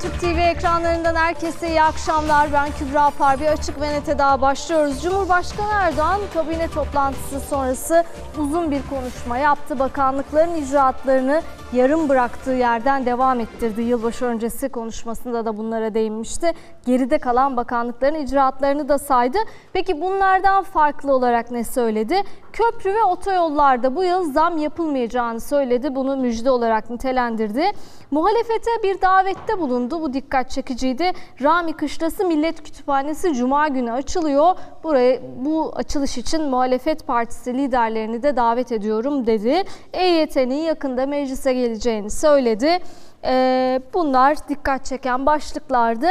Habertürk TV ekranlarından herkese iyi akşamlar. Ben Kübra Par. Bir açık ve nete daha başlıyoruz. Cumhurbaşkanı Erdoğan kabine toplantısı sonrası uzun bir konuşma yaptı. Bakanlıkların icraatlarını yarım bıraktığı yerden devam ettirdi. Yılbaşı öncesi konuşmasında da bunlara değinmişti. Geride kalan bakanlıkların icraatlarını da saydı. Peki bunlardan farklı olarak ne söyledi? Köprü ve otoyollarda bu yıl zam yapılmayacağını söyledi. Bunu müjde olarak nitelendirdi. Muhalefete bir davette bulundu. Bu dikkat çekiciydi. Rami Kışlası Millet Kütüphanesi Cuma günü açılıyor. Buraya bu açılış için muhalefet partisi liderlerini de davet ediyorum dedi. EYT'nin yakında meclise geleceğini söyledi. Ee, bunlar dikkat çeken başlıklardı.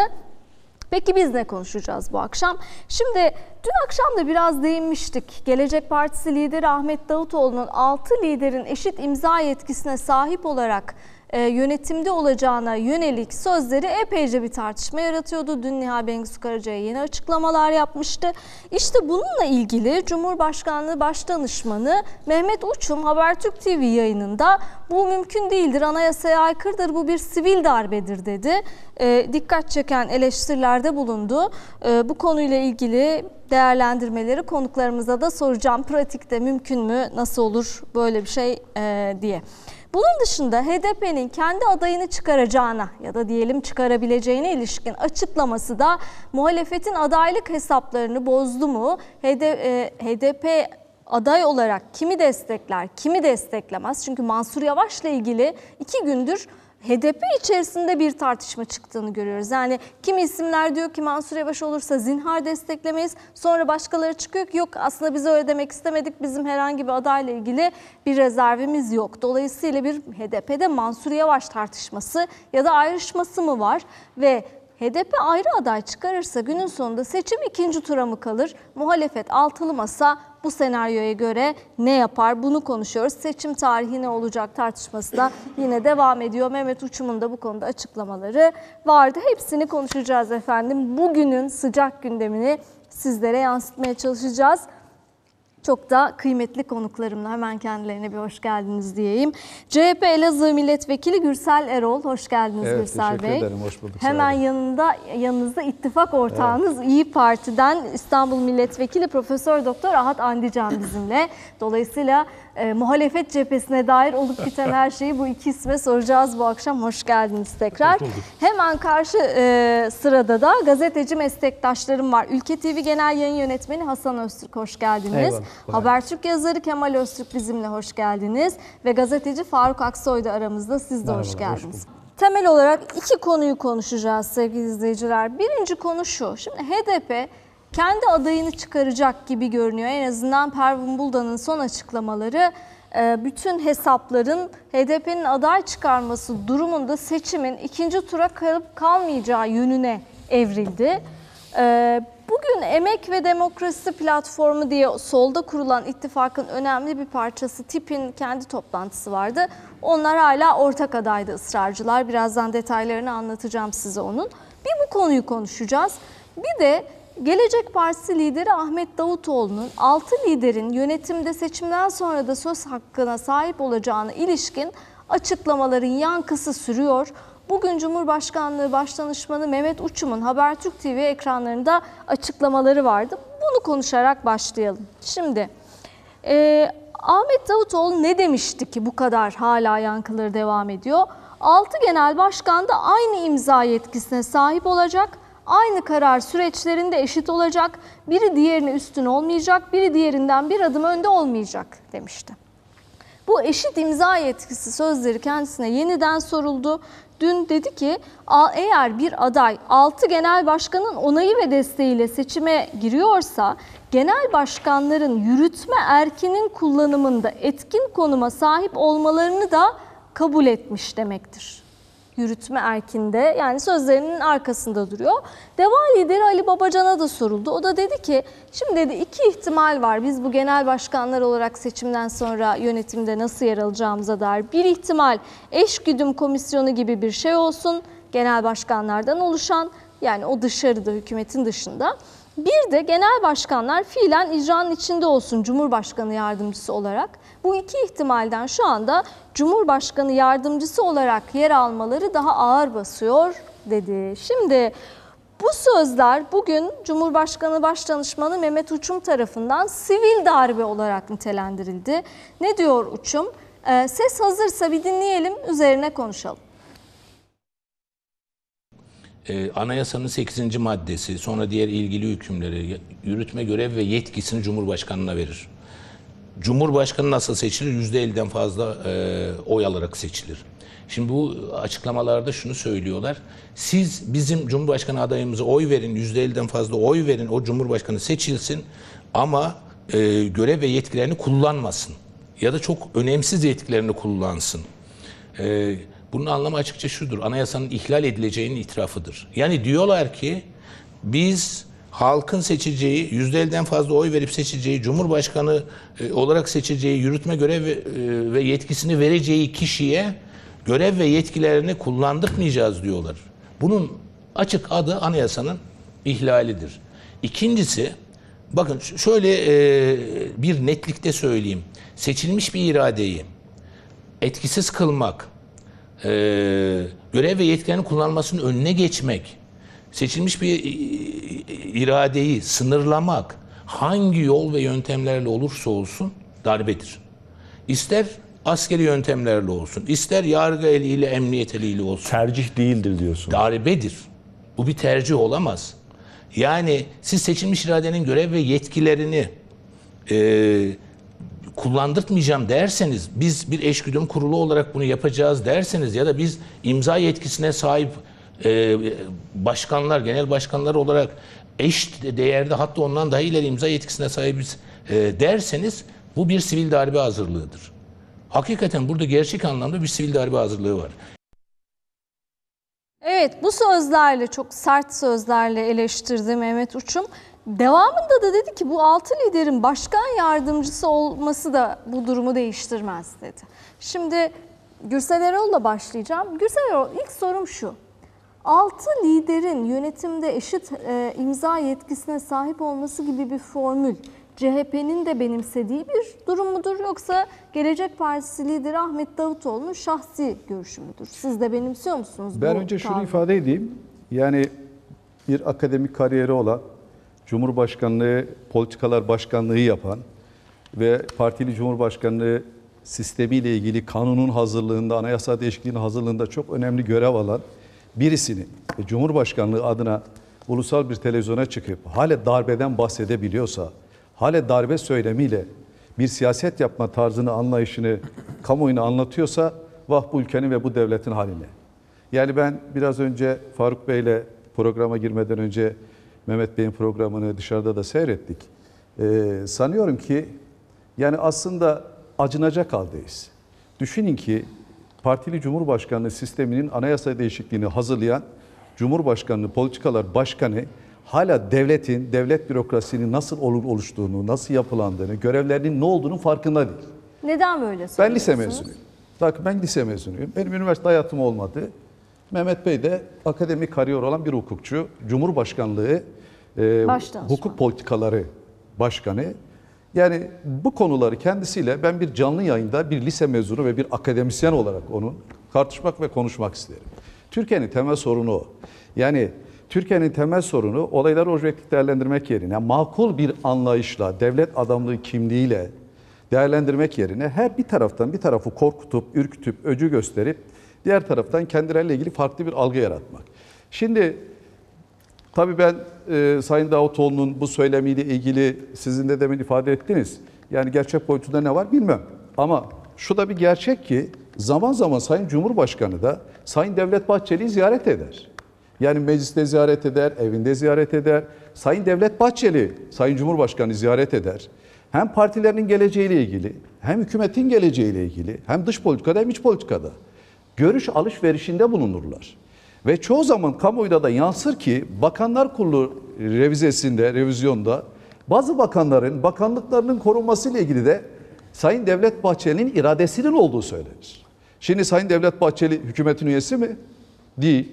Peki biz ne konuşacağız bu akşam? Şimdi dün akşam da biraz değinmiştik. Gelecek Partisi lideri Ahmet Davutoğlu'nun 6 liderin eşit imza yetkisine sahip olarak e, yönetimde olacağına yönelik sözleri epeyce bir tartışma yaratıyordu. Dün Nihal Bengisu Karaca'ya yeni açıklamalar yapmıştı. İşte bununla ilgili Cumhurbaşkanlığı Başdanışmanı Mehmet Uçum Habertürk TV yayınında bu mümkün değildir, anayasaya aykırıdır, bu bir sivil darbedir dedi. E, dikkat çeken eleştirilerde bulundu. E, bu konuyla ilgili değerlendirmeleri konuklarımıza da soracağım. Pratikte mümkün mü, nasıl olur böyle bir şey e, diye. Bunun dışında HDP'nin kendi adayını çıkaracağına ya da diyelim çıkarabileceğine ilişkin açıklaması da muhalefetin adaylık hesaplarını bozdu mu? HDP aday olarak kimi destekler, kimi desteklemez? Çünkü Mansur Yavaş'la ilgili iki gündür HDP içerisinde bir tartışma çıktığını görüyoruz. Yani kimi isimler diyor ki Mansur Yavaş olursa zinhar desteklemeyiz. Sonra başkaları çıkıyor ki yok aslında biz öyle demek istemedik. Bizim herhangi bir adayla ilgili bir rezervimiz yok. Dolayısıyla bir HDP'de Mansur Yavaş tartışması ya da ayrışması mı var? Ve HDP ayrı aday çıkarırsa günün sonunda seçim ikinci tura mı kalır? Muhalefet altılı masa bu senaryoya göre ne yapar? Bunu konuşuyoruz. Seçim tarihi ne olacak tartışması da yine devam ediyor. Mehmet Uçum'un da bu konuda açıklamaları vardı. Hepsini konuşacağız efendim. Bugünün sıcak gündemini sizlere yansıtmaya çalışacağız. Çok da kıymetli konuklarımla hemen kendilerine bir hoş geldiniz diyeyim. CHP Elazığ Milletvekili Gürsel Erol, hoş geldiniz evet, Gürsel teşekkür Bey. ederim, hoş bulduk. Hemen yanında yanınızda ittifak ortağınız evet. İyi Parti'den İstanbul Milletvekili Profesör Doktor Ahat Andican bizimle. Dolayısıyla e, muhalefet cephesine dair olup biten her şeyi bu iki isme soracağız bu akşam. Hoş geldiniz tekrar. Hoş. Hemen karşı e, sırada da gazeteci meslektaşlarım var. Ülke TV Genel Yayın Yönetmeni Hasan Öztürk hoş geldiniz. Eyvallah. Habertürk yazarı Kemal Öztürk bizimle hoş geldiniz. Ve gazeteci Faruk Aksoy da aramızda. Siz de Merhaba, hoş hoş geldiniz. Temel olarak iki konuyu konuşacağız sevgili izleyiciler. Birinci konu şu. Şimdi HDP kendi adayını çıkaracak gibi görünüyor. En azından Pervin Buldan'ın son açıklamaları e, bütün hesapların HDP'nin aday çıkarması durumunda seçimin ikinci tura kalıp kalmayacağı yönüne evrildi. E, bugün Emek ve Demokrasi Platformu diye solda kurulan ittifakın önemli bir parçası TİP'in kendi toplantısı vardı. Onlar hala ortak adayda ısrarcılar. Birazdan detaylarını anlatacağım size onun. Bir bu konuyu konuşacağız. Bir de Gelecek Partisi lideri Ahmet Davutoğlu'nun 6 liderin yönetimde seçimden sonra da söz hakkına sahip olacağına ilişkin açıklamaların yankısı sürüyor. Bugün Cumhurbaşkanlığı Başdanışmanı Mehmet Uçum'un Habertürk TV ekranlarında açıklamaları vardı. Bunu konuşarak başlayalım. Şimdi e, Ahmet Davutoğlu ne demişti ki bu kadar hala yankıları devam ediyor? 6 genel başkan da aynı imza yetkisine sahip olacak aynı karar süreçlerinde eşit olacak, biri diğerine üstün olmayacak, biri diğerinden bir adım önde olmayacak demişti. Bu eşit imza yetkisi sözleri kendisine yeniden soruldu. Dün dedi ki eğer bir aday 6 genel başkanın onayı ve desteğiyle seçime giriyorsa genel başkanların yürütme erkinin kullanımında etkin konuma sahip olmalarını da kabul etmiş demektir yürütme erkinde yani sözlerinin arkasında duruyor. Deva lideri Ali Babacan'a da soruldu. O da dedi ki şimdi dedi iki ihtimal var. Biz bu genel başkanlar olarak seçimden sonra yönetimde nasıl yer alacağımıza dair. Bir ihtimal eşgüdüm komisyonu gibi bir şey olsun. Genel başkanlardan oluşan yani o dışarıda hükümetin dışında. Bir de genel başkanlar fiilen icranın içinde olsun Cumhurbaşkanı yardımcısı olarak. Bu iki ihtimalden şu anda Cumhurbaşkanı yardımcısı olarak yer almaları daha ağır basıyor dedi. Şimdi bu sözler bugün Cumhurbaşkanı Başdanışmanı Mehmet Uçum tarafından sivil darbe olarak nitelendirildi. Ne diyor Uçum? Ee, ses hazırsa bir dinleyelim, üzerine konuşalım. Ee, Anayasanın 8. maddesi, sonra diğer ilgili hükümleri, yürütme görev ve yetkisini Cumhurbaşkanı'na verir. Cumhurbaşkanı nasıl seçilir? %50'den fazla e, oy alarak seçilir. Şimdi bu açıklamalarda şunu söylüyorlar. Siz bizim Cumhurbaşkanı adayımıza oy verin, %50'den fazla oy verin, o Cumhurbaşkanı seçilsin ama e, görev ve yetkilerini kullanmasın. Ya da çok önemsiz yetkilerini kullansın. Ee, bunun anlamı açıkça şudur. Anayasanın ihlal edileceğinin itirafıdır. Yani diyorlar ki biz halkın seçeceği, yüzde elden fazla oy verip seçeceği, Cumhurbaşkanı e, olarak seçeceği, yürütme görev ve, e, ve yetkisini vereceği kişiye görev ve yetkilerini kullandırmayacağız diyorlar. Bunun açık adı anayasanın ihlalidir. İkincisi, bakın şöyle e, bir netlikte söyleyeyim. Seçilmiş bir iradeyi etkisiz kılmak, e, görev ve yetkilerini kullanmasının önüne geçmek, seçilmiş bir iradeyi sınırlamak hangi yol ve yöntemlerle olursa olsun darbedir. İster askeri yöntemlerle olsun, ister yargı eliyle, emniyet eliyle olsun tercih değildir diyorsun. darbedir. Bu bir tercih olamaz. Yani siz seçilmiş iradenin görev ve yetkilerini e, kullandırtmayacağım derseniz, biz bir eşgüdüm kurulu olarak bunu yapacağız derseniz ya da biz imza yetkisine sahip e, başkanlar, genel başkanlar olarak eş değerde hatta ondan daha ileri imza yetkisine sahibiz e, derseniz bu bir sivil darbe hazırlığıdır. Hakikaten burada gerçek anlamda bir sivil darbe hazırlığı var. Evet bu sözlerle çok sert sözlerle eleştirdi Mehmet Uçum. Devamında da dedi ki bu altı liderin başkan yardımcısı olması da bu durumu değiştirmez dedi. Şimdi Gürsel Erol'la başlayacağım. Gürsel Erol ilk sorum şu. Altı liderin yönetimde eşit e, imza yetkisine sahip olması gibi bir formül CHP'nin de benimsediği bir durum mudur yoksa Gelecek Partisi lideri Ahmet Davutoğlu'nun şahsi görüşü müdür? Siz de benimsiyor musunuz Ben önce şunu tavrı? ifade edeyim. Yani bir akademik kariyeri olan, Cumhurbaşkanlığı politikalar başkanlığı yapan ve partili Cumhurbaşkanlığı sistemiyle ilgili kanunun hazırlığında, anayasa değişikliğinin hazırlığında çok önemli görev alan birisini Cumhurbaşkanlığı adına ulusal bir televizyona çıkıp hale darbeden bahsedebiliyorsa, hale darbe söylemiyle bir siyaset yapma tarzını, anlayışını kamuoyuna anlatıyorsa vah bu ülkenin ve bu devletin haline. Yani ben biraz önce Faruk Bey'le programa girmeden önce Mehmet Bey'in programını dışarıda da seyrettik. Ee, sanıyorum ki yani aslında acınacak haldeyiz. Düşünün ki partili cumhurbaşkanlığı sisteminin anayasa değişikliğini hazırlayan Cumhurbaşkanlığı Politikalar Başkanı hala devletin, devlet bürokrasinin nasıl olur oluştuğunu, nasıl yapılandığını, görevlerinin ne olduğunu farkında değil. Neden böyle Ben lise mezunuyum. Bak ben lise mezunuyum. Benim üniversite hayatım olmadı. Mehmet Bey de akademik kariyer olan bir hukukçu. Cumhurbaşkanlığı e, hukuk politikaları başkanı. Yani bu konuları kendisiyle ben bir canlı yayında bir lise mezunu ve bir akademisyen olarak onun tartışmak ve konuşmak isterim. Türkiye'nin temel sorunu o. Yani Türkiye'nin temel sorunu olayları objektif değerlendirmek yerine makul bir anlayışla, devlet adamlığı kimliğiyle değerlendirmek yerine her bir taraftan bir tarafı korkutup, ürkütüp, öcü gösterip diğer taraftan kendileriyle ilgili farklı bir algı yaratmak. Şimdi tabii ben e, Sayın Davutoğlu'nun bu söylemiyle ilgili sizin de demin ifade ettiniz. Yani gerçek boyutunda ne var bilmem. Ama şu da bir gerçek ki zaman zaman Sayın Cumhurbaşkanı da Sayın Devlet Bahçeli'yi ziyaret eder. Yani mecliste ziyaret eder, evinde ziyaret eder. Sayın Devlet Bahçeli, Sayın Cumhurbaşkanı ziyaret eder. Hem partilerinin geleceğiyle ilgili, hem hükümetin geleceğiyle ilgili, hem dış politikada hem iç politikada görüş alışverişinde bulunurlar. Ve çoğu zaman kamuoyunda da yansır ki Bakanlar Kurulu revizesinde, revizyonda bazı bakanların bakanlıklarının korunmasıyla ilgili de Sayın Devlet Bahçeli'nin iradesinin olduğu söylenir. Şimdi Sayın Devlet Bahçeli hükümetin üyesi mi? Değil.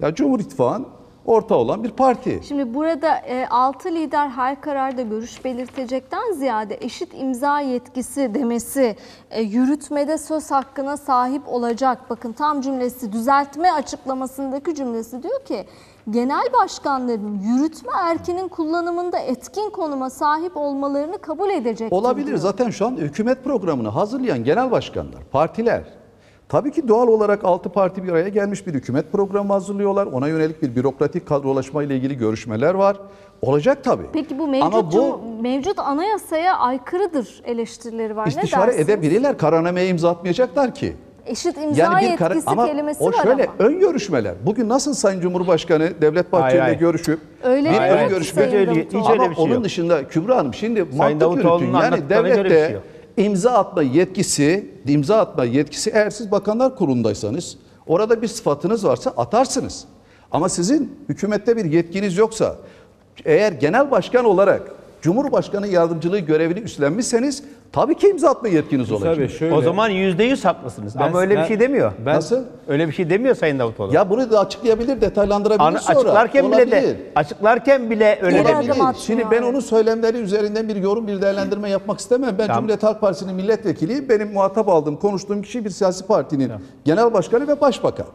Ya Cumhur İttifakı'nın orta olan bir parti. Şimdi burada e, 6 lider her kararda görüş belirtecekten ziyade eşit imza yetkisi demesi e, yürütmede söz hakkına sahip olacak. Bakın tam cümlesi düzeltme açıklamasındaki cümlesi diyor ki genel başkanların yürütme erkinin kullanımında etkin konuma sahip olmalarını kabul edecek. Olabilir. Zaten şu an hükümet programını hazırlayan genel başkanlar, partiler. Tabii ki doğal olarak 6 parti bir araya gelmiş bir hükümet programı hazırlıyorlar. Ona yönelik bir bürokratik kadrolaşma ile ilgili görüşmeler var. Olacak tabii. Peki bu mevcut, Ama bu mevcut anayasaya aykırıdır eleştirileri var. istişare ne edebilirler. Kararnameye imza atmayacaklar ki. Eşit imza kara- yetkisi ama kelimesi o var şöyle ama. ön görüşmeler. Bugün nasıl Sayın Cumhurbaşkanı Devlet Bahçeli ile hayır. görüşüp Öyle bir ön görüşme Sayın Hiç öyle- hiç öyle Ama bir şey onun yok. dışında Kübra Hanım şimdi mantık Davutoğlu'nun yürütün. Yani bir şey devlette yok. İmza atma yetkisi, imza atma yetkisi eğer siz bakanlar kurulundaysanız orada bir sıfatınız varsa atarsınız. Ama sizin hükümette bir yetkiniz yoksa eğer genel başkan olarak Cumhurbaşkanı yardımcılığı görevini üstlenmişseniz tabii ki imza atma yetkiniz olacak. Tabii şöyle. O zaman yüzde yüz haklısınız. Ben- Ama öyle ben- bir şey demiyor. ben- Nasıl? Öyle bir şey demiyor Sayın Davutoğlu. Ya bunu da açıklayabilir, detaylandırabilir sonra. açıklarken bile de Olabilir. açıklarken bile öyle demiyor. Olabilir. atmıyor, Şimdi ben onun söylemleri üzerinden bir yorum, bir değerlendirme yapmak istemem. Ben Tamam. Cumhuriyet Halk Partisi'nin milletvekiliyim. Benim muhatap aldığım, konuştuğum kişi bir siyasi partinin genel başkanı ve başbakan.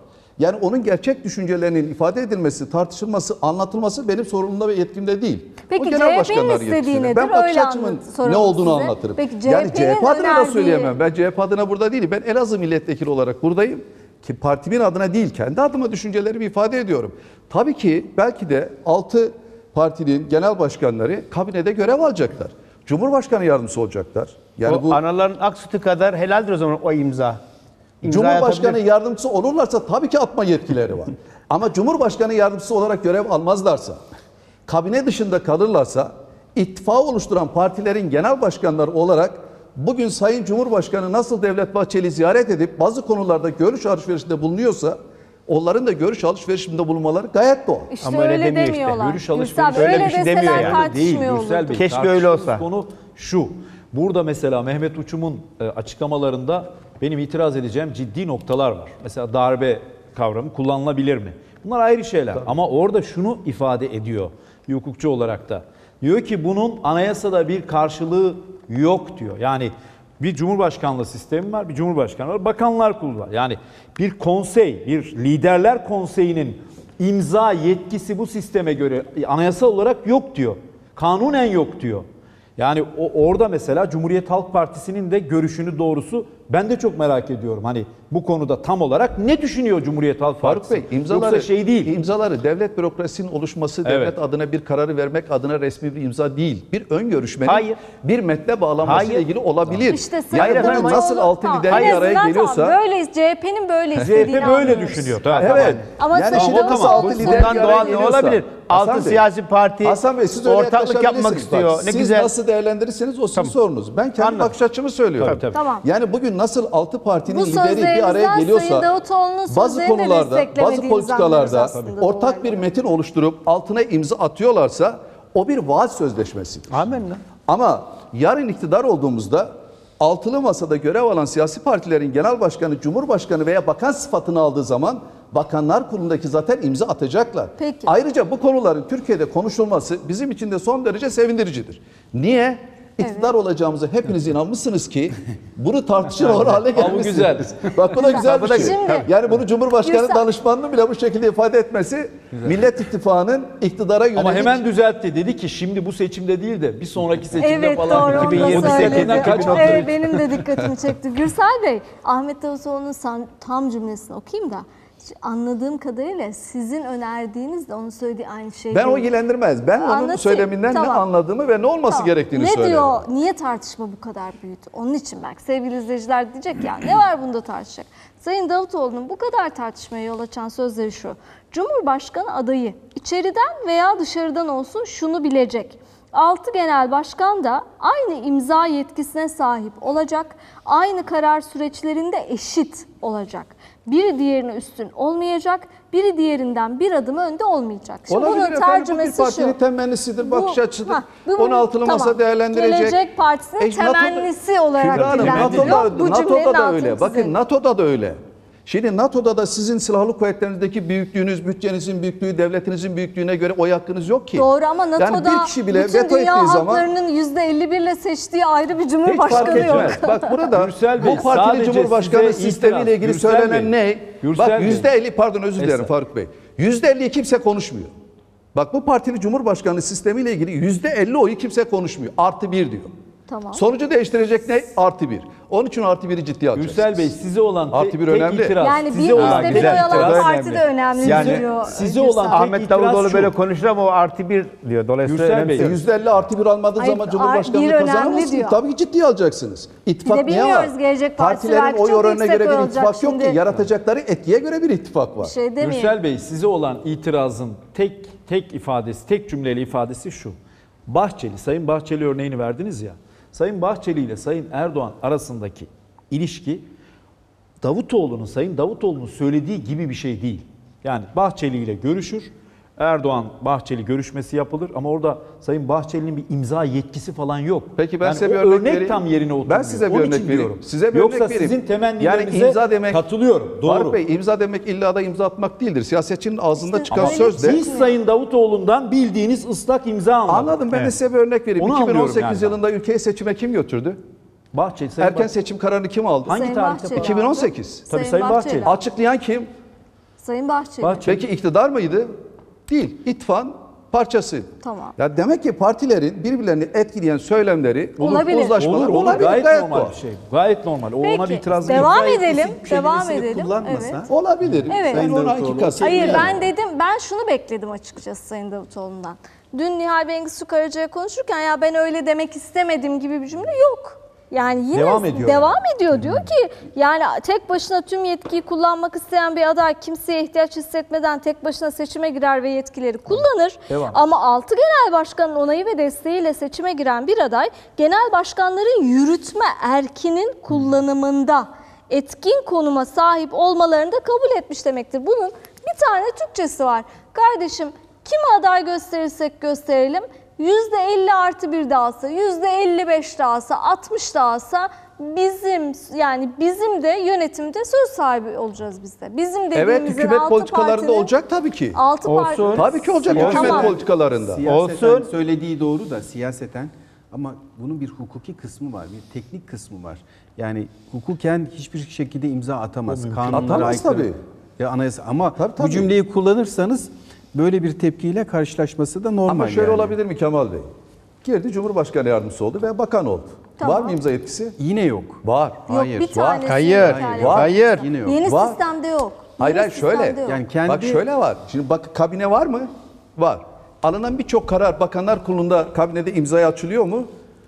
Yani onun gerçek düşüncelerinin ifade edilmesi, tartışılması, anlatılması benim sorumluluğumda ve yetkimde değil. Peki O genel CHP'nin istediği nedir? Ben bakış açımın ne olduğunu size. anlatırım. Peki yani CHP'nin CHP adına da önerdiği- söyleyemem. Ben CHP adına burada değilim. Ben Elazığ milletvekili olarak buradayım. Ki partimin adına değil, kendi adıma düşüncelerimi ifade ediyorum. Tabii ki belki de 6 partinin genel başkanları kabinede görev alacaklar. Cumhurbaşkanı yardımcısı olacaklar. Yani o bu anaların ak sütü kadar helaldir o zaman o imza. Cumhurbaşkanı atabilir. yardımcısı olurlarsa tabii ki atma yetkileri var. Ama Cumhurbaşkanı yardımcısı olarak görev almazlarsa, kabine dışında kalırlarsa, ittifak oluşturan partilerin genel başkanları olarak bugün Sayın Cumhurbaşkanı nasıl Devlet Bahçeli ziyaret edip bazı konularda görüş alışverişinde bulunuyorsa, onların da görüş alışverişinde bulunmaları gayet doğal. İşte Ama öyle öyle, demiyor işte. demiyorlar. Görüş Gürsel alışverişi öyle öyle bir şey demiyor yani. Değil. Gürsel Bey. Keşke öyle olsa. Konu şu. Burada mesela Mehmet Uçum'un e, açıklamalarında benim itiraz edeceğim ciddi noktalar var. Mesela darbe kavramı kullanılabilir mi? Bunlar ayrı şeyler. Ama orada şunu ifade ediyor bir hukukçu olarak da. Diyor ki bunun anayasada bir karşılığı yok diyor. Yani bir cumhurbaşkanlığı sistemi var, bir cumhurbaşkanı var, bakanlar kurulu var. Yani bir konsey, bir liderler konseyinin imza yetkisi bu sisteme göre anayasal olarak yok diyor. Kanunen yok diyor. Yani o orada mesela Cumhuriyet Halk Partisi'nin de görüşünü doğrusu ben de çok merak ediyorum. Hani bu konuda tam olarak ne düşünüyor Cumhuriyet Halk Faruk Partisi? Bey imzaları, Yoksa şey değil. imzaları devlet bürokrasisinin oluşması, Evet. devlet adına bir kararı vermek adına resmi bir imza değil. Bir ön görüşmenin Hayır. bir metne bağlanması ile ilgili olabilir. İşte yani Davutoğlu- nasıl altı Tamam, lider bir araya geliyorsa Tamam, böyle CHP'nin böyle istediğini CHP böyle anlıyoruz. düşünüyor. Tamam. Evet. Ama yani Sayın şimdi nasıl altı Bu- lider Bundan bir araya geliyorsa- olabilir? Hasan Altı Bey, siyasi parti Hasan Bey siz ortaklık yapmak istiyor. Bak, ne siz güzel. nasıl değerlendirirseniz o sizin sorunuz. Ben kendi bakış açımı söylüyorum. Tabii, tabii. Tamam. Yani bugün nasıl altı partinin Bu lideri bir araya geliyorsa bazı konularda, bazı politikalarda ortak bir metin oluşturup altına imza atıyorlarsa o bir vaat sözleşmesidir. Amenna. Ama yarın iktidar olduğumuzda altılı masada görev alan siyasi partilerin genel başkanı, cumhurbaşkanı veya bakan sıfatını aldığı zaman bakanlar kurulundaki zaten imza atacaklar. Peki. Ayrıca bu konuların Türkiye'de konuşulması bizim için de son derece sevindiricidir. Niye? İktidar olacağımıza hepiniz inanmışsınız ki bunu tartışılır hale Ha, bu gelmişsiniz. güzel. Bak bu da güzel bir şey. Şimdi- yani bunu Cumhurbaşkanı Gürsel- danışmanının bile bu şekilde ifade etmesi Millet İttifakı'nın iktidara yönelik Ama hemen düzeltti. Dedi ki şimdi bu seçimde değil de bir sonraki seçimde Evet falan. doğru onu da 2028'den söyledi. kaç hafta Evet benim de dikkatimi çekti. Gürsel Bey, Ahmet Davutoğlu'nun tam cümlesini okuyayım da anladığım kadarıyla sizin önerdiğiniz de onun söylediği aynı şey Ben o ilgilendirmez. Ben onun Anlatayım. söyleminden Tamam. ne anladığımı ve ne olması Tamam. gerektiğini ne söylerim. diyor, niye tartışma bu kadar büyüdü? Onun için belki sevgili izleyiciler diyecek ya ne var bunda tartışacak? Sayın Davutoğlu'nun bu kadar tartışmaya yol açan sözleri şu. Cumhurbaşkanı adayı içeriden veya dışarıdan olsun şunu bilecek. 6 genel başkan da aynı imza yetkisine sahip olacak. Aynı karar süreçlerinde eşit olacak. Biri diğerine üstün olmayacak. Biri diğerinden bir adım önde olmayacak. Şimdi Olabilir bunun efendim. Bu bir tercümesi partinin şu. temennisidir, bakış Bu- açıdır. ha, bu- 16'lı masa tamam. değerlendirecek. Gelecek Partisi'nin E, temennisi olarak Kübra Hanım. NATO'da, Bu NATO'da da öyle. Bakın. NATO'da da öyle. Şimdi NATO'da da sizin silahlı kuvvetlerinizdeki büyüklüğünüz, bütçenizin büyüklüğü, devletinizin büyüklüğüne göre oy hakkınız yok ki. Doğru ama NATO'da yani bir kişi bile bütün veto dünya ettiği zaman halklarının %51 ile seçtiği ayrı bir hiç fark cumhurbaşkanı yok. etmez. Bak burada Gürsel Bey, bu partili cumhurbaşkanı sistemiyle ilgili Gürsel söylenen Bey, ne? Gürsel Bak Bey. yüzde elli pardon özür dilerim. Faruk Bey. Yüzde elli kimse konuşmuyor. Bak bu partili cumhurbaşkanı sistemiyle ilgili yüzde elli oyu kimse konuşmuyor. Artı bir diyor. Tamam. Sonucu değiştirecek ne? Artı bir. Onun için artı biri ciddiye alacaksınız. Gürsel Bey size olan te- Artı bir tek önemli. itiraz. Yani size bir olan yüzde tek bir oy itiraz- parti de önemli Yani diyor. size olan tek Ahmet Davutoğlu şu. böyle konuşur ama o artı bir diyor. Dolayısıyla Gürsel Bey. Yüzde elli artı bir almadığı Hayır, zaman Cumhurbaşkanlığı kazanamazsınız. diyor. Tabii ki ciddiye alacaksınız. İttifak niye var? bilmiyoruz, Gelecek Partilerin oy oranına göre bir ittifak yok ki. şimdi. Yaratacakları etkiye göre bir ittifak var. Bir şey. Gürsel Bey size olan itirazın tek tek ifadesi, tek cümleli ifadesi şu. Bahçeli, Sayın Bahçeli örneğini verdiniz ya. Sayın Bahçeli ile Sayın Erdoğan arasındaki ilişki Davutoğlu'nun, Sayın Davutoğlu'nun söylediği gibi bir şey değil. Yani Bahçeli ile görüşür, Erdoğan Bahçeli görüşmesi yapılır ama orada Sayın Bahçeli'nin bir imza yetkisi falan yok. Peki ben Yani size bir örnek örnek vereyim. tam yerine oturmuyor. Ben size bir Onun örnek için vereyim. diyorum. Size bir Yoksa örnek vereyim. sizin temennilerinize Yani imza demek- katılıyorum. Doğru. Faruk Bey imza demek illa da imza atmak değildir. Siyasetçinin ağzında çıkan öyle söz de. Siz Sayın Davutoğlu'ndan bildiğiniz ıslak imza anladınız. Anladım ben de size bir örnek vereyim. Onu anlıyorum 2018 yani. yılında ülkeyi seçime kim götürdü? Bahçeli, Sayın Erken Bah- seçim kararını kim aldı? Hangi Sayın tarihte Bahçeli falan? 2018. aldı. Tabii Sayın Bahçeli. Açıklayan kim? Sayın Bahçeli. Bahçeli. Peki iktidar mıydı? Değil. İttifakın parçası. Tamam. Ya demek ki partilerin birbirlerini etkileyen söylemleri, Olabilir. uzlaşmalar Olur, olur. olabilir. Gayet, Gayet normal doğal. bir şey. Gayet normal. O ona bir Peki, yok. devam edelim. Devam edelim. Evet. Olabilir. Evet. Ben hakikati Hayır yani. ben dedim ben şunu bekledim açıkçası Sayın Davutoğlu'ndan. Dün Nihal Bengüsü Karaca'ya konuşurken ya ben öyle demek istemedim gibi bir cümle yok. Yani yine Devam ediyor devam ediyor. Diyor ki yani tek başına tüm yetkiyi kullanmak isteyen bir aday kimseye ihtiyaç hissetmeden tek başına seçime girer ve yetkileri kullanır. Devam. Ama 6 genel başkanın onayı ve desteğiyle seçime giren bir aday genel başkanların yürütme erkinin kullanımında etkin konuma sahip olmalarını da kabul etmiş demektir. Bunun bir tane Türkçesi var. Kardeşim kim aday gösterirsek gösterelim %50 artı bir de alsa, %55 de alsa, 60 da alsa bizim yani bizim de yönetimde söz sahibi olacağız biz de. Bizim dediğimizin Evet hükümet altı politikalarında partinin- olacak tabii ki. Altı parti. Olsun. Tabii ki olacak Olsun. hükümet politikalarında. Siyaseten Olsun. söylediği doğru da siyaseten ama bunun bir hukuki kısmı var, bir teknik kısmı var. Yani hukuken hiçbir şekilde imza atamaz. Kanunlara Atamaz aykırı. tabii. Ya anayasa ama Tabii, tabii. bu cümleyi kullanırsanız böyle bir tepkiyle karşılaşması da normal. Ama şöyle yani. olabilir mi Kemal Bey? Girdi Cumhurbaşkanı yardımcısı oldu ve bakan oldu. Tamam. Var mı imza yetkisi? Yine yok. Var. Yok bir tanesi Hayır. yeterli. Var. Hayır. Yine yok. Yeni Var. sistemde yok. Hayır hayır şöyle. yok. Yani kendi Bak şöyle var. Şimdi bak kabine var mı? Var. Alınan birçok karar Bakanlar Kurulu'nda kabinede imzaya açılıyor mu?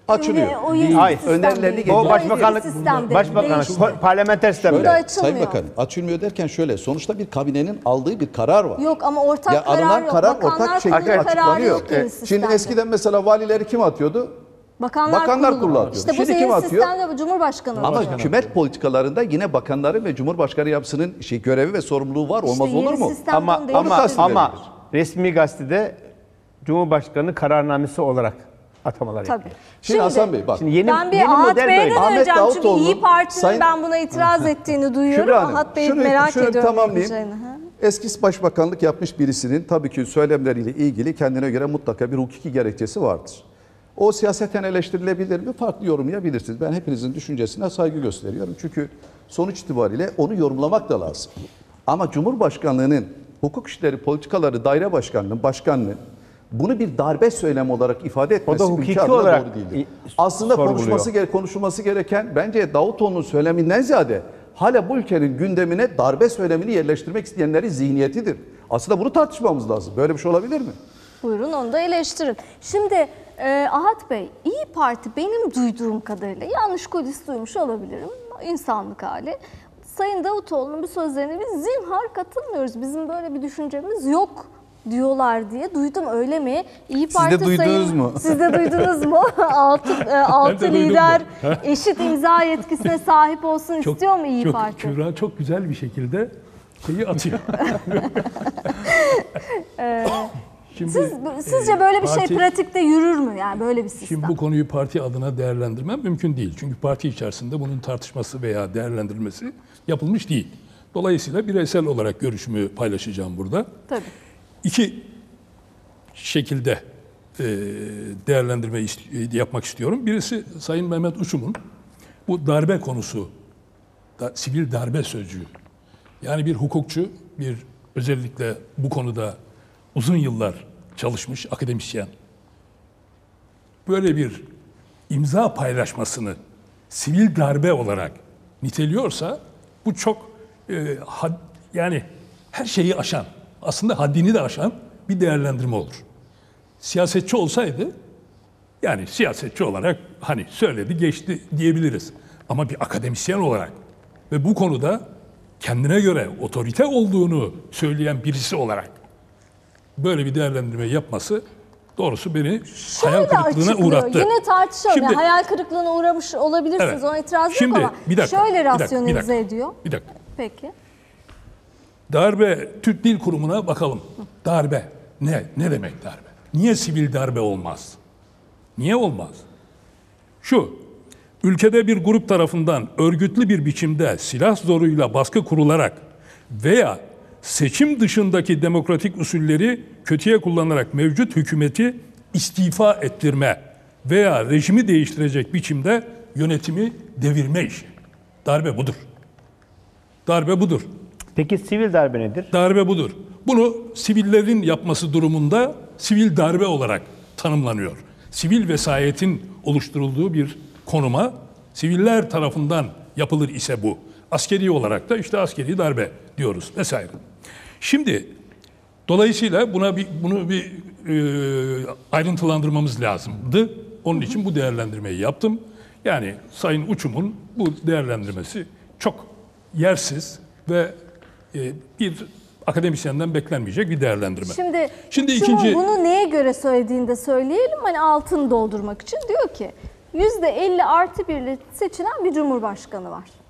Açılıyor. Yeni Hayır. Önerilerini değil. getiriyor. O başbakanlık, yeni değil, başbakanlık, pa- parlamenter sistemde. Burada Şöyle, açılmıyor. Sayın Bakanım açılmıyor derken şöyle sonuçta bir kabinenin aldığı bir karar var. Yok ama ortak ya karar alınan yok. karar Bakanlar ortak şekilde Kurulu kararı açıklanıyor. yok yeni Evet. Şimdi sistemde. eskiden mesela valileri kim atıyordu? Bakanlar, Bakanlar Kurulu atıyor. İşte bu Şimdi yeni kim atıyor? sistemde bu Cumhurbaşkanı. Ama atıyor. hükümet politikalarında yine bakanların ve cumhurbaşkanı yapısının şey görevi ve sorumluluğu var. Olmaz olur yeni mu? sistemde Ama ama ama resmi gazetede Cumhurbaşkanı kararnamesi olarak atamalar Tabii. yapıyor. Şimdi, Hasan Bey bak. Şimdi yeni, ben bir yeni Ahat model Bey'e böyle. Ahmet döneceğim çünkü Davutoğlu'nun İyi Parti'nin Sayın- ben buna itiraz ettiğini duyuyorum. Kübra Hanım, Ahat Bey'i şunu, merak şunu ediyorum. tamamlayayım. diyeceğini, ha. Eski başbakanlık yapmış birisinin tabii ki söylemleriyle ilgili kendine göre mutlaka bir hukuki gerekçesi vardır. O siyaseten eleştirilebilir mi? Farklı yorumlayabilirsiniz. Ben hepinizin düşüncesine saygı gösteriyorum. Çünkü sonuç itibariyle onu yorumlamak da lazım. Ama Cumhurbaşkanlığının hukuk işleri politikaları daire başkanlığının, başkanlığının bunu bir darbe söylemi olarak ifade etmesi hukuki ülke adına olarak doğru değildir. Aslında konuşması, gere- konuşulması gereken bence Davutoğlu'nun söyleminden ziyade hala bu ülkenin gündemine darbe söylemini yerleştirmek isteyenlerin zihniyetidir. Aslında bunu tartışmamız lazım. Böyle bir şey olabilir mi? Buyurun onu da eleştirin. Şimdi e, Ahat Bey, İyi Parti benim duyduğum kadarıyla yanlış kulis duymuş olabilirim. insanlık hali. Sayın Davutoğlu'nun bu sözlerine biz zinhar katılmıyoruz. Bizim böyle bir düşüncemiz yok diyorlar diye duydum öyle mi? İyi de Parti duydunuz sayın, mu? Siz de duydunuz mu? altı e, altı lider eşit imza yetkisine sahip olsun istiyor mu İyi çok, Parti? Kübra çok güzel bir şekilde şeyi atıyor. Şimdi, Siz, e, sizce böyle bir şey parti- pratikte yürür mü? Yani böyle bir sistem. Şimdi bu konuyu parti adına değerlendirmem mümkün değil. Çünkü parti içerisinde bunun tartışması veya değerlendirilmesi yapılmış değil. Dolayısıyla bireysel olarak görüşümü paylaşacağım burada. Tabii. İki şekilde e, değerlendirme yapmak istiyorum. Birisi Sayın Mehmet Uçum'un bu darbe konusu, da, sivil darbe sözcüğü. Yani bir hukukçu, bir özellikle bu konuda uzun yıllar çalışmış akademisyen. Böyle bir imza paylaşmasını sivil darbe olarak niteliyorsa bu çok e, had- yani her şeyi aşan, aslında haddini de aşan bir değerlendirme olur. Siyasetçi olsaydı yani siyasetçi olarak hani söyledi geçti diyebiliriz. Ama bir akademisyen olarak ve bu konuda kendine göre otorite olduğunu söyleyen birisi olarak böyle bir değerlendirme yapması doğrusu beni hayal Şöyle kırıklığına açıklıyor. uğrattı. Yine tartışalım. Şimdi- Yani hayal kırıklığına uğramış olabilirsiniz. Evet. Ona itiraz Şimdi, yok ama bir dakika, şöyle bir rasyonelize dakika. ediyor. Bir dakika. Peki. Darbe, Türk Dil Kurumu'na bakalım. Darbe ne? Ne demek darbe? Niye sivil darbe olmaz? Niye olmaz? Şu, ülkede bir grup tarafından örgütlü bir biçimde silah zoruyla baskı kurularak veya seçim dışındaki demokratik usulleri kötüye kullanarak mevcut hükümeti istifa ettirme veya rejimi değiştirecek biçimde yönetimi devirme işi. Darbe budur. Darbe budur. Peki sivil darbe nedir? Darbe budur. Bunu sivillerin yapması durumunda sivil darbe olarak tanımlanıyor. Sivil vesayetin oluşturulduğu bir konuma siviller tarafından yapılır ise bu. Askeri olarak da işte askeri darbe diyoruz vesaire. Şimdi dolayısıyla buna bir bunu bir e, ayrıntılandırmamız lazımdı. Onun için bu değerlendirmeyi yaptım. Yani Sayın Uçum'un bu değerlendirmesi çok yersiz ve bir akademisyenden beklenmeyecek bir değerlendirme. Şimdi, Şimdi ikinci bunu neye göre söylediğini de söyleyelim. Hani altını doldurmak için diyor ki %50 artı birle seçilen bir cumhurbaşkanı var.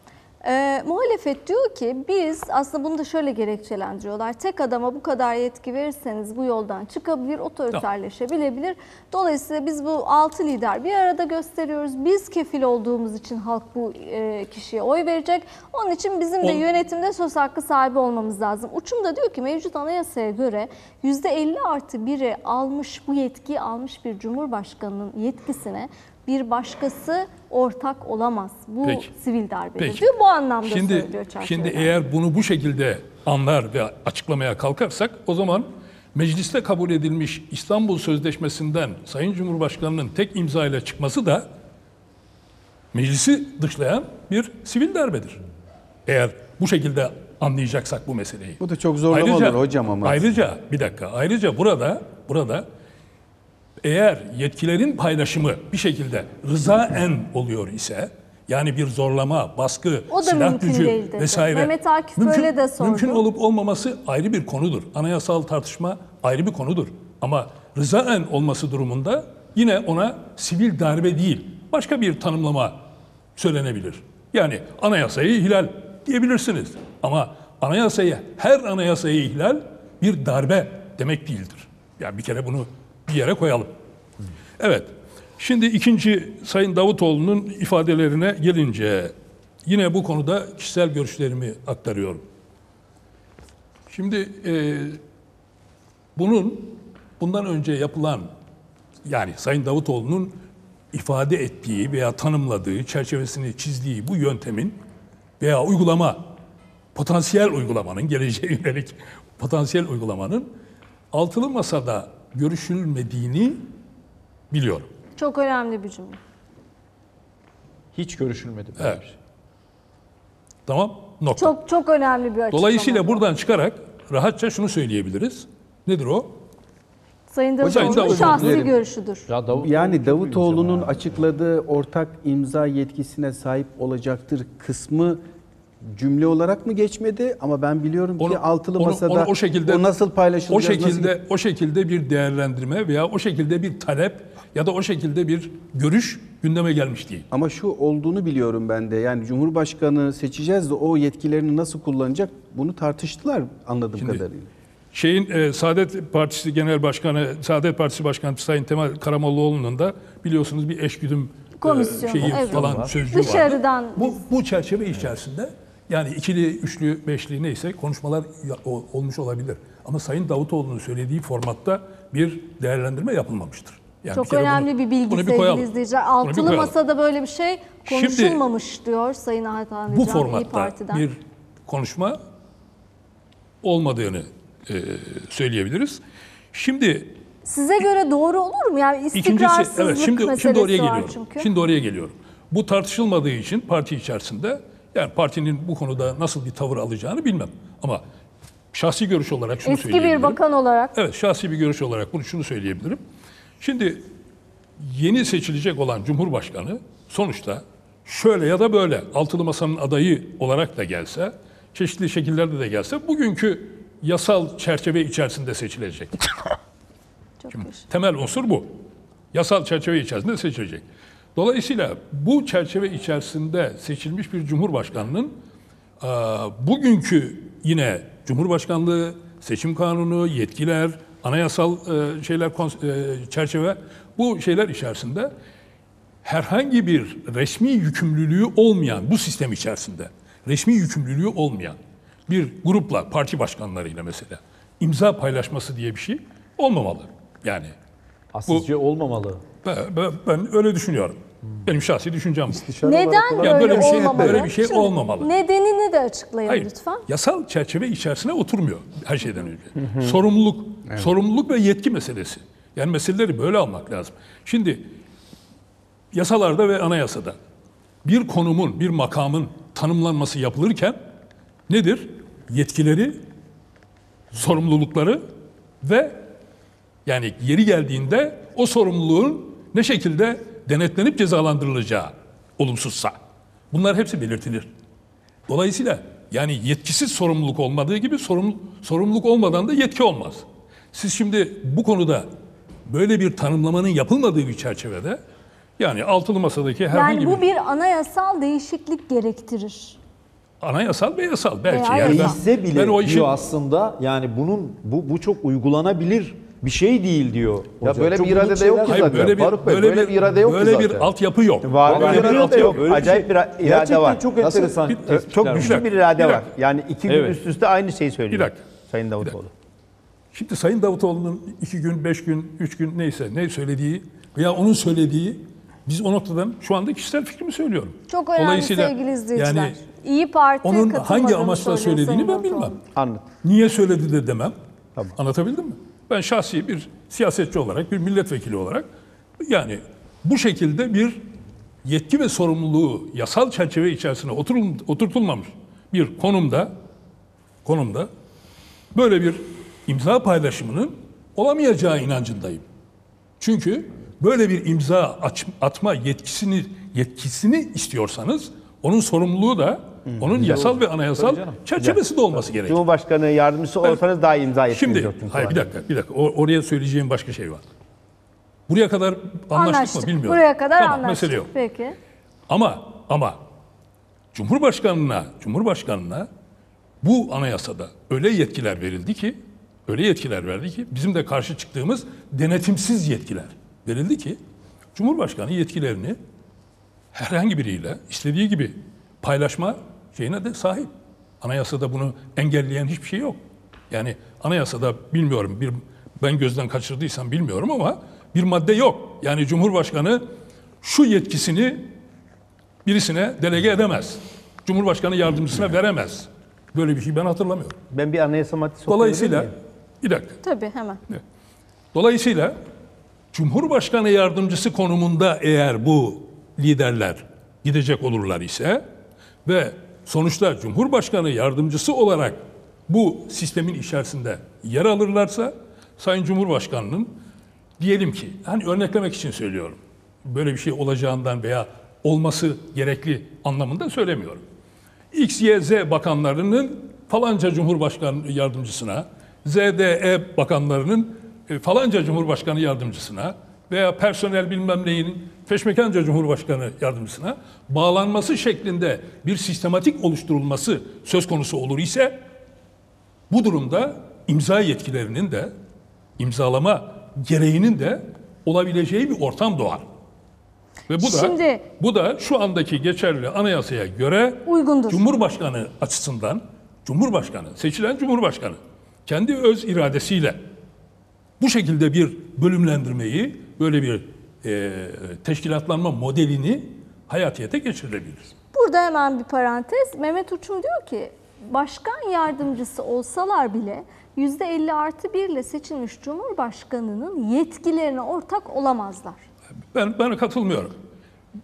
Ee, muhalefet diyor ki biz aslında bunu da şöyle gerekçelendiriyorlar. Tek adama bu kadar yetki verirseniz bu yoldan çıkabilir, otoriterleşebilebilir. Dolayısıyla biz bu altı lider bir arada gösteriyoruz. Biz kefil olduğumuz için halk bu e, kişiye oy verecek. Onun için bizim de On- yönetimde söz hakkı sahibi olmamız lazım. Uçum da diyor ki mevcut anayasaya göre %50 artı 1'i almış bu yetkiyi almış bir cumhurbaşkanının yetkisine bir başkası ortak olamaz. Bu Peki. sivil darbedir Peki. diyor. Bu anlamda Şimdi söylüyor şimdi çerçeveden. eğer bunu bu şekilde anlar ve açıklamaya kalkarsak o zaman mecliste kabul edilmiş İstanbul Sözleşmesi'nden Sayın Cumhurbaşkanı'nın tek imza ile çıkması da meclisi dışlayan bir sivil darbedir. Eğer bu şekilde anlayacaksak bu meseleyi. Bu da çok zorlama olur hocam ama. Ayrıca bir dakika. Ayrıca burada burada eğer yetkilerin paylaşımı bir şekilde rızaen oluyor ise yani bir zorlama, baskı, O da silah gücü değil dedi. vesaire. Mehmet Akif mümkün, öyle de sordu. Mümkün olup olmaması ayrı bir konudur. Anayasal tartışma ayrı bir konudur. Ama rızaen olması durumunda yine ona sivil darbe değil, başka bir tanımlama söylenebilir. Yani anayasayı ihlal diyebilirsiniz. Ama anayasayı, her anayasayı ihlal bir darbe demek değildir. Yani bir kere bunu bir yere koyalım. Evet. Şimdi ikinci Sayın Davutoğlu'nun ifadelerine gelince yine bu konuda kişisel görüşlerimi aktarıyorum. Şimdi e, bunun bundan önce yapılan yani Sayın Davutoğlu'nun ifade ettiği veya tanımladığı, çerçevesini çizdiği bu yöntemin veya uygulama, potansiyel uygulamanın, geleceğe yönelik potansiyel uygulamanın altılı masada görüşülmediğini biliyorum. Çok önemli bir cümle. Hiç görüşülmedi böyle Evet. bir şey. Tamam? Nokta. Çok çok önemli bir açıklama. Dolayısıyla bu. buradan çıkarak rahatça şunu söyleyebiliriz. Nedir o? Sayın Davutoğlu'nun şahsi dilerim. görüşüdür. Ya Davut Yani Davutoğlu'nun açıkladığı ortak imza yetkisine sahip olacaktır kısmı cümle olarak mı geçmedi? Ama ben biliyorum ki Onu- altılı onu- masada onu o şekilde o nasıl o paylaşılacak? nasıl- şekilde o şekilde bir değerlendirme veya o şekilde bir talep ya da o şekilde bir görüş gündeme gelmiş değil. Ama şu olduğunu biliyorum ben de. Yani Cumhurbaşkanı seçeceğiz de o yetkilerini nasıl kullanacak bunu tartıştılar anladığım Şimdi- kadarıyla. Şeyin e, Saadet Partisi Genel Başkanı, Saadet Partisi Başkanı Sayın Temel Karamollaoğlu'nun da biliyorsunuz bir eşgüdüm e, Komisyon, şeyi evet. falan sözcüğü vardı. Dışarıdan Bu, bu çerçeve içerisinde Yani ikili, üçlü, beşli neyse konuşmalar olmuş olabilir. Ama Sayın Davutoğlu'nun söylediği formatta bir değerlendirme yapılmamıştır. Yani Çok kere önemli bunu- bir bilgi bir sevgili koyalım. izleyiciler. Bir Altılı koyalım. Masa'da böyle bir şey Şimdi- konuşulmamış diyor Sayın Hakan Bu Can İYİ formatta Parti'den. bir konuşma olmadığını e, söyleyebiliriz. Şimdi Size göre doğru olur mu? Yani İkincisi, istikrarsızlık evet şimdi meselesi şimdi oraya geliyorum. çünkü. Şimdi oraya geliyorum. Bu tartışılmadığı için parti içerisinde yani partinin bu konuda nasıl bir tavır alacağını bilmem. Ama şahsi görüş olarak şunu Eski bir söyleyebilirim. bakan olarak Evet, şahsi bir görüş olarak bunu şunu söyleyebilirim. Şimdi yeni seçilecek olan Cumhurbaşkanı sonuçta şöyle ya da böyle altılı masanın adayı olarak da gelse, çeşitli şekillerde de gelse bugünkü yasal çerçeve içerisinde seçilecek. çok yaşa. Temel unsur bu. Yasal çerçeve içerisinde seçilecek. Dolayısıyla bu çerçeve içerisinde seçilmiş bir cumhurbaşkanının eee, bugünkü yine Cumhurbaşkanlığı, seçim kanunu, yetkiler, anayasal eee, şeyler eee, çerçeve bu şeyler içerisinde herhangi bir resmi yükümlülüğü olmayan bu sistem içerisinde resmi yükümlülüğü olmayan bir grupla parti başkanlarıyla mesela imza paylaşması diye bir şey olmamalı. Yani Asizce olmamalı. Ben, ben- ben öyle düşünüyorum. Benim şahsi düşüncem bu. Neden böyle, böyle bir şey- olmamalı? böyle bir şey Şimdi olmamalı. Nedenini de açıklayın Hayır, lütfen. yasal çerçeve içerisine oturmuyor her şeyden önce. Sorumluluk, sorumluluk ve yetki meselesi. Yani meseleleri böyle almak lazım. Şimdi yasalarda ve anayasada bir konumun, bir makamın tanımlanması yapılırken nedir? Yetkileri, sorumlulukları ve yani yeri geldiğinde o sorumluluğun ne şekilde denetlenip cezalandırılacağı olumsuzsa. Bunlar hepsi belirtilir. Dolayısıyla yani yetkisiz sorumluluk olmadığı gibi sorum, sorumluluk olmadan da yetki olmaz. Siz şimdi bu konuda böyle bir tanımlamanın yapılmadığı bir çerçevede yani altılı masadaki herhangi Yani bu bir bir anayasal değişiklik gerektirir. anayasal ve yasal belki. Veya yani ben, bile ben o işin diyor aslında yani bunun bu bu çok uygulanabilir bir şey değil diyor. Ya hocam. böyle Çok bir irade de yok ki zaten. böyle bir Faruk Bey, böyle, böyle bir irade yok ki böyle bir zaten. altyapı yok. Var, böyle bir irade altyapı yok. Bir Acayip bir irade Gerçekten var. çok Nasıl? enteresan. Bir- Çok güçlü dakika, bir irade bir var. Yani iki gün Evet. üst üste aynı şeyi söylüyor. Bir dakika. Sayın Davutoğlu. Şimdi Sayın Davutoğlu'nun iki gün, beş gün, üç gün neyse ne söylediği veya onun söylediği biz o noktadan şu anda kişisel fikrimi söylüyorum. Çok önemli Dolayısıyla sevgili izleyiciler. Yani İyi Parti onun hangi amaçla söylediğini ben bilmem. Anladım. Niye söyledi de demem. Anlatabildim mi? Ben şahsi bir siyasetçi olarak, bir milletvekili olarak yani bu şekilde bir yetki ve sorumluluğu yasal çerçeve içerisine oturtulmamış bir konumda konumda böyle bir imza paylaşımının olamayacağı inancındayım. Çünkü böyle bir imza atma yetkisini yetkisini istiyorsanız onun sorumluluğu da onun yasal ve anayasal çerçevesi de olması gerekir. Cumhurbaşkanı yardımcısı olsanız daha imza yetkiniz Şimdi, çünkü hayır bir dakika, bir dakika. O- oraya söyleyeceğim başka şey var. Buraya kadar anlaştık, Anlaştık. mı bilmiyorum. Buraya kadar tamam, anlaştık. mesele yok. Peki. Ama ama Cumhurbaşkanına, Cumhurbaşkanına bu anayasada öyle yetkiler verildi ki, öyle yetkiler verdi ki bizim de karşı çıktığımız denetimsiz yetkiler verildi ki Cumhurbaşkanı yetkilerini herhangi biriyle istediği gibi paylaşma şeyine de sahip. Anayasada bunu engelleyen hiçbir şey yok. Yani anayasada bilmiyorum bir ben gözden kaçırdıysam bilmiyorum ama bir madde yok. Yani Cumhurbaşkanı şu yetkisini birisine delege edemez. Cumhurbaşkanı yardımcısına veremez. Böyle bir şey ben hatırlamıyorum. Ben bir anayasa maddesi Dolayısıyla bir dakika. Tabii hemen. Dolayısıyla Cumhurbaşkanı yardımcısı konumunda eğer bu liderler gidecek olurlar ise ve sonuçta Cumhurbaşkanı yardımcısı olarak bu sistemin içerisinde yer alırlarsa Sayın Cumhurbaşkanı'nın diyelim ki hani örneklemek için söylüyorum. Böyle bir şey olacağından veya olması gerekli anlamında söylemiyorum. X, Y, Z bakanlarının falanca Cumhurbaşkanı yardımcısına, ZDE bakanlarının e, falanca Cumhurbaşkanı yardımcısına veya personel bilmem neyin feşmekanca Cumhurbaşkanı yardımcısına bağlanması şeklinde bir sistematik oluşturulması söz konusu olur ise bu durumda imza yetkilerinin de imzalama gereğinin de olabileceği bir ortam doğar. Ve bu da Şimdi- bu da şu andaki geçerli anayasaya göre Uygundur. Cumhurbaşkanı açısından Cumhurbaşkanı, seçilen Cumhurbaşkanı kendi öz iradesiyle bu şekilde bir bölümlendirmeyi, böyle bir e, teşkilatlanma modelini hayatiyete geçirebilir. Burada hemen bir parantez. Mehmet Uçum diyor ki başkan yardımcısı olsalar bile %50 artı 1 ile seçilmiş Cumhurbaşkanı'nın yetkilerine ortak olamazlar. Ben ben katılmıyorum.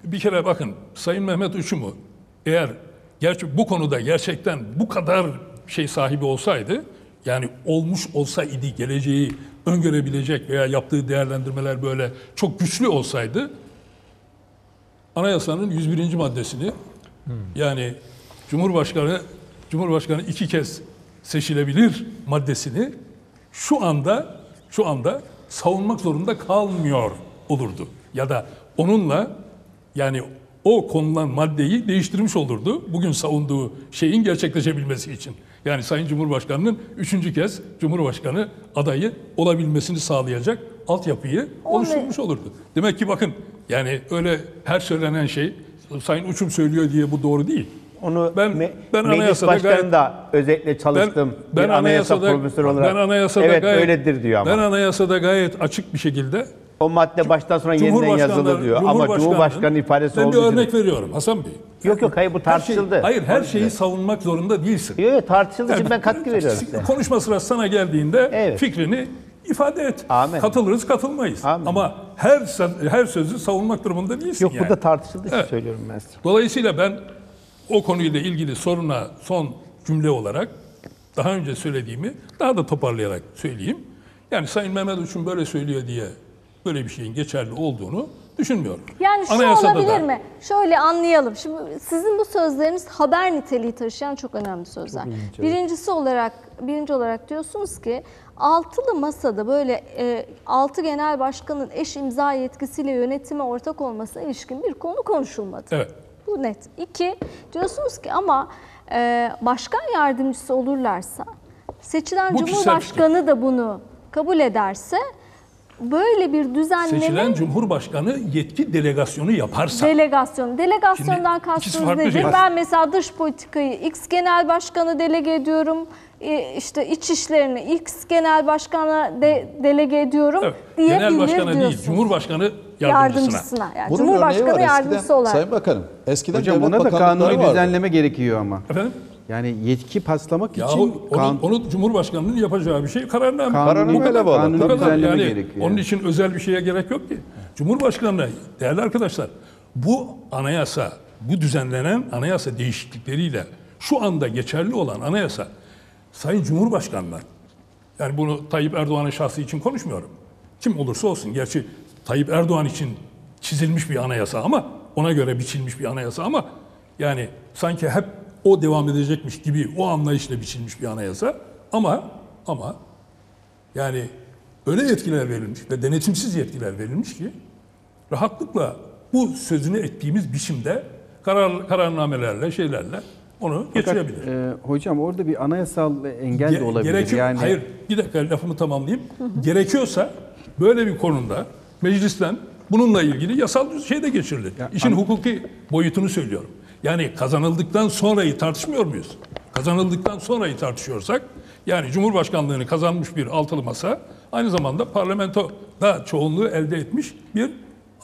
Bir kere bakın Sayın Mehmet Uçum'u eğer gerçi bu konuda gerçekten bu kadar şey sahibi olsaydı yani olmuş olsaydı geleceği öngörebilecek veya yaptığı değerlendirmeler böyle çok güçlü olsaydı anayasanın 101. maddesini yani Cumhurbaşkanı Cumhurbaşkanı iki kez seçilebilir maddesini şu anda şu anda savunmak zorunda kalmıyor olurdu. Ya da onunla yani o konulan maddeyi değiştirmiş olurdu. Bugün savunduğu şeyin gerçekleşebilmesi için. Yani Sayın Cumhurbaşkanı'nın üçüncü kez Cumhurbaşkanı adayı olabilmesini sağlayacak altyapıyı oluşturmuş olurdu. Demek ki bakın yani öyle her söylenen şey Sayın Uçum söylüyor diye bu doğru değil. Onu Ben- me- ben anayasada gayet- da özellikle çalıştım. Ben, ben bir anayasa anayasada profesörü olarak. ben anayasada evet gayet, öyledir diyor ama. Ben anayasada gayet açık bir şekilde o madde baştan sonra yeniden yazılı diyor. Ama Cumhurbaşkanı ifadesi Ben bir olduğu için. örnek veriyorum Hasan Bey. Yok yok hayır bu Her şey- tartışıldı. hayır her şeyi savunmak zorunda değilsin. Yok yok tartışıldığı için ben katkı veriyorum size. Konuşma sırası sana geldiğinde Evet. fikrini ifade et. Amin. Katılırız, katılmayız. Amin. Ama her her sözü savunmak durumunda değilsin Yok yani. burada tartışıldığı için Evet. söylüyorum ben size. Dolayısıyla ben o konuyla ilgili soruna son cümle olarak daha önce söylediğimi daha da toparlayarak söyleyeyim. Yani Sayın Mehmet Uçum böyle söylüyor diye böyle bir şeyin geçerli olduğunu düşünmüyorum. Yani şu Anayasada olabilir da- mi? Şöyle anlayalım. Şimdi sizin bu sözleriniz haber niteliği taşıyan çok önemli sözler. Birincisi olarak birinci olarak diyorsunuz ki altılı masada böyle e, altı genel başkanın eş imza yetkisiyle yönetime ortak olmasına ilişkin bir konu konuşulmadı. Evet. Bu net. İki, diyorsunuz ki ama e, başkan yardımcısı olurlarsa seçilen Bu Cumhurbaşkanı da bunu kabul ederse böyle bir düzenleme Seçilen Cumhurbaşkanı yetki delegasyonu yaparsa Delegasyon. Delegasyondan kastınız nedir? şey. Ben mesela dış politikayı X genel başkanı delege ediyorum. E, işte iç işlerini X genel başkana de, delege ediyorum evet, diyebilir genel başkanı değil, diyorsunuz. Cumhurbaşkanı yardımcısına. yardımcısına. Yani Bunun Cumhurbaşkanı yardımcısı eskiden. olarak. Sayın Bakanım, eskiden Hocam devlet buna da kanuni vardı. düzenleme gerekiyor ama. Efendim? Yani yetki paslamak Ya için onu, kan- onu Cumhurbaşkanı'nın yapacağı bir şey kararname. Kararnameyle bağlı. kanuni Bu kadar. düzenleme Yani gerekiyor. onun için özel bir şeye gerek yok ki. Cumhurbaşkanı değerli arkadaşlar bu anayasa, bu düzenlenen anayasa değişiklikleriyle şu anda geçerli olan anayasa Sayın Cumhurbaşkanı'na yani bunu Tayyip Erdoğan'ın şahsı için konuşmuyorum. Kim olursa olsun. Gerçi Tayyip Erdoğan için çizilmiş bir anayasa ama ona göre biçilmiş bir anayasa ama yani sanki hep o devam edecekmiş gibi o anlayışla biçilmiş bir anayasa ama ama yani öyle yetkiler verilmiş ve denetimsiz yetkiler verilmiş ki rahatlıkla bu sözünü ettiğimiz biçimde karar, kararnamelerle şeylerle onu geçirebilir. Ee, hocam orada bir anayasal engel de Ge- olabilir. gerekiyor- yani Hayır bir dakika lafımı tamamlayayım. Gerekiyorsa böyle bir konumda meclisten bununla ilgili yasal şey de geçirilir. İşin hukuki boyutunu söylüyorum. Yani kazanıldıktan sonrayı tartışmıyor muyuz? Kazanıldıktan sonrayı tartışıyorsak yani Cumhurbaşkanlığını kazanmış bir altılı masa aynı zamanda parlamentoda çoğunluğu elde etmiş bir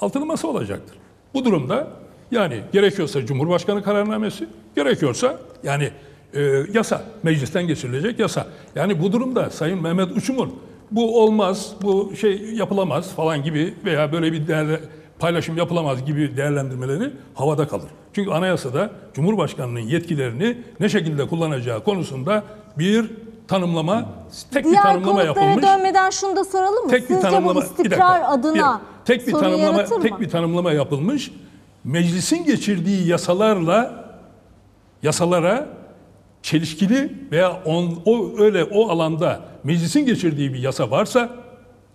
altılı masa olacaktır. Bu durumda yani gerekiyorsa Cumhurbaşkanı kararnamesi, gerekiyorsa yani e, yasa, meclisten geçirilecek yasa. Yani bu durumda Sayın Mehmet Uçum'un bu olmaz, bu şey yapılamaz falan gibi veya böyle bir değerle, paylaşım yapılamaz gibi değerlendirmeleri havada kalır. Çünkü anayasada Cumhurbaşkanı'nın yetkilerini ne şekilde kullanacağı konusunda bir tanımlama, tek bir Diğer tanımlama konuklara yapılmış. dönmeden şunu da soralım mı? Tek bir Sizce tanımlama, bu bir istikrar dakika, adına bir- tek bir tanımlama, tek mı? bir tanımlama yapılmış. Meclisin geçirdiği yasalarla yasalara çelişkili veya on, o öyle o alanda meclisin geçirdiği bir yasa varsa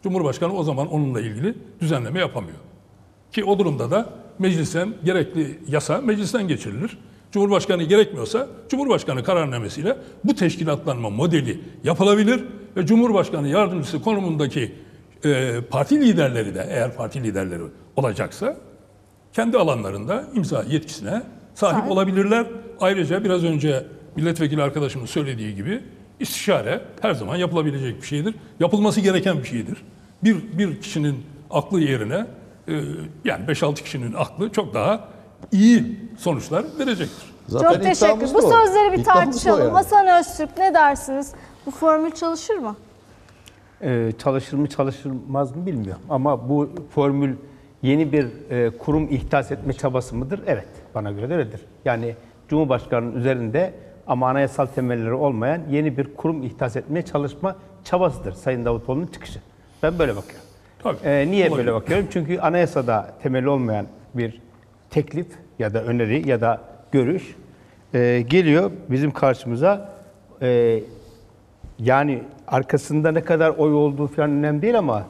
Cumhurbaşkanı o zaman onunla ilgili düzenleme yapamıyor. Ki o durumda da meclisten gerekli yasa meclisten geçirilir. Cumhurbaşkanı gerekmiyorsa Cumhurbaşkanı kararnamesiyle bu teşkilatlanma modeli yapılabilir ve Cumhurbaşkanı yardımcısı konumundaki e, parti liderleri de eğer parti liderleri olacaksa kendi alanlarında imza yetkisine sahip olabilirler. Ayrıca biraz önce milletvekili arkadaşımın söylediği gibi istişare her zaman yapılabilecek bir şeydir. Yapılması gereken bir şeydir. Bir, bir kişinin aklı yerine yani 5-6 kişinin aklı çok daha iyi sonuçlar verecektir. Zaten Çok teşekkür. Bu o. sözleri bir İddiamız tartışalım. yani. Hasan Öztürk ne dersiniz? Bu formül çalışır mı? Ee, çalışır mı çalışılmaz mı bilmiyorum. Ama bu formül yeni bir e, kurum ihdas etme çabası mıdır? Evet, bana göre de öyledir. Yani Cumhurbaşkanı'nın üzerinde ama anayasal temelleri olmayan yeni bir kurum ihdas etmeye çalışma çabasıdır Sayın Davutoğlu'nun çıkışı. Ben böyle bakıyorum. Tabii. Ee, niye Olabilir. böyle bakıyorum? Çünkü anayasada temeli olmayan bir teklif ya da öneri ya da görüş e, geliyor bizim karşımıza. E, yani arkasında ne kadar oy olduğu falan önemli değil ama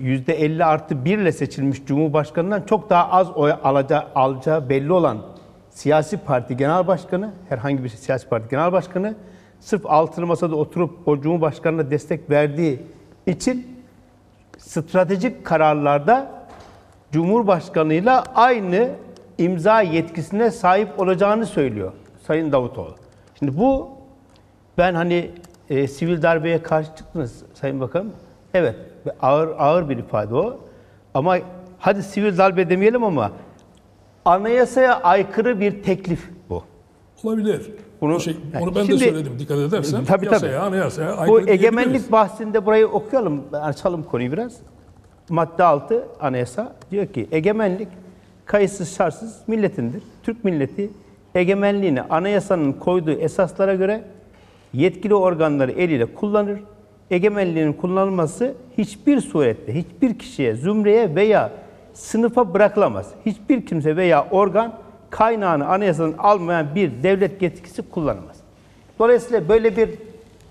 %50 artı 1 ile seçilmiş Cumhurbaşkanı'ndan çok daha az oy alacağı, alacağı belli olan siyasi parti genel başkanı, herhangi bir siyasi parti genel başkanı sırf altılı masada oturup o Cumhurbaşkanı'na destek verdiği için stratejik kararlarda Cumhurbaşkanıyla aynı imza yetkisine sahip olacağını söylüyor Sayın Davutoğlu. Şimdi bu ben hani e, sivil darbeye karşı çıktınız Sayın Bakanım. Evet ve ağır ağır bir ifade o. Ama hadi sivil darbe demeyelim ama anayasaya aykırı bir teklif. Olabilir. Bunu- şey, Yani onu ben şimdi- de söyledim dikkat edersen. Tabii, tabii. yasaya, anayasaya Bu egemenlik bahsinde burayı okuyalım, açalım konuyu biraz. Madde 6 anayasa diyor ki egemenlik kayıtsız şartsız milletindir. Türk milleti egemenliğini anayasanın koyduğu esaslara göre yetkili organları eliyle kullanır. Egemenliğinin kullanılması hiçbir surette hiçbir kişiye, zümreye veya sınıfa bırakılamaz. Hiçbir kimse veya organ kaynağını anayasadan almayan bir devlet yetkisi kullanamaz. Dolayısıyla böyle bir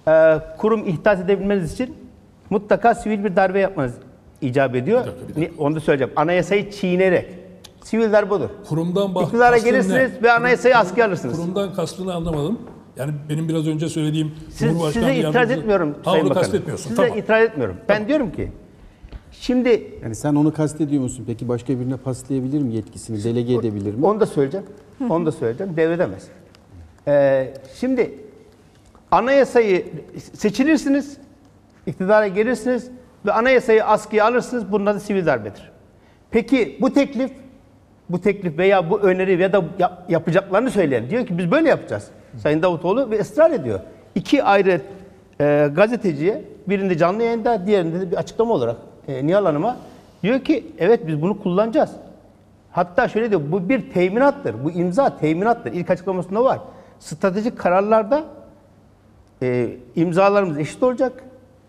e, kurum ihdas edebilmeniz için mutlaka sivil bir darbe yapmanız icap ediyor. Ni- Onu da söyleyeceğim. Anayasayı çiğnerek. Sivil darbe budur. Kurumdan bah- İktidara gelirsiniz ne? ve anayasayı askıya alırsınız. Kurumdan kastını anlamadım. Yani benim biraz önce söylediğim Siz, Cumhurbaşkanı size itiraz yardımcısı- etmiyorum Ha, Sayın Bakanım. kastetmiyorsun. Size Tamam. itiraz etmiyorum. Ben diyorum ki şimdi Yani sen onu kastediyor musun? Peki başka birine paslayabilir mi yetkisini? Delege edebilir mi? Onu da söyleyeceğim. Onu da söyleyeceğim. Devredemez. Ee, şimdi anayasayı seçilirsiniz, iktidara gelirsiniz ve anayasayı askıya alırsınız. Bunun adı sivil darbedir. Peki bu teklif, bu teklif veya bu öneri ya da yap- yapacaklarını söyleyen diyor ki biz böyle yapacağız. Sayın Davutoğlu ve ısrar ediyor. İki ayrı e, gazeteciye, birinde canlı yayında, diğerinde de bir açıklama olarak e, Nihal Hanım'a diyor ki evet biz bunu kullanacağız. Hatta şöyle diyor, bu bir teminattır. Bu imza teminattır. İlk açıklamasında var. Stratejik kararlarda e, imzalarımız eşit olacak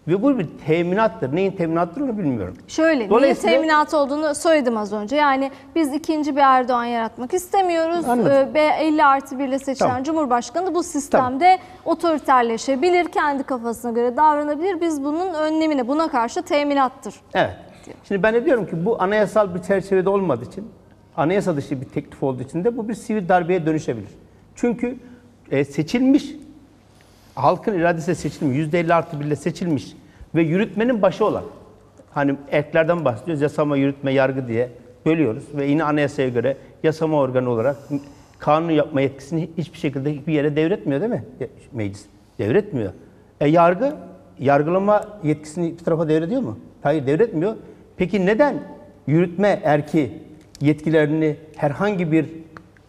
ve bu bir teminattır. Neyin teminattır onu bilmiyorum. Şöyle, neyin teminatı olduğunu söyledim az önce. Yani biz ikinci bir Erdoğan yaratmak istemiyoruz. Anladım. Ee, ve 50 artı 1 ile seçilen Tamam. Cumhurbaşkanı bu sistemde otoriterleşebilir, kendi kafasına göre davranabilir. Biz bunun önlemine, buna karşı teminattır. Evet. Şimdi ben de diyorum ki bu anayasal bir çerçevede olmadığı için, anayasa dışı bir teklif olduğu için de bu bir sivil darbeye dönüşebilir. Çünkü e, seçilmiş, halkın iradesiyle seçilmiş, %50 artı birle seçilmiş ve yürütmenin başı olan, hani erklerden bahsediyoruz, yasama, yürütme, yargı diye bölüyoruz ve yine anayasaya göre yasama organı olarak kanun yapma yetkisini hiçbir şekilde hiçbir yere devretmiyor değil mi meclis? Devretmiyor. E yargı, yargılama yetkisini bir tarafa devrediyor mu? Hayır devretmiyor. Peki neden yürütme erki yetkilerini herhangi bir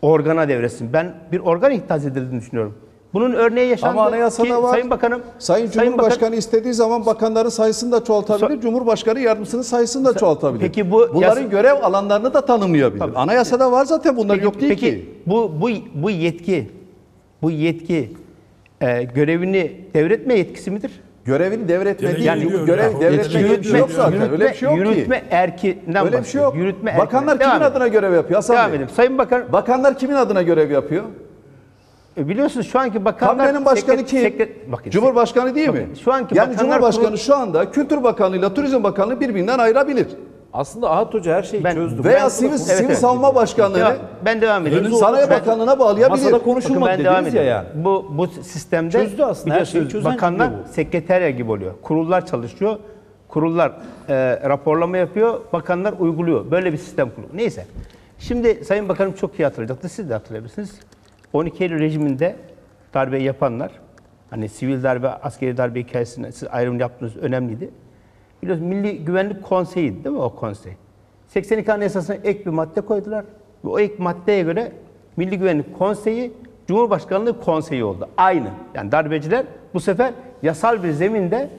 organa devretsin? Ben bir organ ihtas edildiğini düşünüyorum. Bunun örneği yaşandı. Ama anayasada ki, var. Sayın Bakanım, Sayın Bakan- Cumhurbaşkanı istediği zaman bakanların sayısını da çoğaltabilir, So- Cumhurbaşkanı yardımcısının sayısını da çoğaltabilir. Peki bu Bunların yasa- görev alanlarını da tanımlayabilir. Tabii. Anayasada var zaten bunlar Peki, yok değil peki ki. bu bu bu yetki bu yetki e, görevini devretme yetkisi midir? Görevini devretme Yani değil. yani görev ya, devretme yetkisi yok zaten. yürütme, Öyle bir şey yok yürütme ki. erkinden Öyle bir şey yok. Yürütme erki. Bakanlar Devam kimin edin. adına görev yapıyor Hasan Devam Bey? edelim. Sayın Bakan, Bakanlar kimin adına görev yapıyor? E, biliyorsunuz şu anki bakanlar... Kabinenin başkanı sekre- kim? sekre- bakın, Cumhurbaşkanı değil mi? Bakın, şu anki yani Cumhurbaşkanı kurulu- şu anda Kültür Bakanlığı ile Turizm Bakanlığı birbirinden ayırabilir. Aslında Ahat Hoca her şeyi Ben- çözdü. Veya Ben- Sivil, Evet, Sivil evet. Savunma Başkanlığı Devam- ben devam edeyim. Sanayi Ben- Bakanlığı'na bağlayabilir. Masada Bakın konuşulmadı ben devam dediniz ya yani. Bu bu sistemde Çözdü aslında, her şeyi çözen bakanlar sekreterya gibi oluyor. Kurullar çalışıyor. Kurullar e, raporlama yapıyor, bakanlar uyguluyor. Böyle bir sistem kurulu. Neyse. Şimdi Sayın Bakanım çok iyi hatırlayacaktır. Siz de hatırlayabilirsiniz. 12 Eylül rejiminde darbe yapanlar, hani sivil darbe, askeri darbe hikayesinde siz ayrım yaptığınız önemliydi. Biliyorsunuz Milli Güvenlik Konseyi değil mi o konsey? 82 Anayasası'na ek bir madde koydular. Ve o ek maddeye göre Milli Güvenlik Konseyi Cumhurbaşkanlığı Konseyi oldu. Aynı. Yani darbeciler bu sefer yasal bir zeminde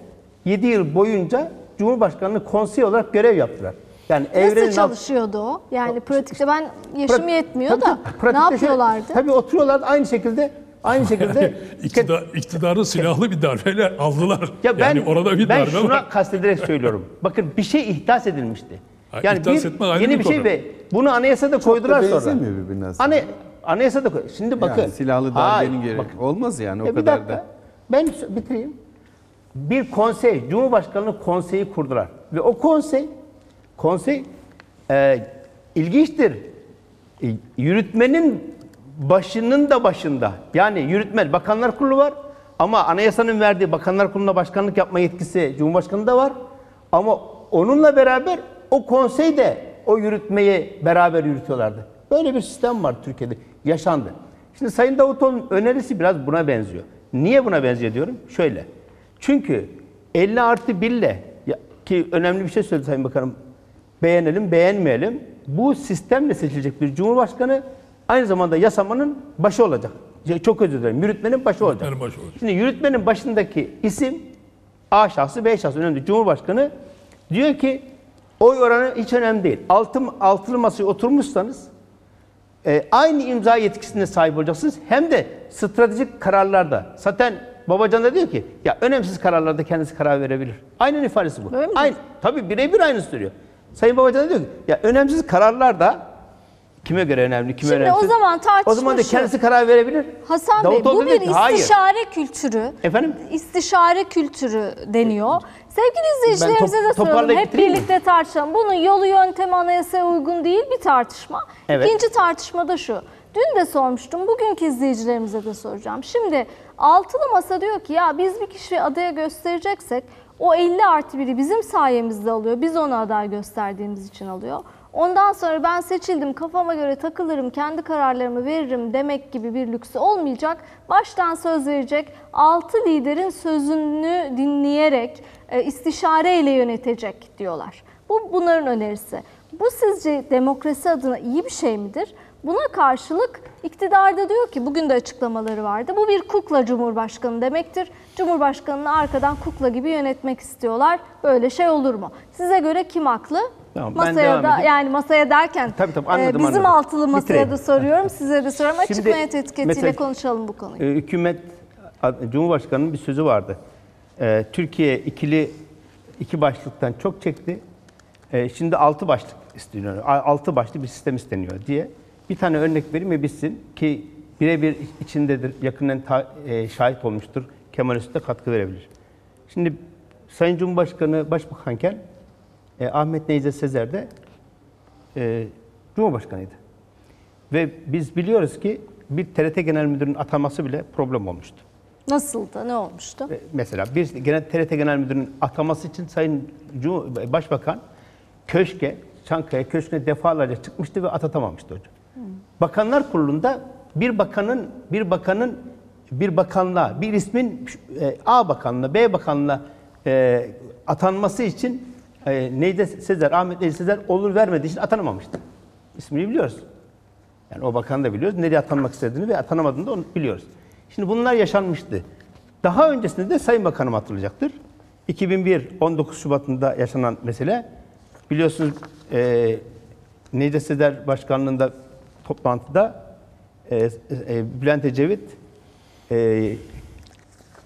7 yıl boyunca Cumhurbaşkanlığı Konseyi olarak görev yaptılar. Yani evrenin Nasıl çalışıyordu o? Yani pratikte ben yaşım Pra- yetmiyor tabii da tabii, ne pratikte şöyle- yapıyorlardı? tabii oturuyorlardı aynı şekilde aynı şekilde İktidar, iktidarı silahlı bir darbeyle aldılar. Ya ben, yani orada bir ben darbe şuna var. kastederek söylüyorum. Bakın bir şey ihdas edilmişti. Ha, Yani ihdas bir, etme ayrı yeni bir bir şey konu. ve bunu anayasada koydular sonra. benzemiyor birbirine aslında. Hani anayasada koy. Şimdi bakın. yani silahlı darbenin gereği. bakın. Olmaz yani o Ya bir kadar dakika. da. Ben bitireyim. Bir konsey, Cumhurbaşkanlığı konseyi kurdular. Ve o konsey, konsey e, ilginçtir. E, yürütmenin başının da başında. Yani yürütmen, bakanlar kurulu var. Ama anayasanın verdiği bakanlar kuruluna başkanlık yapma yetkisi Cumhurbaşkanı'nda var. Ama onunla beraber o konsey de o yürütmeyi beraber yürütüyorlardı. Böyle bir sistem var Türkiye'de. Yaşandı. Şimdi Sayın Davutoğlu'nun önerisi biraz buna benziyor. Niye buna benziyor diyorum? Şöyle. Çünkü 50 artı 1 ile ki önemli bir şey söyledi Sayın Bakanım. Beğenelim, beğenmeyelim. Bu sistemle seçilecek bir cumhurbaşkanı aynı zamanda yasamanın başı olacak. Çok özür dilerim. Yürütmenin başı olacak. Yürütmenin başı olacak. Şimdi yürütmenin başındaki isim A şahsı, B şahsı önemli. Cumhurbaşkanı diyor ki oy oranı hiç önemli değil. Altı, altılı masaya oturmuşsanız e, aynı imza yetkisine sahip olacaksınız. Hem de stratejik kararlarda. Zaten Babacan da diyor ki ya önemsiz kararlarda kendisi karar verebilir. Aynen ifadesi bu. Aynı, tabii birebir aynısı söylüyor. Sayın Babacan da diyor ki ya önemsiz kararlarda kime göre önemli, kime Şimdi o önemsiz? zaman tartışma O zaman da kendisi karar verebilir. Hasan Bey Davutoğlu bu diyor bir ki, hayır. istişare kültürü. Efendim? İstişare kültürü deniyor. Sevgili izleyicilerimize top- de soralım. Hep bitireyim mi? birlikte tartışalım. Bunun yolu yöntemi anayasaya uygun değil bir tartışma. Evet. İkinci tartışma da şu. Dün de sormuştum. Bugünkü izleyicilerimize de soracağım. Şimdi altılı masa diyor ki ya biz bir kişiyi adaya göstereceksek o 50 artı biri bizim sayemizde alıyor. Biz onu aday gösterdiğimiz için alıyor. Ondan sonra ben seçildim, kafama göre takılırım, kendi kararlarımı veririm demek gibi bir lüksü olmayacak. Baştan söz verecek, 6 liderin sözünü dinleyerek e, istişareyle yönetecek diyorlar. Bu bunların önerisi. Bu sizce demokrasi adına iyi bir şey midir? Buna karşılık iktidarda diyor ki bugün de açıklamaları vardı. Bu bir kukla cumhurbaşkanı demektir. Cumhurbaşkanını arkadan kukla gibi yönetmek istiyorlar. Böyle şey olur mu? Size göre kim haklı? Tamam, ben masaya devam da edeyim. yani masaya derken Tabii, tabii, e, anladım, bizim anladım. altılı masaya Bitireyim. da soruyorum, size de soruyorum. Açık Şimdi net etiketiyle konuşalım bu konuyu. E, hükümet Cumhurbaşkanı'nın bir sözü vardı. E, Türkiye ikili iki başlıktan çok çekti. E, şimdi altı başlık isteniyor. Altı başlı bir sistem isteniyor diye. Bir tane örnek vereyim mi bitsin ki birebir içindedir, yakından ta- e, şahit olmuştur. Kemal Üstü de katkı verebilir. Şimdi Sayın Cumhurbaşkanı başbakanken e, Ahmet Necdet Sezer de e, Cumhurbaşkanıydı. Ve biz biliyoruz ki bir TRT Genel Müdürü'nün ataması bile problem olmuştu. Nasıldı? Ne olmuştu? E, Mesela bir genel, TRT Genel Müdürü'nün ataması için Sayın Cum- Başbakan köşke, Çankaya Köşkü'ne defalarca çıkmıştı ve atatamamıştı hocam. Bakanlar Kurulu'nda bir bakanın bir bakanın bir bakanlığa, bir ismin e, A bakanlığına, B bakanlığına e, atanması için e, Necdet Sezer, Ahmet Necdet Sezer olur vermediği için atanamamıştı. İsmini biliyoruz. Yani o bakan da biliyoruz. Nereye atanmak istediğini ve atanamadığını da onu biliyoruz. Şimdi bunlar yaşanmıştı. Daha öncesinde de Sayın Bakanım hatırlayacaktır. 2001 19 Şubat'ında yaşanan mesele biliyorsunuz e, Necdet Sezer Başkanlığında toplantıda e, e, Bülent Ecevit e,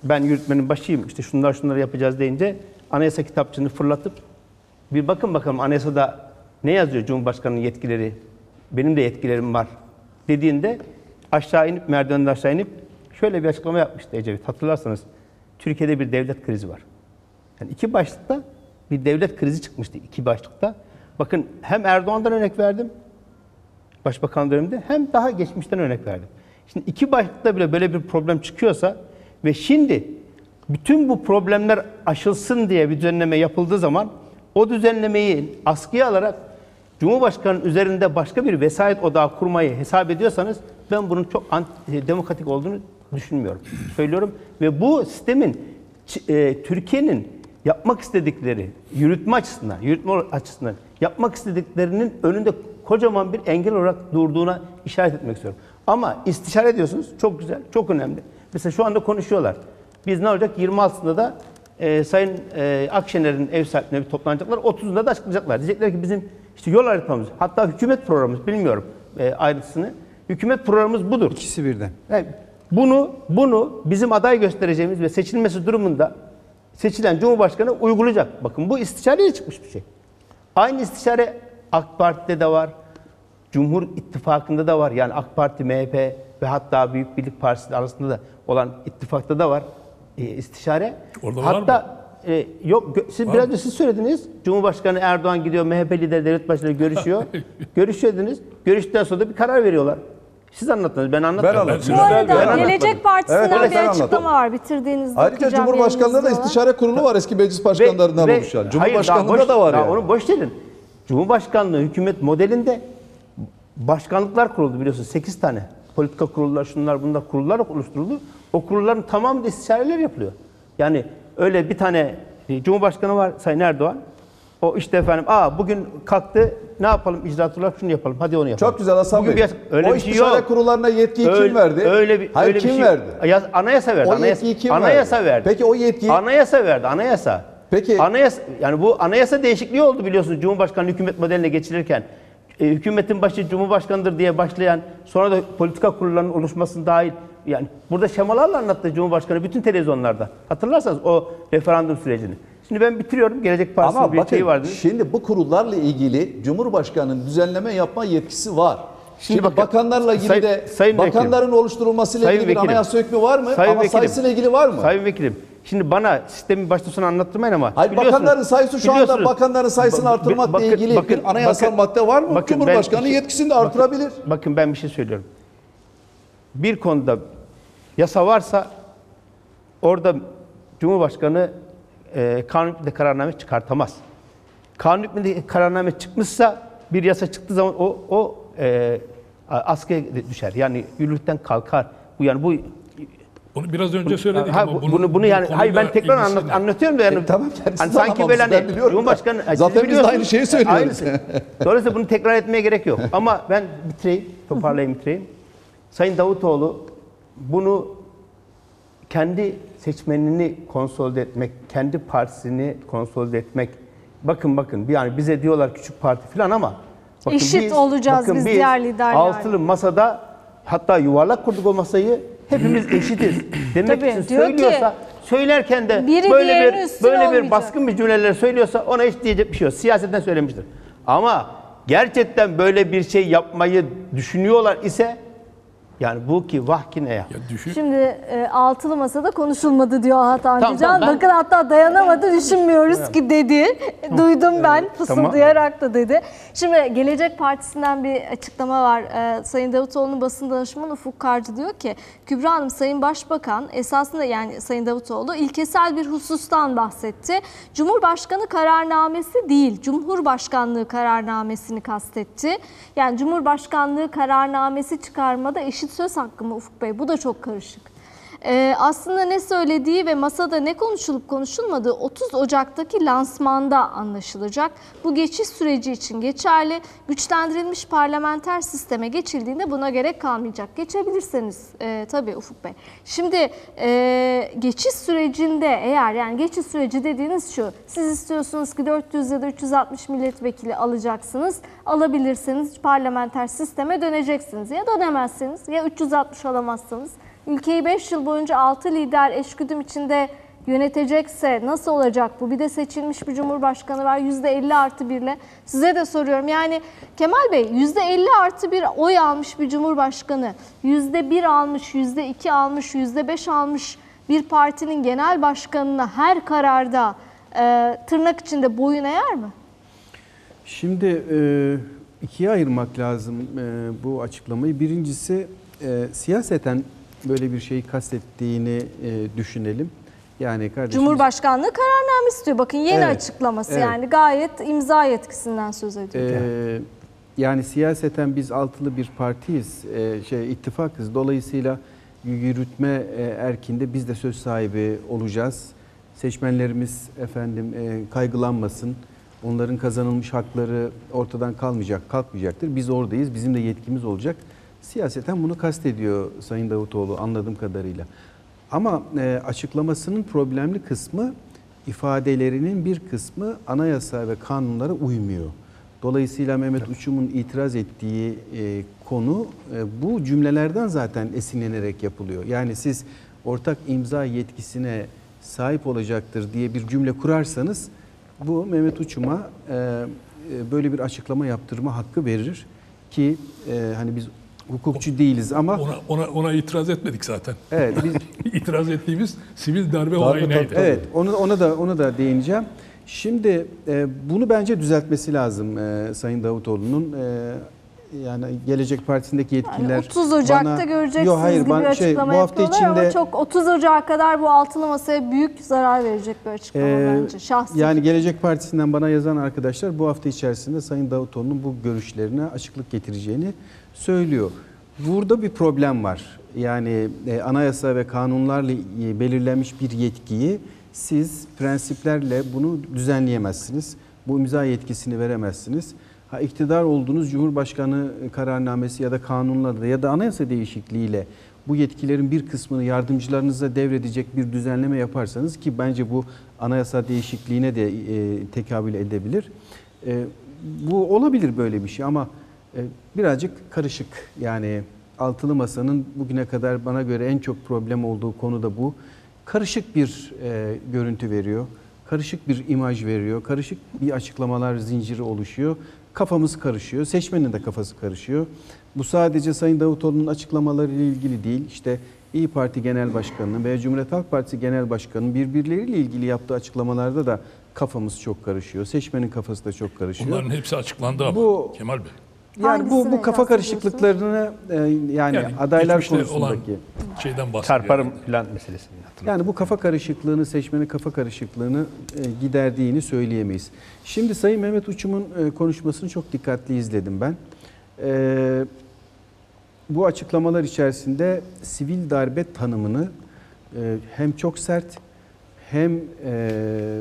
ben yürütmenin başıyım işte şunlar şunları yapacağız deyince anayasa kitapçığını fırlatıp bir bakın bakalım anayasada ne yazıyor Cumhurbaşkanı'nın yetkileri, benim de yetkilerim var dediğinde aşağı inip, merdivenden aşağı inip şöyle bir açıklama yapmıştı Ecevit. Hatırlarsanız Türkiye'de bir devlet krizi var. Yani iki başlıkta bir devlet krizi çıkmıştı iki başlıkta. Bakın hem Erdoğan'dan örnek verdim, Başbakan döneminde hem daha geçmişten örnek verdim. Şimdi iki başlıkta bile böyle bir problem çıkıyorsa ve şimdi bütün bu problemler aşılsın diye bir düzenleme yapıldığı zaman o düzenlemeyi askıya alarak Cumhurbaşkanının üzerinde başka bir vesayet odağı kurmayı hesap ediyorsanız ben bunun çok demokratik olduğunu düşünmüyorum. Söylüyorum ve bu sistemin e, Türkiye'nin yapmak istedikleri yürütme açısından, yürütme açısından yapmak istediklerinin önünde kocaman bir engel olarak durduğuna işaret etmek istiyorum. Ama istişare ediyorsunuz. Çok güzel, çok önemli. Mesela şu anda konuşuyorlar. Biz ne olacak? 26'sında da e, Sayın e, Akşener'in ev sahiplerine bir toplanacaklar. 30'unda da açıklayacaklar. Diyecekler ki bizim işte yol haritamız, hatta hükümet programımız bilmiyorum e, ayrıntısını. Hükümet programımız budur. İkisi birden. Yani bunu bunu bizim aday göstereceğimiz ve seçilmesi durumunda seçilen Cumhurbaşkanı uygulayacak. Bakın bu istişareyle çıkmış bir şey. Aynı istişare AK Parti'de de var. Cumhur İttifakı'nda da var. Yani AK Parti, MHP ve hatta Büyük Birlik Partisi arasında da olan ittifakta da var e, istişare. Orada var hatta e, yok siz biraz önce siz söylediniz. Cumhurbaşkanı Erdoğan gidiyor MHP lideri devlet başkanıyla görüşüyor. görüşüyor dediniz. Görüşten sonra da bir karar veriyorlar. Siz anlattınız ben anlatmadım. anlattım. Bu arada Ben. Gelecek Partisi'nden Evet, bir açıklama anlat. var bitirdiğinizde. Ayrıca okuyacağım Cumhurbaşkanlığında da istişare kurulu var eski meclis başkanlarından Ve- oluşan. hayır, Cumhurbaşkanlığında boş- da var yani. Onu boş verin. Cumhurbaşkanlığı hükümet modelinde başkanlıklar kuruldu biliyorsunuz. 8 tane. Politika kurullar, şunlar bunlar kurullar oluşturuldu. O kurulların tamamında istişareler yapılıyor. Yani öyle bir tane Cumhurbaşkanı var Sayın Erdoğan. O işte efendim aa bugün kalktı ne yapalım icraat olarak şunu yapalım hadi onu yapalım. Çok güzel Hasan Bugün Bey. bir- öyle o bir şey yok. kurullarına yetkiyi Öyle- kim verdi? Öyle bir, Hayır öyle kim bir şey, verdi? Ya, anayasa verdi. O anayasa, yetkiyi kim anayasa verdi? verdi. Peki o yetkiyi- Anayasa verdi. Anayasa. Peki- Anayasa yani bu anayasa değişikliği oldu biliyorsunuz Cumhurbaşkanı hükümet modeline geçirirken. E, hükümetin başı Cumhurbaşkanıdır diye başlayan sonra da politika kurullarının oluşmasını dahil yani burada şemalarla anlattı Cumhurbaşkanı bütün televizyonlarda. Hatırlarsanız o referandum sürecini. Şimdi ben bitiriyorum. Gelecek Partisi'nin Ama bir bakın şeyi vardı. şimdi bu kurullarla ilgili Cumhurbaşkanı'nın düzenleme yapma yetkisi var. Şimdi, bakın, bakanlarla ilgili Sayın- de Sayın Vekilim. bakanların oluşturulmasıyla Sayın ilgili bir Vekilim. anayasa hükmü var mı? Sayın Ama Vekilim. sayısıyla ilgili var mı? Sayın Vekilim. Şimdi bana sistemi başta sona anlattırmayın ama. Hayır bakanların sayısı şu anda bakanların sayısını artırmakla bakın- ilgili bakın- bir anayasal bakın- madde var mı? bakın ben- Cumhurbaşkanı yetkisini de artırabilir. Bakın ben bir şey söylüyorum. Bir konuda yasa varsa orada Cumhurbaşkanı e, kanun hükmünde kararname çıkartamaz. Kanun hükmünde kararname çıkmışsa bir yasa çıktığı zaman o, o e, askıya düşer. Yani yürürlükten kalkar. Bu yani bu Bunu biraz önce söyledik Ha, ama bunu bunu bu yani hayır ben tekrar anlat, ne? anlatıyorum da yani. E, tamam, kendisi hani sanki böyle hani. Cumhurbaşkanı Zaten biz aynı şeyi söylüyoruz. Aynısı. Dolayısıyla bunu tekrar etmeye gerek yok. Ama ben bitireyim, toparlayayım bitireyim. Sayın Davutoğlu bunu kendi seçmenini konsolide etmek, kendi partisini konsolide etmek. Bakın bakın yani bize diyorlar küçük parti falan ama bakın Eşit olacağız biz diğer liderlerle. Altılı masada hatta yuvarlak kurduk o masayı. Hepimiz eşitiz demek Tabii, için diyor ki, söylüyorsa söylerken de biri böyle bir böyle bir olmayacak. baskın bir cümleler söylüyorsa ona hiç diyecek bir şey yok. Siyasetten söylemiştir. Ama gerçekten böyle bir şey yapmayı düşünüyorlar ise yani bu ki vah ki ne ya. Ya düşün. Şimdi e, altılı masada konuşulmadı diyor Hakan Tamam, Can. tamam, ben- Bakın hatta dayanamadı düşünmüyoruz ki dedi. Duydum ben fısıldayarak da dedi. Şimdi Gelecek Partisi'nden bir açıklama var. E, Sayın Davutoğlu'nun basın danışmanı Ufuk Karcı diyor ki Kübra Hanım Sayın Başbakan esasında yani Sayın Davutoğlu ilkesel bir husustan bahsetti. Cumhurbaşkanı kararnamesi değil Cumhurbaşkanlığı kararnamesini kastetti. Yani Cumhurbaşkanlığı kararnamesi çıkarmada eşit söz hakkı mı Ufuk Bey? Bu da çok karışık. Ee, aslında ne söylediği ve masada ne konuşulup konuşulmadığı 30 Ocak'taki lansmanda anlaşılacak. Bu geçiş süreci için geçerli. Güçlendirilmiş parlamenter sisteme geçildiğinde buna gerek kalmayacak. Geçebilirseniz e, tabii Ufuk Bey. Şimdi e, geçiş sürecinde eğer yani geçiş süreci dediğiniz şu. Siz istiyorsunuz ki 400 ya da 360 milletvekili alacaksınız. Alabilirseniz parlamenter sisteme döneceksiniz. Ya dönemezseniz ya 360 alamazsanız ülkeyi 5 yıl boyunca 6 lider eşgüdüm içinde yönetecekse nasıl olacak bu? Bir de seçilmiş bir cumhurbaşkanı var %50 artı 1 ile. Size de soruyorum yani Kemal Bey %50 artı 1 oy almış bir cumhurbaşkanı, %1 almış, %2 almış, %5 almış bir partinin genel başkanına her kararda e, tırnak içinde boyun eğer mi? Şimdi e, ikiye ayırmak lazım e, bu açıklamayı. Birincisi e, siyaseten böyle bir şeyi kastettiğini e, düşünelim. Yani kardeşim Cumhurbaşkanlığı kararname istiyor. Bakın yeni Evet, açıklaması evet. yani gayet imza yetkisinden söz ediyor. Ee, yani siyaseten biz altılı bir partiyiz, ee, şey ittifakız. Dolayısıyla yürütme e, erkinde biz de söz sahibi olacağız. Seçmenlerimiz efendim e, kaygılanmasın. Onların kazanılmış hakları ortadan kalmayacak, kalkmayacaktır. Biz oradayız, bizim de yetkimiz olacak. Siyaseten bunu kastediyor Sayın Davutoğlu anladığım kadarıyla. Ama e, açıklamasının problemli kısmı ifadelerinin bir kısmı anayasa ve kanunlara uymuyor. Dolayısıyla Mehmet Uçum'un itiraz ettiği e, konu e, bu cümlelerden zaten esinlenerek yapılıyor. Yani siz ortak imza yetkisine sahip olacaktır diye bir cümle kurarsanız bu Mehmet Uçum'a e, e, böyle bir açıklama yaptırma hakkı verir ki e, hani biz hukukçu değiliz ama Ona, ona, ona itiraz etmedik zaten. evet biz itiraz ettiğimiz sivil darbe olayı neydi? Evet, onu ona da ona da değineceğim. Şimdi e, bunu bence düzeltmesi lazım e, Sayın Davutoğlu'nun. E, yani Gelecek Partisi'ndeki yetkililer Yani 30 Ocak'ta bana- göreceksiniz Yo, hayır, gibi ben- bir şey, açıklama bu hafta yapıyorlar ama içinde çok 30 Ocak'a kadar bu altılı masaya büyük zarar verecek bir açıklama Ee, bence. Şahsi Yani Gelecek Partisi'nden bana yazan arkadaşlar bu hafta içerisinde Sayın Davutoğlu'nun bu görüşlerine açıklık getireceğini söylüyor. Burada bir problem var. Yani e, anayasa ve kanunlarla e, belirlenmiş bir yetkiyi siz prensiplerle bunu düzenleyemezsiniz. Bu imza yetkisini veremezsiniz. Ha iktidar olduğunuz Cumhurbaşkanı kararnamesi ya da kanunlarla ya da anayasa değişikliğiyle bu yetkilerin bir kısmını yardımcılarınıza devredecek bir düzenleme yaparsanız ki bence bu anayasa değişikliğine de e, tekabül edebilir. E, bu olabilir böyle bir şey ama birazcık karışık. Yani altılı masanın bugüne kadar bana göre en çok problem olduğu konu da bu. Karışık bir e, görüntü veriyor. Karışık bir imaj veriyor. Karışık bir açıklamalar zinciri oluşuyor. Kafamız karışıyor. Seçmenin de kafası karışıyor. Bu sadece Sayın Davutoğlu'nun açıklamaları ile ilgili değil. İşte İyi Parti Genel Başkanı'nın veya Cumhuriyet Halk Partisi Genel Başkanı'nın birbirleriyle ilgili yaptığı açıklamalarda da kafamız çok karışıyor. Seçmenin kafası da çok karışıyor. Bunların hepsi açıklandı ama Bu- Kemal Bey. Yani bu bu kafa karışıklıklarını e, yani, Yani adaylar konusundaki şeyden bahsediyor. Çarparım plan meselesini hatırlıyorum. yani bu kafa karışıklığını seçmenin kafa karışıklığını e, giderdiğini söyleyemeyiz. Şimdi Sayın Mehmet Uçum'un e, konuşmasını çok dikkatli izledim ben. E, bu açıklamalar içerisinde sivil darbe tanımını e, hem çok sert hem e,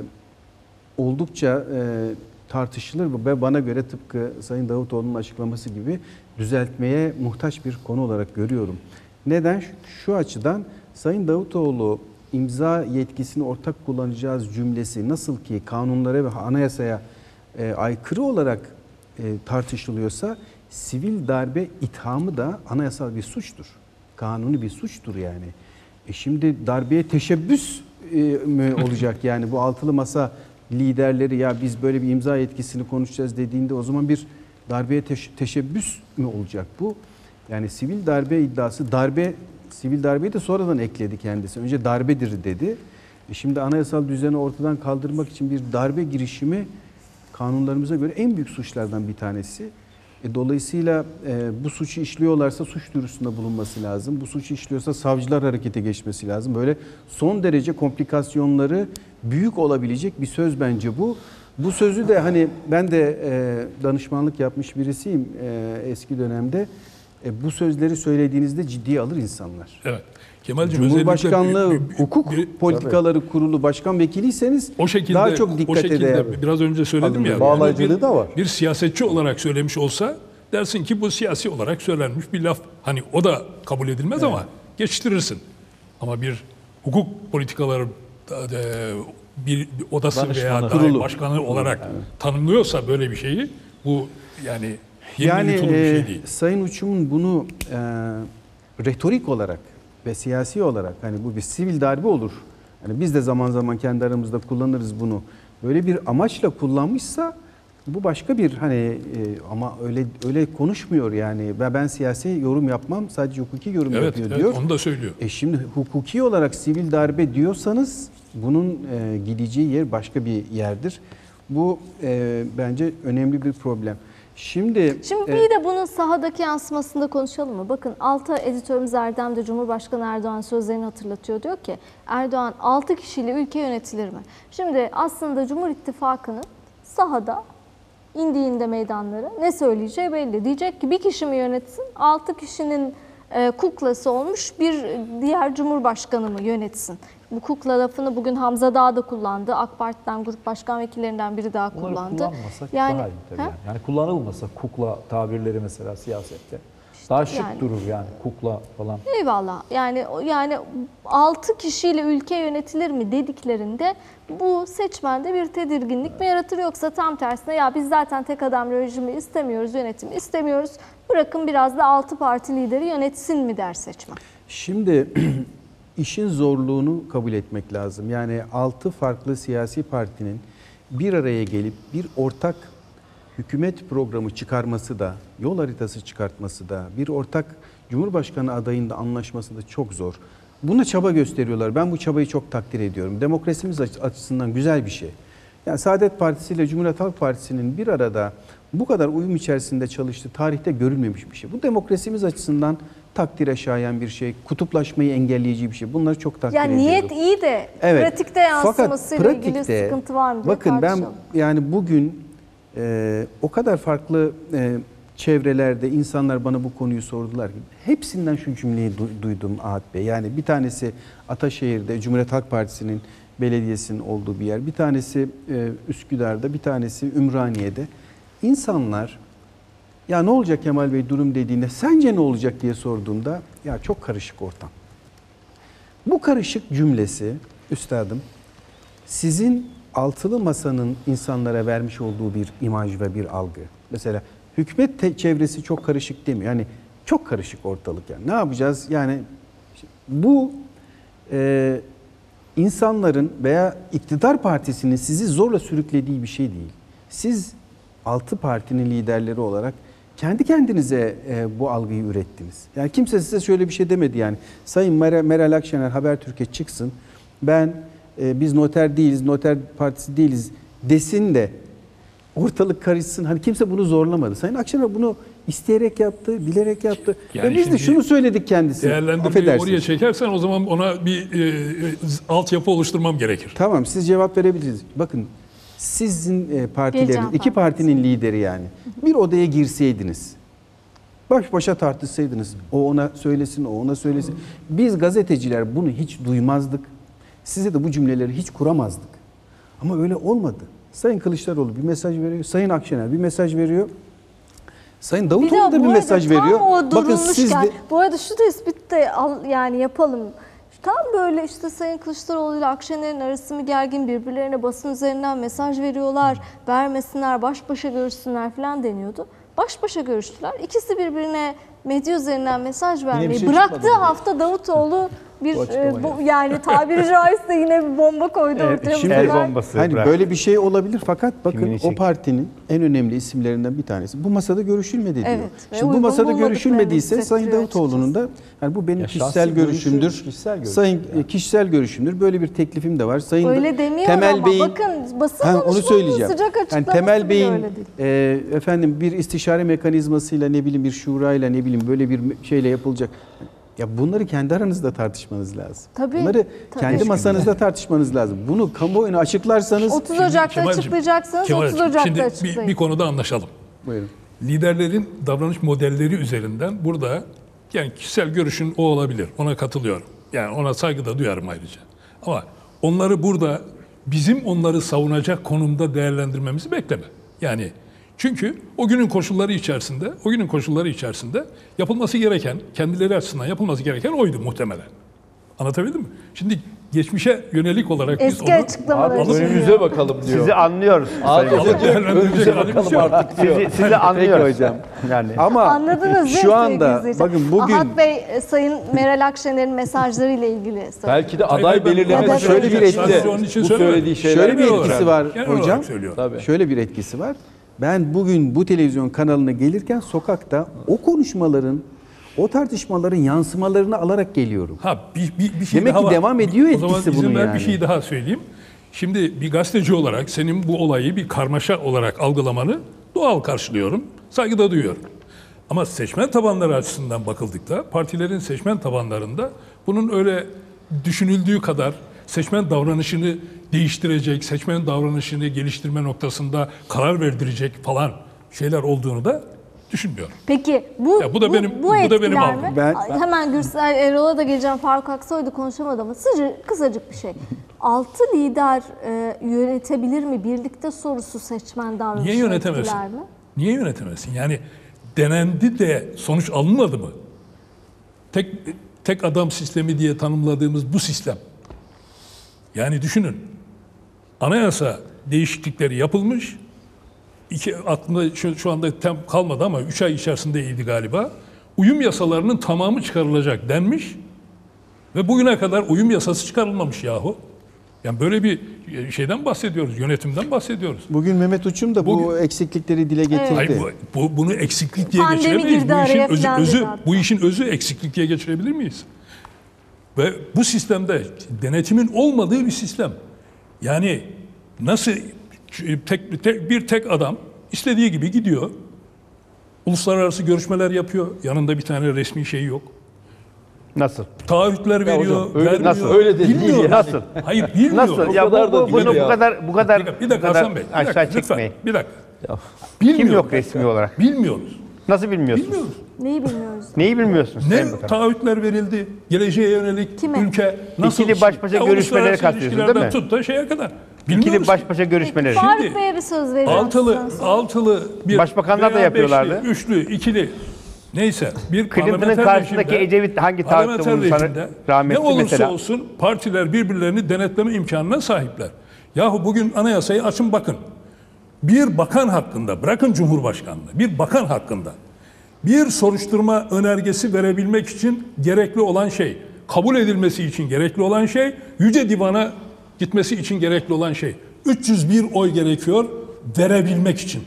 oldukça e, tartışılır ve bana göre tıpkı Sayın Davutoğlu'nun açıklaması gibi düzeltmeye muhtaç bir konu olarak görüyorum. Neden? Şu, açıdan Sayın Davutoğlu imza yetkisini ortak kullanacağız cümlesi nasıl ki kanunlara ve anayasaya e, aykırı olarak e, tartışılıyorsa sivil darbe ithamı da anayasal bir suçtur. Kanuni bir suçtur yani. E şimdi darbeye teşebbüs e, mü olacak yani bu altılı masa liderleri ya biz böyle bir imza yetkisini konuşacağız dediğinde o zaman bir darbeye teş- teşebbüs mü olacak bu? Yani sivil darbe iddiası darbe sivil darbeyi de sonradan ekledi kendisi. Önce darbedir dedi. E şimdi anayasal düzeni ortadan kaldırmak için bir darbe girişimi kanunlarımıza göre en büyük suçlardan bir tanesi. E, dolayısıyla e, bu suçu işliyorlarsa suç duyurusunda bulunması lazım. Bu suçu işliyorsa savcılar harekete geçmesi lazım. Böyle son derece komplikasyonları büyük olabilecek bir söz bence bu. Bu sözü de hani ben de e, danışmanlık yapmış birisiyim e, eski dönemde. E, bu sözleri söylediğinizde ciddiye alır insanlar. Evet. Kemal'cim Cumhurbaşkanlığı özellikle bir- bir- Hukuk bir- Politikaları Kurulu Başkan Vekiliyseniz o şekilde daha çok o dikkate şekilde değer. biraz önce söyledim ya. Alınır. Bağlayıcılığı bir- da var. Bir siyasetçi olarak söylemiş olsa dersin ki bu siyasi olarak söylenmiş bir laf. Hani o da kabul edilmez ama geçiştirirsin. Ama bir hukuk politikaları e, bir bir odası veya daire Kurulu. başkanı olarak tanımlıyorsa böyle bir şeyi bu yani Yani bir e, şey değil. Sayın Uçum'un bunu e, retorik olarak ve siyasi olarak hani bu bir sivil darbe olur. Hani biz de zaman zaman kendi aramızda kullanırız bunu. Böyle bir amaçla kullanmışsa bu başka bir hani e, ama öyle öyle konuşmuyor yani. Ve ben siyasi yorum yapmam sadece hukuki yorum Evet, yapıyor evet diyor. onu da söylüyor. E şimdi hukuki olarak sivil darbe diyorsanız bunun e, gideceği yer başka bir yerdir. Bu e, bence önemli bir problem. Şimdi, Şimdi e, bir de bunun sahadaki yansımasında konuşalım mı? Bakın altı editörümüz Erdem de Cumhurbaşkanı Erdoğan sözlerini hatırlatıyor. Diyor ki Erdoğan 6 kişiyle ülke yönetilir mi? Şimdi aslında Cumhur İttifakı'nın sahada indiğinde meydanlara ne söyleyeceği belli. Diyecek ki bir kişi mi yönetsin? 6 kişinin e, kuklası olmuş bir diğer cumhurbaşkanı mı yönetsin? Bu kukla lafını bugün Hamza Dağ da kullandı. AK Parti'den grup başkan vekillerinden biri daha Bunları kullandı. kullanmasak daha iyi tabii. He? Yani. yani kullanılmasa kukla tabirleri mesela siyasette daha şık yani. durur yani kukla falan. Eyvallah. Yani yani 6 kişiyle ülke yönetilir mi dediklerinde bu seçmende bir tedirginlik mi yaratır yoksa tam tersine ya biz zaten tek adam rejimi istemiyoruz, yönetimi istemiyoruz. Bırakın biraz da 6 parti lideri yönetsin mi der seçmen. Şimdi işin zorluğunu kabul etmek lazım. Yani altı farklı siyasi partinin bir araya gelip bir ortak hükümet programı çıkarması da, yol haritası çıkartması da, bir ortak Cumhurbaşkanı adayında anlaşması da çok zor. Buna çaba gösteriyorlar. Ben bu çabayı çok takdir ediyorum. Demokrasimiz açı- açısından güzel bir şey. Yani Saadet Partisi ile Cumhuriyet Halk Partisi'nin bir arada bu kadar uyum içerisinde çalıştığı tarihte görülmemiş bir şey. Bu demokrasimiz açısından takdire şayan bir şey. Kutuplaşmayı engelleyici bir şey. Bunları çok takdir Yani ediyorum. niyet iyi de pratikte yansımasıyla ilgili sıkıntı var mı Bakın ben yani bugün e, o kadar farklı e, çevrelerde insanlar bana bu konuyu sordular ki hepsinden şu cümleyi du- duydum Ahat Bey. Yani bir tanesi Ataşehir'de Cumhuriyet Halk Partisi'nin belediyesinin olduğu bir yer. Bir tanesi e, Üsküdar'da, bir tanesi Ümraniye'de. İnsanlar ya ne olacak Kemal Bey durum dediğinde sence ne olacak diye sorduğunda ya çok karışık ortam. Bu karışık cümlesi üstadım sizin altılı masanın insanlara vermiş olduğu bir imaj ve bir algı. Mesela hükümet çevresi çok karışık demiyor. Yani çok karışık ortalık yani. Ne yapacağız? Yani bu e, insanların veya iktidar partisinin sizi zorla sürüklediği bir şey değil. Siz altı partinin liderleri olarak kendi kendinize e, bu algıyı ürettiniz. Yani kimse size şöyle bir şey demedi yani. Sayın Meral, Meral Akşener Habertürk'e çıksın. Ben e, biz noter değiliz, noter partisi değiliz desin de ortalık karışsın. Hani kimse bunu zorlamadı. Sayın Akşener bunu isteyerek yaptı, bilerek yaptı. Yani Ve biz de şunu söyledik kendisine. Değerlendirmeyi oraya çekersen o zaman ona bir e, e, altyapı oluşturmam gerekir. Tamam siz cevap verebilirsiniz. Bakın sizin e, partilerin, iki partinin lideri yani. Bir odaya girseydiniz. Baş başa tartışsaydınız. O ona söylesin, o ona söylesin. Biz gazeteciler bunu hiç duymazdık. Size de bu cümleleri hiç kuramazdık. Ama öyle olmadı. Sayın Kılıçdaroğlu bir mesaj veriyor. Sayın Akşener bir mesaj veriyor. Sayın Davutoğlu da bir mesaj veriyor. Bakın siz de bu arada şu tespit de al, yani yapalım. Tam böyle işte Sayın Kılıçdaroğlu ile Akşener'in arası mı gergin birbirlerine basın üzerinden mesaj veriyorlar. Vermesinler, baş başa görüşsünler falan deniyordu. Baş başa görüştüler. İkisi birbirine medya üzerinden mesaj vermeyi şey bıraktığı hafta Davutoğlu bir e, bu, yani tabiri caizse yine bir bomba koydu Evet, ortaya. Şimdi- El bombası. Hani bırak. böyle bir şey olabilir fakat bakın Kimini o çek- partinin en önemli isimlerinden bir tanesi. Bu masada görüşülmedi diyor. Evet, ve Şimdi bu masada görüşülmediyse Sayın Davutoğlu'nun da yani bu benim Ya kişisel görüşü, görüşümdür. kişisel Sayın yani. kişisel görüşümdür. Böyle bir teklifim de var. Sayın Öyle demiyor Temel ama Bey'in bakın basın Ha, onu söyleyeceğim. sıcak Yani Temel Bey'in e, efendim bir istişare mekanizmasıyla ne bileyim bir şurayla ne bileyim böyle bir şeyle yapılacak. Ya bunları kendi aranızda tartışmanız lazım. Tabii, Bunları tabii. kendi masanızda tartışmanız lazım. Bunu kamuoyuna açıklarsanız 30 Ocak'ta Kemal'cim, açıklayacaksanız Kemal'cim, 30 Ocak'ta şimdi açıklayın. bir, bir konuda anlaşalım. buyurun. Liderlerin davranış modelleri üzerinden burada yani kişisel görüşün o olabilir. Ona katılıyorum. Yani ona saygı da duyarım ayrıca. Ama onları burada bizim onları savunacak konumda değerlendirmemizi bekleme. Yani çünkü o günün koşulları içerisinde, o günün koşulları içerisinde yapılması gereken, kendileri açısından yapılması gereken oydu muhtemelen. Anlatabildim mi? Şimdi geçmişe yönelik olarak biz Eski onu açıklamaları için. Önümüze bakalım diyor. Sizi anlıyoruz. Abi önümüze bakalım artık diyor. Sizi, sizi anlıyoruz. hocam. Yani Ama Anladınız şu anda bakın bugün Ahat Bey e, Sayın Meral Akşener'in mesajlarıyla ilgili söyledi. Belki de aday belirlemesi şöyle bir Bu söylediği şeyler. şöyle bir etkisi var hocam. Şöyle bir etkisi var. Ben bugün bu televizyon kanalına gelirken sokakta o konuşmaların, o tartışmaların yansımalarını alarak geliyorum. Ha bir, bir, bir şey Demek daha ki var. devam ediyor O zaman etkisi izin bunun ver yani. bir şey daha söyleyeyim. Şimdi bir gazeteci olarak senin bu olayı bir karmaşa olarak algılamanı doğal karşılıyorum. Saygı da duyuyorum. Ama seçmen tabanları açısından bakıldıkta partilerin seçmen tabanlarında bunun öyle düşünüldüğü kadar seçmen davranışını değiştirecek, seçmen davranışını geliştirme noktasında karar verdirecek falan şeyler olduğunu da düşünmüyorum. Peki bu Ya bu da benim- bu da etkiler benim mi? algım. Ben- Ay, Hemen Gürsel Erol'a da geleceğim. Faruk Aksoy da konuşamadı ama sıcı, kısacık bir şey. Altı lider e, yönetebilir mi? Birlikte sorusu seçmen davranışını Niye yönetemezsin? etkiler mi? Niye yönetemezsin? Yani denendi de sonuç alınmadı mı? Tek tek adam sistemi diye tanımladığımız bu sistem. Yani düşünün. Anayasa değişiklikleri yapılmış. İki, aklımda şu, şu anda tam kalmadı ama 3 ay içerisindeydi galiba. Uyum yasalarının tamamı çıkarılacak denmiş. Ve bugüne kadar uyum yasası çıkarılmamış yahu. Yani böyle bir e, şeyden bahsediyoruz, yönetimden bahsediyoruz. Bugün Mehmet Uçum da bu Bugün- eksiklikleri dile getirdi. Hayır, bu, bu- bunu eksiklik diye Pandemi geçiremeyiz. Bu işin özü, özü- bu işin özü eksiklik diye geçirebilir miyiz? Ve bu sistemde denetimin olmadığı bir sistem. Yani nasıl tek, tek- bir tek adam istediği gibi gidiyor. Uluslararası görüşmeler yapıyor. Yanında bir tane resmi şey yok. Nasıl? Taahhütler veriyor, hocam, öyle- vermiyor. nasıl? Öyle de değil Bilmiyor. yani. Nasıl? Hayır, bilmiyor. Nasıl? Ya bu, kadar da bu, bunu değil bu ya. kadar bu kadar Bir dakika, bir bu dakika kadar Hasan Bey. Bir dakika, aşağı lütfen. çekmeyin. Bir dakika. Kim Bilmiyoruz. yok resmi olarak? Bilmiyoruz. Nasıl bilmiyorsunuz? Bilmiyoruz. Neyi bilmiyoruz? Neyi bilmiyorsunuz? Ne taahhütler verildi, geleceğe yönelik Kime? ülke nasıl... İkili baş başa görüşmeleri kastediyorsunuz, değil mi? tut da şeye kadar. Bilmiyoruz İkili baş başa görüşmeleri. Faruk Şimdi- Bey'e bir söz vereceğim. Altılı, altılı bir Başbakanlar da yapıyorlardı. beşli, üçlü, ikili neyse bir Clinton'ın karşısındaki rejimde- Ecevit hangi taahhütte rejimde Rahmetli Ne olursa mesela. olsun partiler birbirlerini denetleme imkanına sahipler. Yahu bugün anayasayı açın bakın. Bir bakan hakkında, bırakın Cumhurbaşkanlığı, bir bakan hakkında bir soruşturma önergesi verebilmek için gerekli olan şey, kabul edilmesi için gerekli olan şey, Yüce Divan'a gitmesi için gerekli olan şey. 301 oy gerekiyor verebilmek için.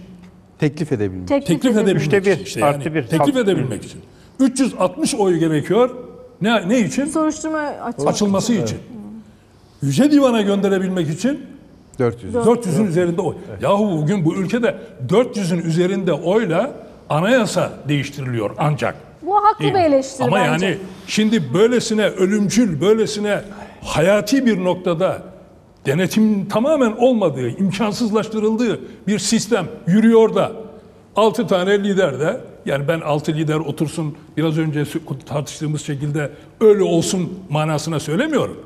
Teklif edebilmek. Teklif edelim. edebilmek Üçte bir, için. işte artı yani. bir. Teklif edebilmek için. 360 oy gerekiyor. Ne, ne için? Soruşturma açılması. Açılması için. Yüce Divan'a gönderebilmek için 400. 400'ün üzerinde oy. Yahu bugün bu ülkede 400'ün üzerinde oyla anayasa değiştiriliyor ancak. Bu haklı bir eleştiri Ama bence. yani şimdi böylesine ölümcül, böylesine hayati bir noktada denetim tamamen olmadığı, imkansızlaştırıldığı bir sistem yürüyor da 6 tane lider de yani ben 6 lider otursun biraz önce tartıştığımız şekilde öyle olsun manasına söylemiyorum.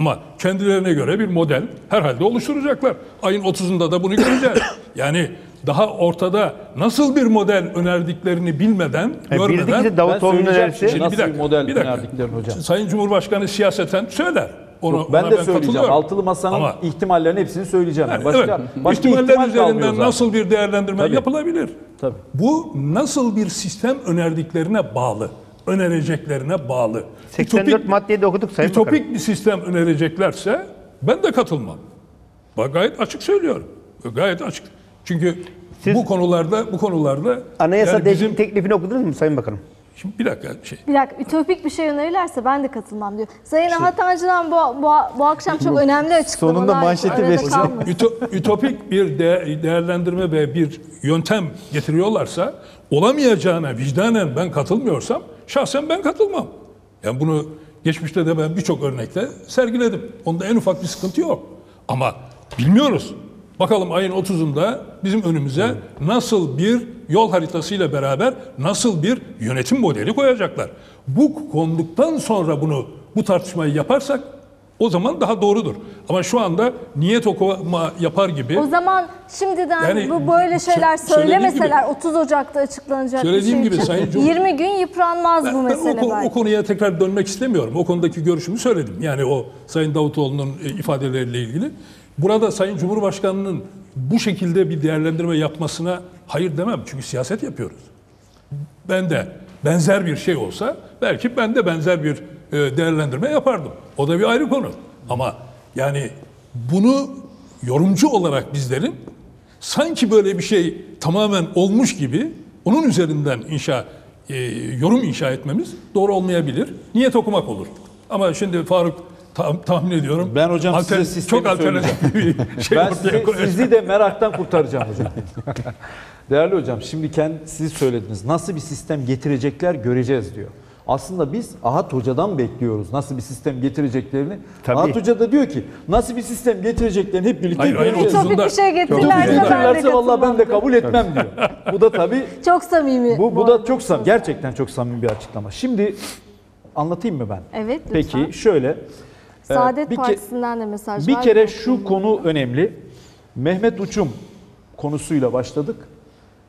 Ama kendilerine göre bir model herhalde oluşturacaklar. Ayın 30'unda da bunu göreceğiz. Yani daha ortada nasıl bir model önerdiklerini bilmeden, E, görmeden... bildikçe Ben Davutoğlu'nun söyleyeceğim önerisi. şimdi. Nasıl bir model bir dakika. önerdiklerini hocam? Sayın Cumhurbaşkanı siyaseten söyler. Onu, Yok, ben de söyleyeceğim. katılıyorum. Altılı masanın Ama, ihtimallerini hepsini söyleyeceğim. evet, başka, evet. başka ihtimaller ihtimal üzerinden nasıl bir değerlendirme Tabii. yapılabilir? Tabii. Bu nasıl bir sistem önerdiklerine bağlı. Önereceklerine bağlı. 84 maddeyi de okuduk Sayın Bakanım. Ütopik bir sistem önereceklerse ben de katılmam. Bak gayet açık söylüyorum. Gayet açık. Çünkü Siz- bu konularda bu konularda Anayasa yani bizim teklifini okudunuz mu Sayın Bakanım? şimdi bir dakika şey. Bir dakika ütopik bir şey önerirlerse ben de katılmam diyor. Sayın Hatancı'dan bu, bu, bu akşam çok önemli açıklamalar. Sonunda manşeti kalmasın. Üto- ütopik bir de- değerlendirme ve bir yöntem getiriyorlarsa olamayacağına vicdanen ben katılmıyorsam şahsen ben katılmam. Yani bunu geçmişte de ben birçok örnekte sergiledim. Onda en ufak bir sıkıntı yok. Ama bilmiyoruz. Bakalım ayın 30'unda bizim önümüze nasıl bir yol haritasıyla beraber nasıl bir yönetim modeli koyacaklar. Bu konduktan sonra bunu bu tartışmayı yaparsak o zaman daha doğrudur. Ama şu anda niyet okuma yapar gibi O zaman şimdiden Yani bu böyle şeyler söylemeseler 30 Ocak'ta açıklanacak Söylediğim bir şey gibi Sayın Cum- 20 gün yıpranmaz Ben, bu ben mesele o, ko- belki. o konuya tekrar dönmek istemiyorum. O konudaki görüşümü söyledim. Yani o Sayın Davutoğlu'nun e, ifadeleriyle ilgili. Burada Sayın Cumhurbaşkanı'nın bu şekilde bir değerlendirme yapmasına hayır demem. Çünkü siyaset yapıyoruz. Ben de benzer bir şey olsa belki ben de benzer bir değerlendirme yapardım. O da bir ayrı konu. Ama yani bunu yorumcu olarak bizlerin sanki böyle bir şey tamamen olmuş gibi onun üzerinden inşa e, yorum inşa etmemiz doğru olmayabilir. Niyet okumak olur. Ama şimdi Faruk ta- tahmin ediyorum. Ben hocam size sistemi çok alternatif bir şey Ben koyacak. sizi de meraktan kurtaracağım hocam. Değerli hocam şimdi kendi, siz söylediniz. Nasıl bir sistem getirecekler göreceğiz diyor. Aslında biz Ahat Hoca'dan bekliyoruz nasıl bir sistem getireceklerini. Tabii. Ahat Hoca da diyor ki nasıl bir sistem getireceklerini hep birlikte Hayır, hayır, göreceğiz. Ütopik bir şey getirirlerse ben de Getirirlerse vallahi ben de kabul etmem diyor. Bu da tabii Çok samimi. bu, bu da çok sam gerçekten çok samimi bir açıklama. Şimdi anlatayım mı ben? Evet lütfen. Peki şöyle Saadet bir Partisi'nden de mesaj Bir var. kere şu konu önemli. Mehmet Uçum konusuyla başladık.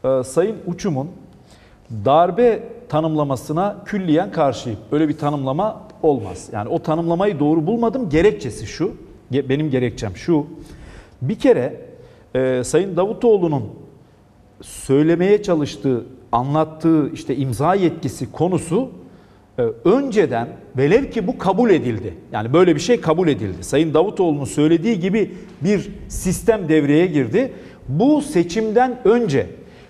Ee, Sayın Uçum'un darbe tanımlamasına külliyen karşıyım. Öyle bir tanımlama olmaz. Yani o tanımlamayı doğru bulmadım. Gerekçesi şu. Benim gerekçem şu. Bir kere e, Sayın Davutoğlu'nun söylemeye çalıştığı, anlattığı işte imza yetkisi konusu e, önceden velev ki bu kabul edildi. Yani böyle bir şey kabul edildi. Sayın Davutoğlu'nun söylediği gibi bir sistem devreye girdi. Bu seçimden önce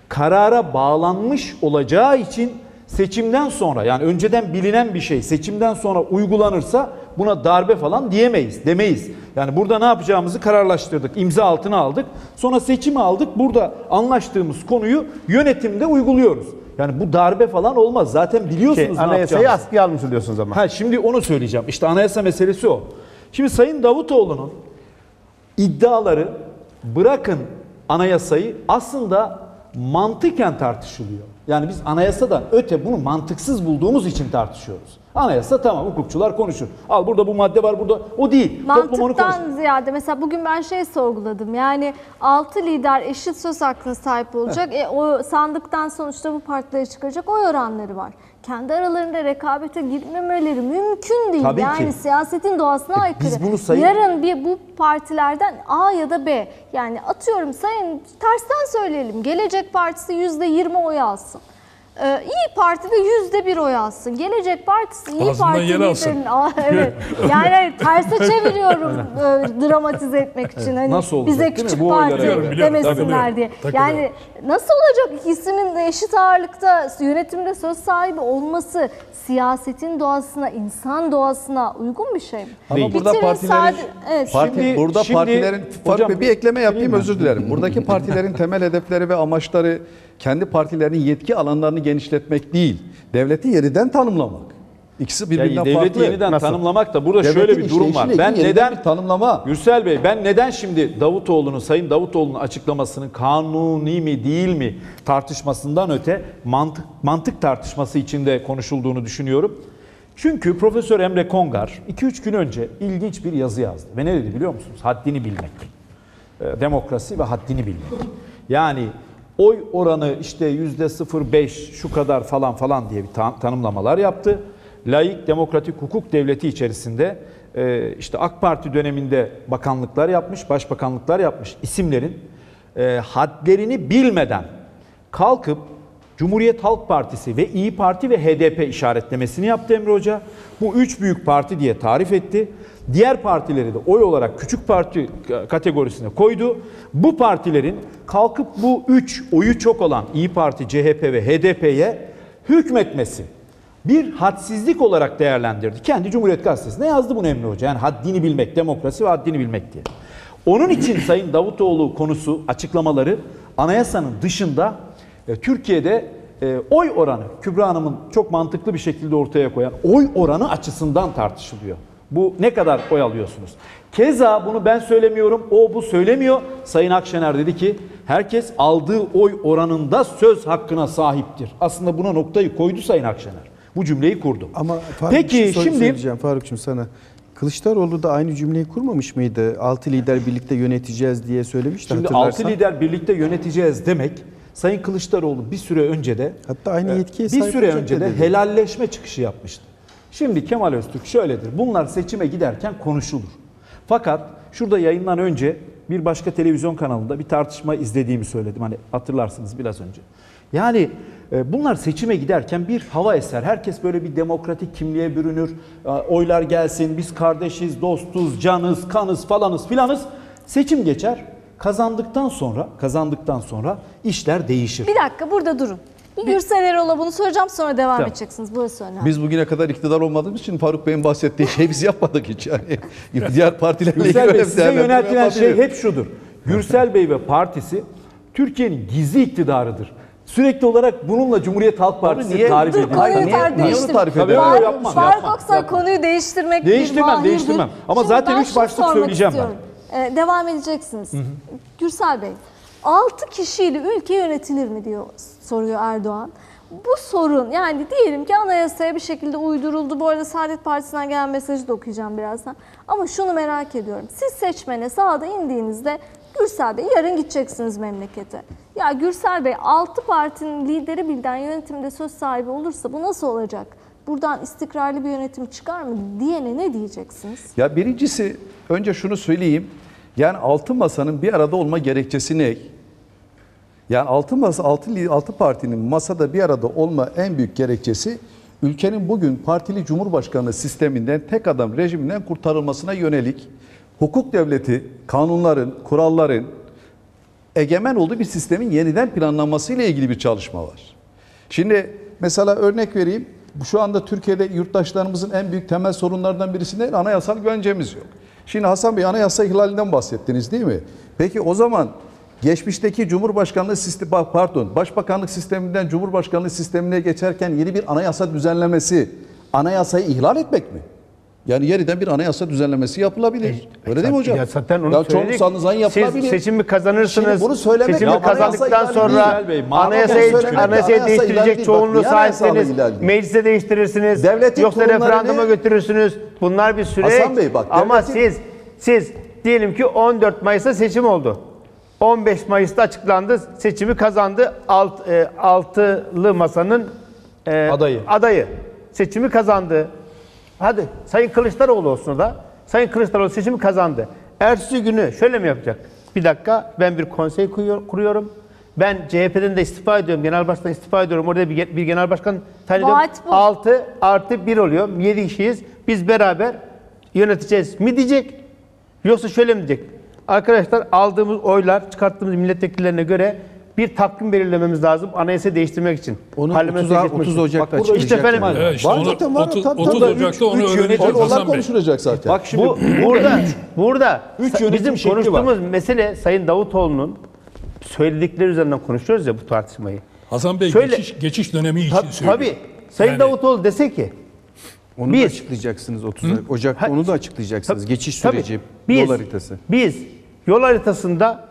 karara bağlanmış olacağı için seçimden sonra yani önceden bilinen bir şey seçimden sonra uygulanırsa buna darbe falan diyemeyiz, demeyiz. Yani burada ne yapacağımızı kararlaştırdık, imza altına aldık. Sonra seçimi aldık. Burada anlaştığımız konuyu yönetimde uyguluyoruz. Yani bu darbe falan olmaz. Zaten biliyorsunuz Şey, ne anayasayı askıya almış oluyorsunuz ama. Ha şimdi onu söyleyeceğim. İşte anayasa meselesi o. Şimdi Sayın Davutoğlu'nun iddiaları bırakın anayasayı aslında mantıken tartışılıyor. Yani biz anayasadan öte bunu mantıksız bulduğumuz için tartışıyoruz. Anayasa tamam hukukçular konuşur. Al burada bu madde var burada. O değil. Mantıktan ziyade mesela bugün ben şey sorguladım. Yani 6 lider eşit söz hakkına sahip olacak. E, o sandıktan sonuçta bu partileri çıkaracak oy oranları var. Kendi aralarında rekabete girmemeleri mümkün değil. Tabii yani ki. siyasetin doğasına E, aykırı. biz bunu sayın- Yarın bir bu partilerden A ya da B yani atıyorum sayın tersten söyleyelim. Gelecek Partisi %20 oy alsın. Ee, İyi Parti'de yüzde bir oy alsın. Gelecek Partisi İyi Ağzından Parti yer alsın. liderinin- Aa, evet. Yani hayır, terse çeviriyorum e, dramatize etmek için. Hani Nasıl olacak, bize değil mi? küçük Bu parti biliyorum, demesinler diye. Takılıyorum. Yani nasıl olacak ikisinin de eşit ağırlıkta yönetimde söz sahibi olması siyasetin doğasına, insan doğasına uygun bir şey mi? Ama burada Bitirin partilerin sade- evet. Parti, Şimdi- burada şimdi- partilerin Hocam, bir ekleme yapayım özür dilerim. Buradaki partilerin temel hedefleri ve amaçları kendi partilerinin yetki alanlarını genişletmek değil. Devleti yeniden tanımlamak. İkisi birbirinden devleti farklı. yeniden Nasıl? tanımlamak da burada Devletin şöyle bir durum var. Ben neden tanımlama. Gürsel Bey ben neden şimdi Davutoğlu'nun Sayın Davutoğlu'nun açıklamasının kanuni mi değil mi tartışmasından öte mantık mantık tartışması içinde konuşulduğunu düşünüyorum. Çünkü Profesör Emre Kongar 2-3 gün önce ilginç bir yazı yazdı. Ve ne dedi biliyor musunuz? Haddini bilmek. E, Demokrasi ve haddini bilmek. Yani oy oranı işte yüzde 0.5 şu kadar falan falan diye bir ta- tanımlamalar yaptı. Laik demokratik hukuk devleti içerisinde e, işte AK Parti döneminde bakanlıklar yapmış, başbakanlıklar yapmış isimlerin e, hadlerini bilmeden kalkıp Cumhuriyet Halk Partisi ve İyi Parti ve HDP işaretlemesini yaptı Emre Hoca. Bu üç büyük parti diye tarif etti. Diğer partileri de oy olarak küçük parti kategorisine koydu. Bu partilerin kalkıp bu üç oyu çok olan İyi Parti, CHP ve HDP'ye hükmetmesi bir hadsizlik olarak değerlendirdi. Kendi Cumhuriyet Gazetesi'nde yazdı bunu Emre Hoca. Yani haddini bilmek, demokrasi ve haddini bilmek diye. Onun için Sayın Davutoğlu konusu, açıklamaları anayasanın dışında e, Türkiye'de e, oy oranı, Kübra Hanım'ın çok mantıklı bir şekilde ortaya koyan oy oranı açısından tartışılıyor. Bu ne kadar oy alıyorsunuz? Keza bunu ben söylemiyorum, o bu söylemiyor. Sayın Akşener dedi ki herkes aldığı oy oranında söz hakkına sahiptir. Aslında buna noktayı koydu Sayın Akşener. Bu cümleyi kurdu. Ama Faruk, Peki şey şimdi söyleyeceğim Faruk'cum sana. Kılıçdaroğlu da aynı cümleyi kurmamış mıydı? Altı lider birlikte yöneteceğiz diye söylemişti Şimdi altı lider birlikte yöneteceğiz demek Sayın Kılıçdaroğlu bir süre önce de Hatta aynı e, yetkiye bir sahip süre önce de dedi. helalleşme çıkışı yapmıştı. Şimdi Kemal Öztürk şöyledir. Bunlar seçime giderken konuşulur. Fakat şurada yayından önce bir başka televizyon kanalında bir tartışma izlediğimi söyledim. Hani hatırlarsınız biraz önce. Yani e, bunlar seçime giderken bir hava eser. Herkes böyle bir demokratik kimliğe bürünür. Oylar gelsin, biz kardeşiz, dostuz, canız, kanız falanız filanız. Seçim geçer. Kazandıktan sonra, kazandıktan sonra işler değişir. Bir dakika burada durun. Bir Gürsel Erol'a bunu soracağım sonra devam Tamam. edeceksiniz. Burası önemli. Biz bugüne kadar iktidar olmadığımız için Faruk Bey'in bahsettiği şeyi biz yapmadık hiç. Yani diğer partilerle Gürsel Bey size değerlendirme yöneltilen şey hep şudur. Gürsel Bey ve partisi Türkiye'nin gizli iktidarıdır. Sürekli olarak bununla Cumhuriyet Halk Partisi niye- tarif Dur ediliyor. konuyu Niye- niye onu tarif ediyor? öyle Faruk- yapmam, Faruk Aksoy yapmam. konuyu değiştirmek Değiştirmem, bir mahirdir. değiştirmem. Ama Şimdi zaten ben üç şunu başlık sormak söyleyeceğim ben. Ee, devam edeceksiniz. Gürsel Bey, 6 kişiyle ülke yönetilir mi diyor soruyor Erdoğan. Bu sorun yani diyelim ki anayasaya bir şekilde uyduruldu. Bu arada Saadet Partisi'nden gelen mesajı da okuyacağım birazdan. Ama şunu merak ediyorum. Siz seçmene sahada indiğinizde Gürsel Bey yarın gideceksiniz memlekete. Ya Gürsel Bey 6 partinin lideri birden yönetimde söz sahibi olursa bu nasıl olacak? Buradan istikrarlı bir yönetim çıkar mı diyene ne diyeceksiniz? Ya birincisi önce şunu söyleyeyim. Yani altı masanın bir arada olma gerekçesi ne? Yani altı masa altı, altı partinin masada bir arada olma en büyük gerekçesi ülkenin bugün partili cumhurbaşkanlığı sisteminden tek adam rejiminden kurtarılmasına yönelik hukuk devleti, kanunların, kuralların egemen olduğu bir sistemin yeniden planlanması ile ilgili bir çalışma var. Şimdi mesela örnek vereyim. Şu anda Türkiye'de yurttaşlarımızın en büyük temel sorunlarından birisi ne? Anayasal güvencemiz yok. Şimdi Hasan Bey anayasa ihlalinden bahsettiniz değil mi? Peki o zaman geçmişteki Cumhurbaşkanlığı sistemi pardon Başbakanlık sisteminden Cumhurbaşkanlığı sistemine geçerken yeni bir anayasa düzenlemesi anayasayı ihlal etmek mi? Yani yeniden bir anayasa düzenlemesi yapılabilir. Öyle değil mi hocam? Ya zaten onu ya söyledik. çoğunluğundan yapılabilir. Siz seçimi kazanırsınız. Şimdi bunu söylemek Seçimi Ya kazandıktan sonra. Bey, anayasayı, anayasayı anayasa ihlali değiştirecek çoğunluğu sahipseniz meclise değiştirirsiniz. Devletin Yoksa referanduma götürürsünüz. Bunlar bir süreç. Hasan Bey bak, Ama siz siz diyelim ki 14 Mayıs'ta seçim oldu. 15 Mayıs'ta açıklandı. Seçimi kazandı. Alt, e, altılı masanın e, Adayı. adayı. Seçimi kazandı. Hadi Sayın Kılıçdaroğlu olsun da. Sayın Kılıçdaroğlu seçimi kazandı. Ertesi günü şöyle mi yapacak? Bir dakika ben bir konsey kuruyor- kuruyorum. Ben CHP'den de istifa ediyorum. Genel başkan istifa ediyorum. Orada bir, bir genel başkan bu. 6 artı 1 oluyor. 7 kişiyiz. Biz beraber yöneteceğiz mi diyecek? Yoksa şöyle mi diyecek? Arkadaşlar aldığımız oylar, çıkarttığımız milletvekillerine göre bir takvim belirlememiz lazım anayasa değiştirmek için. Onu Parlamentoya 30, geçmek 30 için. Ocak'ta Bak işte efendim, Evet, işte Var onu zaten, var. 30, Tabii, 30 tabii. Ocak'ta Üç- onu üç öğreneceğiz yönetim- Onlar Hasan Bey. konuşulacak zaten. Bak şimdi Bu burada burada Üç bizim şekli var. konuştuğumuz mesele Sayın Davutoğlu'nun söyledikleri üzerinden konuşuyoruz ya bu tartışmayı. Hasan Bey Şöyle- geçiş, geçiş dönemi için Tabii, söylüyor. tabii. Sayın Yani- Davutoğlu dese ki Onu Biz- da açıklayacaksınız 30 Ocak'ta. Onu da açıklayacaksınız. Geçiş Tabii. süreci, Biz- yol haritası. Biz yol haritasında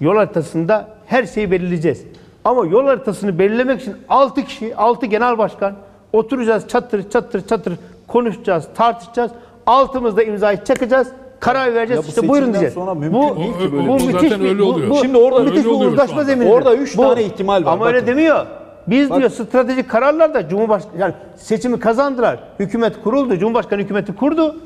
yol haritasında her şeyi belirleyeceğiz. Ama yol haritasını belirlemek için 6 kişi, 6 genel başkan oturacağız çatır çatır çatır konuşacağız, tartışacağız. Altımızda imzayı çakacağız. Karar vereceğiz. bu işte buyurun diyeceğiz. sonra mümkün değil ki böyle bir şey. Zaten öyle oluyor. Şimdi orada müthiş öyle bir uzlaşma zemini. Orada üç tane ihtimal var, Ama öyle bakın. demiyor. Biz diyor stratejik kararlarda Cumhurbaşkanı yani seçimi kazandılar. Hükümet kuruldu. Cumhurbaşkanı hükümeti kurdu.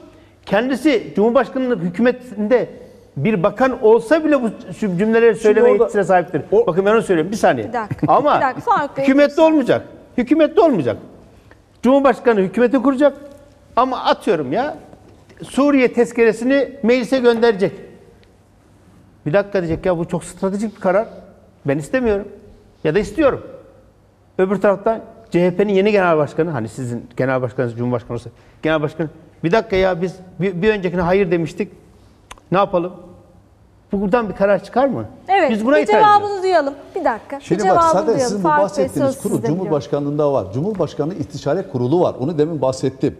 Kendisi Cumhurbaşkanlığı hükümetinde bir bakan olsa bile bu cümleleri söyleme orada- yetisine sahiptir. O- Bakın ben onu söylüyorum. Bir saniye. Bir dakika, Ama bir dakika. Hükümette olmayacak. Hükümette olmayacak. Cumhurbaşkanı hükümeti kuracak. Ama atıyorum ya Suriye tezkeresini meclise gönderecek. Bir dakika diyecek ya bu çok stratejik bir karar. Ben istemiyorum. Ya da istiyorum. Öbür taraftan CHP'nin yeni genel başkanı hani sizin genel başkanınız Cumhurbaşkanı olsa genel başkan bir dakika ya biz bir, bir öncekine hayır demiştik. Ne yapalım? Buradan bir karar çıkar mı? Evet, Biz buna bir itiraz ediyoruz. cevabını duyalım. Bir dakika. Şimdi bir bak cevabını zaten duyalım. sizin bu bahsettiğiniz kurul. Cumhurbaşkanlığında var. Cumhurbaşkanlığı İstişare Kurulu var. Onu demin bahsettim.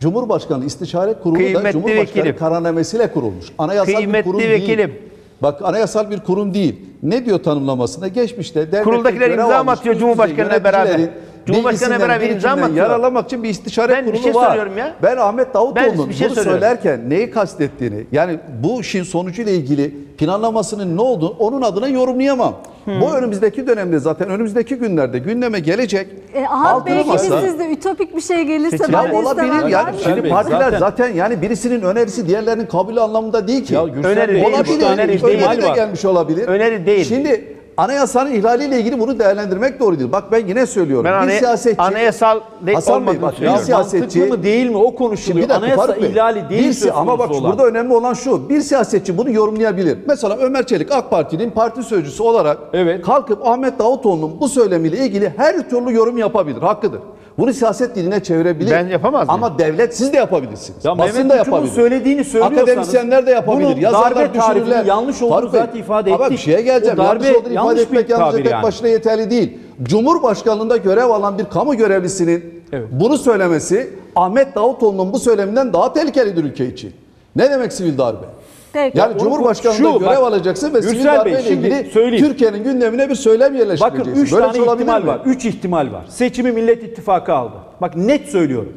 Cumhurbaşkanı İstişare Kurulu da Kıymetli Cumhurbaşkanı vekilim. kararnamesiyle kurulmuş. Anayasal bir Kıymetli kurum vekilim. değil. Bak anayasal bir kurum değil. Ne diyor tanımlamasında? Geçmişte devlette Kuruldakiler imza mı atıyor üst Cumhurbaşkanıyla düzey beraber? yöneticilerin Bilgisinden, beraber imza atıyor? Yararlanmak için bir istişare Ben bir kurulu şey var. soruyorum ya. Ben Ahmet Davutoğlu'nun Ben bir şey bunu soruyorum. söylerken neyi kastettiğini yani bu işin sonucuyla ilgili planlamasının ne olduğunu onun adına yorumlayamam. Bu önümüzdeki dönemde zaten önümüzdeki günlerde gündeme gelecek. E, Ahmet masa- bir sizde ütopik bir şey gelirse Seçim- ben de olabilir istemem. yani. Şimdi Bey, partiler zaten- zaten, yani birisinin önerisi diğerlerinin kabulü anlamında değil ki. Ya Gürsel Öneri Bey, değil, olabilir. tane öneri ihtimal değil. Öneri de var. gelmiş olabilir. Öneri değil. Şimdi anayasanın ihlaliyle ilgili bunu değerlendirmek doğru değil. Bak ben yine söylüyorum. Ben bir anaya- siyasetçi anayasal de- Hasan Bey bak bir siyasetçi mantıklı mı değil mi o Şimdi konuşuluyor. bir dakika Anayasa Faruk Bey. ihlali değil Bir si- söz ama bak konusu olan. burada önemli olan şu. Bir siyasetçi bunu yorumlayabilir. Mesela Ömer Çelik AK Parti'nin parti sözcüsü olarak Evet. kalkıp Ahmet Davutoğlu'nun bu söylemiyle ilgili her türlü yorum yapabilir. Hakkıdır. Bunu siyaset diline çevirebilir. Ben yapamaz mıyım? Ama devlet siz de yapabilirsiniz. Ya Basın Mehmet da yapabilir. söylediğini söylüyorsanız Akademisyenler de yapabilir. bunun Yazarlar, darbe düşünürler. yanlış olduğunu zaten ifade Ama bir ettik. şeye geleceğim. O darbe yanlış olduğunu yanlış ifade etmek yalnızca tek yani. başına yeterli değil. Cumhurbaşkanlığında görev alan bir kamu görevlisinin Evet. bunu söylemesi Ahmet Davutoğlu'nun bu söyleminden daha tehlikelidir ülke için. Ne demek sivil darbe? Peki. Yani Cumhurbaşkanlığında şu, görev bak, alacaksın ve sivil Gürsel darbe Bey, ile şimdi ilgili söyleyeyim. Türkiye'nin gündemine bir söylem yerleştireceksin. Bakın 3 Böyle tane şey ihtimal mi? var. 3 ihtimal var. Seçimi Millet İttifakı aldı. Bak net söylüyorum.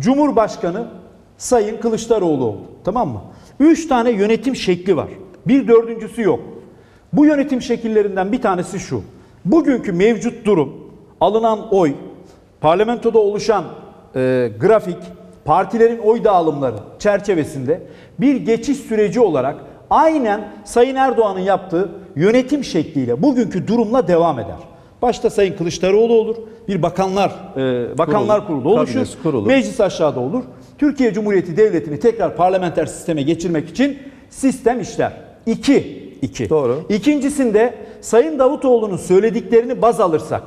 Cumhurbaşkanı Sayın Kılıçdaroğlu oldu. Tamam mı? 3 tane yönetim şekli var. Bir dördüncüsü yok. Bu yönetim şekillerinden bir tanesi şu. Bugünkü mevcut durum, alınan oy, parlamentoda oluşan e, grafik, partilerin oy dağılımları çerçevesinde bir geçiş süreci olarak aynen Sayın Erdoğan'ın yaptığı yönetim şekliyle bugünkü durumla devam eder. Başta Sayın Kılıçdaroğlu olur, bir bakanlar e, bakanlar kurulu, Kurulu, oluşur, kurulu. meclis aşağıda olur. Türkiye Cumhuriyeti Devleti'ni tekrar parlamenter sisteme geçirmek için sistem işler. İki, iki. Doğru. İkincisinde Sayın Davutoğlu'nun söylediklerini baz alırsak,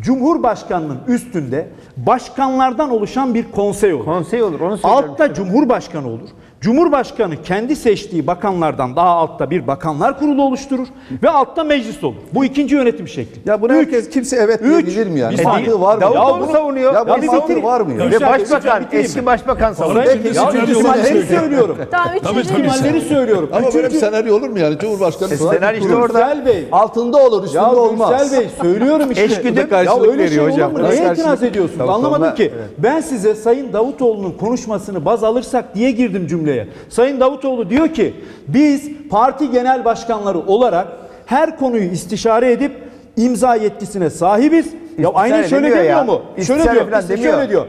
Cumhurbaşkanının üstünde başkanlardan oluşan bir konsey olur. Konsey olur, onu söylüyorum. Altta Cumhurbaşkanı olur. Cumhurbaşkanı kendi seçtiği bakanlardan daha altta bir bakanlar kurulu oluşturur ve altta meclis olur. Bu ikinci yönetim şekli. Ya bunu Üç. herkes kimse evet Üç. diyebilir mi yani? Bir saniye. Mantığı var mı? Davutoğlu Ya bunu- savunuyor. Ya Ya bir bir mantığı bitir- var mı ya? Ve başbakan, eski başbakan savunuyor. Peki, ya senaryo ihtimalleri söylüyorum. Tamam üçüncü. İhtimalleri söylüyorum. Ama böyle bir Üçüncü- senaryo olur mu yani? Cumhurbaşkanı E, senaryo işte orada. Bey. altında olur, üstünde Ya olmaz. Gürsel Bey söylüyorum işte. Eşgüdüm Ya karşılık öyle veriyor şey hocam. olur mu? Neye itiraz ediyorsunuz? Anlamadım ki. Ben size Sayın Davutoğlu'nun konuşmasını baz alırsak diye girdim cümleye. Sayın Davutoğlu diyor ki biz parti genel başkanları olarak her konuyu istişare edip imza yetkisine sahibiz. Ya İstişare aynen şöyle demiyor ya. mu? Şöyle İstişare diyor. falan işte demiyor. Şöyle diyor.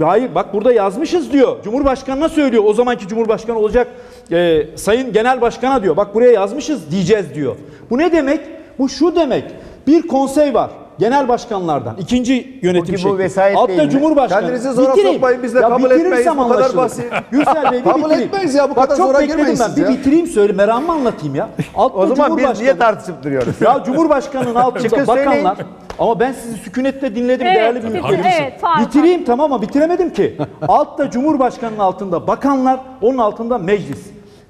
Hayır bak burada yazmışız diyor. Cumhurbaşkanına söylüyor. O zamanki Cumhurbaşkanı olacak e, Sayın Genel Başkan'a diyor. Bak buraya yazmışız diyeceğiz diyor. Bu ne demek? Bu şu demek. Bir konsey var. Genel başkanlardan. ikinci yönetim Peki bu şekli. vesayetle Altta ilgili- Cumhurbaşkanı. Kendinizi zora Bitireyim. sokmayın, biz de Ya kabul etmeyiz, bu kadar basit. Gürsel Bey bir Kabul bitireyim. etmeyiz ya, bu Bak kadar çok zora bekledim girmeyin ben. Bir bitireyim söyle meramımı anlatayım ya. Altta O zaman biz niye tartışıp duruyoruz? ya Cumhurbaşkanının altında bakanlar ama ben sizi sükunetle dinledim Evet, değerli bitir- büyüklerim. evet, Faruk. Bitireyim tamam ama bitiremedim ki. Altta Cumhurbaşkanının altında bakanlar, onun altında meclis.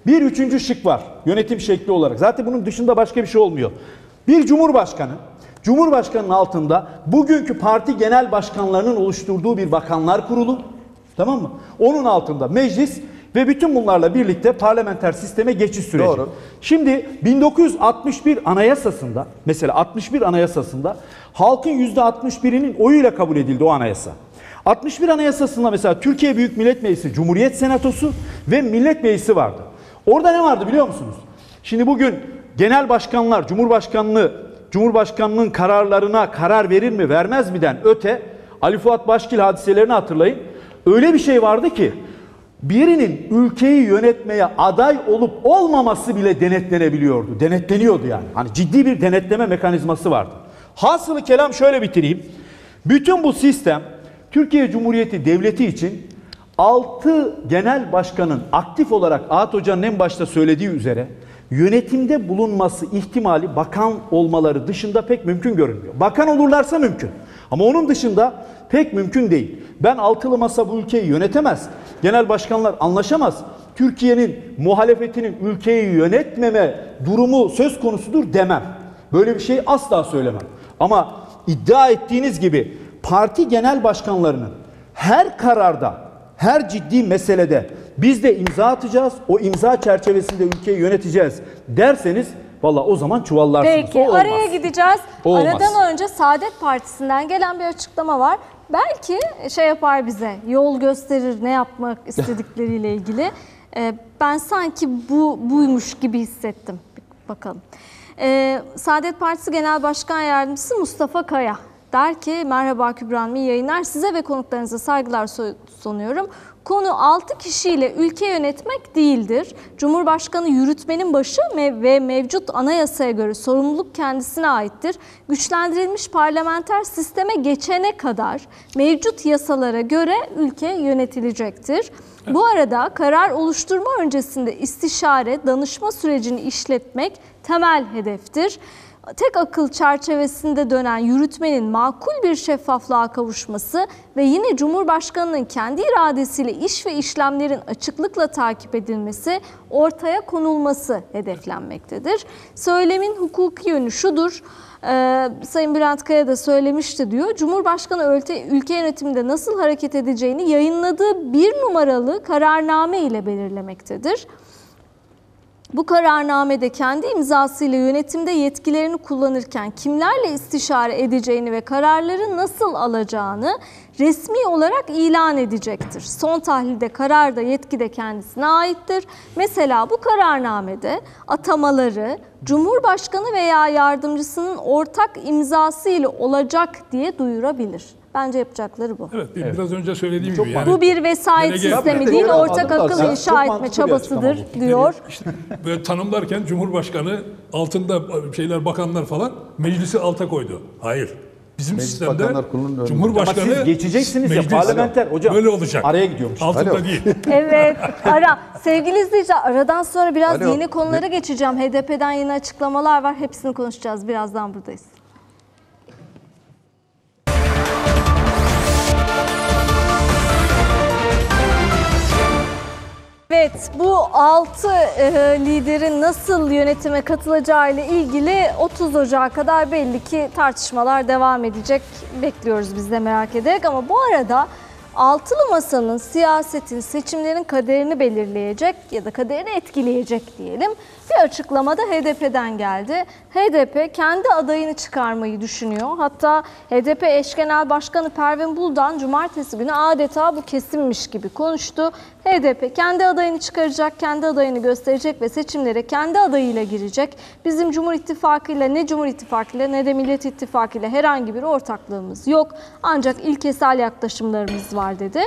Bir üçüncü şık var yönetim şekli olarak. Zaten bunun dışında başka bir şey olmuyor. Bir Cumhurbaşkanı, Cumhurbaşkanının altında bugünkü parti genel başkanlarının oluşturduğu bir bakanlar kurulu. Tamam mı? Onun altında meclis ve bütün bunlarla birlikte parlamenter sisteme geçiş süreci. Doğru. Şimdi 1961 anayasasında mesela 61 anayasasında halkın %61'inin oyuyla kabul edildi o anayasa. 61 anayasasında mesela Türkiye Büyük Millet Meclisi, Cumhuriyet Senatosu ve Millet Meclisi vardı. Orada ne vardı biliyor musunuz? Şimdi bugün genel başkanlar, Cumhurbaşkanlığı, Cumhurbaşkanlığının kararlarına karar verir mi vermez miden öte Ali Fuat Başkil hadiselerini hatırlayın. Öyle bir şey vardı ki birinin ülkeyi yönetmeye aday olup olmaması bile denetlenebiliyordu. Denetleniyordu yani. Hani ciddi bir denetleme mekanizması vardı. Hasılı kelam şöyle bitireyim. Bütün bu sistem Türkiye Cumhuriyeti Devleti için 6 genel başkanın aktif olarak Ahat Hoca'nın en başta söylediği üzere yönetimde bulunması ihtimali bakan olmaları dışında pek mümkün görünmüyor. Bakan olurlarsa mümkün. Ama onun dışında pek mümkün değil. Ben altılı masa bu ülkeyi yönetemez. Genel başkanlar anlaşamaz. Türkiye'nin muhalefetinin ülkeyi yönetmeme durumu söz konusudur demem. Böyle bir şey asla söylemem. Ama iddia ettiğiniz gibi parti genel başkanlarının her kararda, her ciddi meselede biz de imza atacağız, o imza çerçevesinde ülkeyi yöneteceğiz derseniz valla o zaman çuvallarsınız. Peki O olmaz. araya gideceğiz. O olmaz. Aradan önce Saadet Partisi'nden gelen bir açıklama var. Belki şey yapar bize, yol gösterir ne yapmak istedikleriyle ilgili. Ee, ben sanki bu buymuş gibi hissettim. Bakalım. Ee, Saadet Partisi Genel Başkan Yardımcısı Mustafa Kaya der ki merhaba Kübra Hanım iyi yayınlar size ve konuklarınıza saygılar so- sunuyorum. Konu 6 kişiyle ülke yönetmek değildir. Cumhurbaşkanı yürütmenin başı ve mevcut anayasaya göre sorumluluk kendisine aittir. Güçlendirilmiş parlamenter sisteme geçene kadar mevcut yasalara göre ülke yönetilecektir. Bu arada karar oluşturma öncesinde istişare, danışma sürecini işletmek temel hedeftir. Tek akıl çerçevesinde dönen yürütmenin makul bir şeffaflığa kavuşması ve yine Cumhurbaşkanı'nın kendi iradesiyle iş ve işlemlerin açıklıkla takip edilmesi, ortaya konulması hedeflenmektedir. Söylemin hukuki yönü şudur. Ee, Sayın Bülent Kaya da söylemişti diyor. Cumhurbaşkanı ülke, ülke yönetiminde nasıl hareket edeceğini yayınladığı bir numaralı kararname ile belirlemektedir. Bu kararnamede kendi imzasıyla yönetimde yetkilerini kullanırken kimlerle istişare edeceğini ve kararları nasıl alacağını resmi olarak ilan edecektir. Son tahlilde karar da yetki de kendisine aittir. Mesela bu kararnamede atamaları Cumhurbaşkanı veya yardımcısının ortak imzası ile olacak diye duyurabilir. Bence yapacakları bu. Evet, bir- biraz önce söylediğim gibi yani Bu bir vesayet sistemi Tabii, değil, ortak akıl Çok inşa etme çabasıdır diyor. böyle tanımlarken Cumhurbaşkanı altında şeyler bakanlar falan meclisi alta koydu. Hayır. Bizim Meclis sistemde. Cumhurbaşkanı Ama siz geçeceksiniz ya parlamenter hocam. Böyle olacak. Araya gidiyormuş. Altında Alo. değil. Evet, ara. Sevgili izleyiciler, aradan sonra biraz Alo. yeni konulara geçeceğim. HDP'den yeni açıklamalar var. Hepsini konuşacağız. Birazdan buradayız. Evet, bu 6 liderin nasıl yönetime katılacağı ile ilgili 30 Ocağı kadar belli ki tartışmalar devam edecek. Bekliyoruz biz de merak ederek ama bu arada Altılı Masa'nın siyasetin, seçimlerin kaderini belirleyecek ya da kaderini etkileyecek diyelim bir açıklama da HDP'den geldi. HDP kendi adayını çıkarmayı düşünüyor. Hatta HDP eş genel başkanı Pervin Buldan cumartesi günü adeta bu kesinmiş gibi konuştu. HDP kendi adayını çıkaracak, kendi adayını gösterecek ve seçimlere kendi adayıyla girecek. Bizim Cumhur İttifakı ile ne Cumhur İttifakı ile ne de Millet İttifakı ile herhangi bir ortaklığımız yok. Ancak ilkesel yaklaşımlarımız var dedi.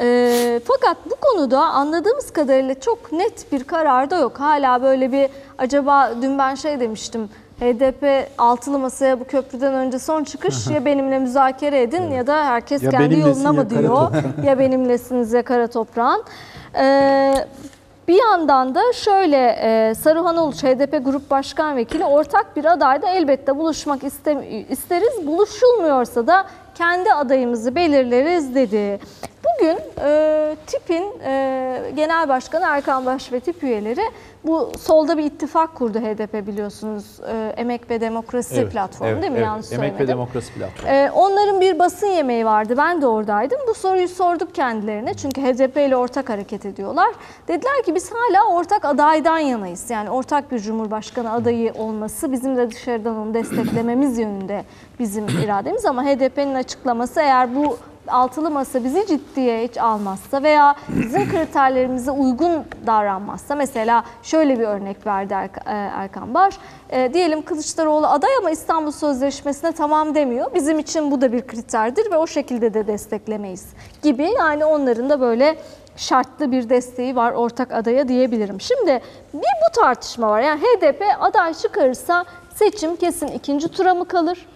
Ee, fakat bu konuda anladığımız kadarıyla çok net bir karar da yok. Hala böyle bir acaba dün ben şey demiştim. HDP altılı masaya bu köprüden önce son çıkış ya benimle müzakere edin ya da herkes Ya kendi yoluna mı diyor ya benimlesiniz ya kara toprağın. Ee, bir yandan da şöyle e, Saruhan Uluç HDP Grup Başkan Vekili ortak bir adayda elbette buluşmak istem- isteriz. Buluşulmuyorsa da kendi adayımızı belirleriz dedi. Bugün e, TİP'in e, Genel Başkanı Erkan Baş ve TİP üyeleri bu solda bir ittifak kurdu HDP biliyorsunuz. E, Emek ve Demokrasi platformu değil mi? Yanlış Emek ve söylemedim. Demokrasi platformu. Ee, onların bir basın yemeği vardı. Ben de oradaydım. Bu soruyu sorduk kendilerine. Çünkü HDP ile ortak hareket ediyorlar. Dediler ki biz hala ortak adaydan yanayız. Yani ortak bir cumhurbaşkanı adayı olması bizim de dışarıdan onu desteklememiz yönünde bizim irademiz. Ama HDP'nin açıklaması eğer bu altılı masa bizi ciddiye hiç almazsa veya bizim kriterlerimize uygun davranmazsa mesela şöyle bir örnek verdi e, Erkan Baş. E, diyelim Kılıçdaroğlu aday ama İstanbul Sözleşmesi'ne tamam demiyor. Bizim için bu da bir kriterdir ve o şekilde de desteklemeyiz gibi. Yani onların da böyle şartlı bir desteği var ortak adaya diyebilirim. Şimdi bir bu tartışma var. Yani HDP aday çıkarırsa seçim kesin ikinci tura mı kalır?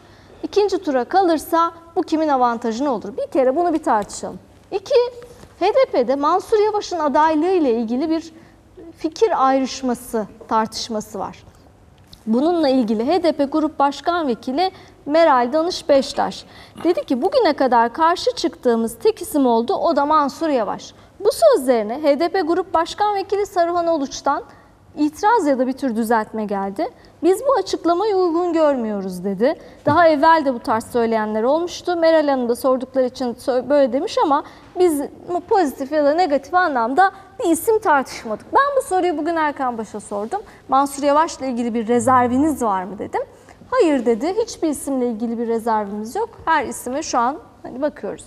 İkinci tura kalırsa bu kimin avantajına olur? Bir kere bunu bir tartışalım. İki, HDP'de Mansur Yavaş'ın adaylığı ile ilgili bir fikir ayrışması, tartışması var. Bununla ilgili HDP Grup Başkan Vekili Meral Danış Beştaş dedi ki bugüne kadar karşı çıktığımız tek isim oldu o da Mansur Yavaş. Bu sözlerine HDP Grup Başkan Vekili Saruhan Oluç'tan itiraz ya da bir tür düzeltme geldi. Biz bu açıklamayı uygun görmüyoruz dedi. Daha evvel de bu tarz söyleyenler olmuştu. Meral Hanım da sordukları için böyle demiş ama biz pozitif ya da negatif anlamda bir isim tartışmadık. Ben bu soruyu bugün Erkan Baş'a sordum. Mansur Yavaş'la ilgili bir rezerviniz var mı dedim. Hayır dedi. Hiçbir isimle ilgili bir rezervimiz yok. Her isime şu an hani bakıyoruz.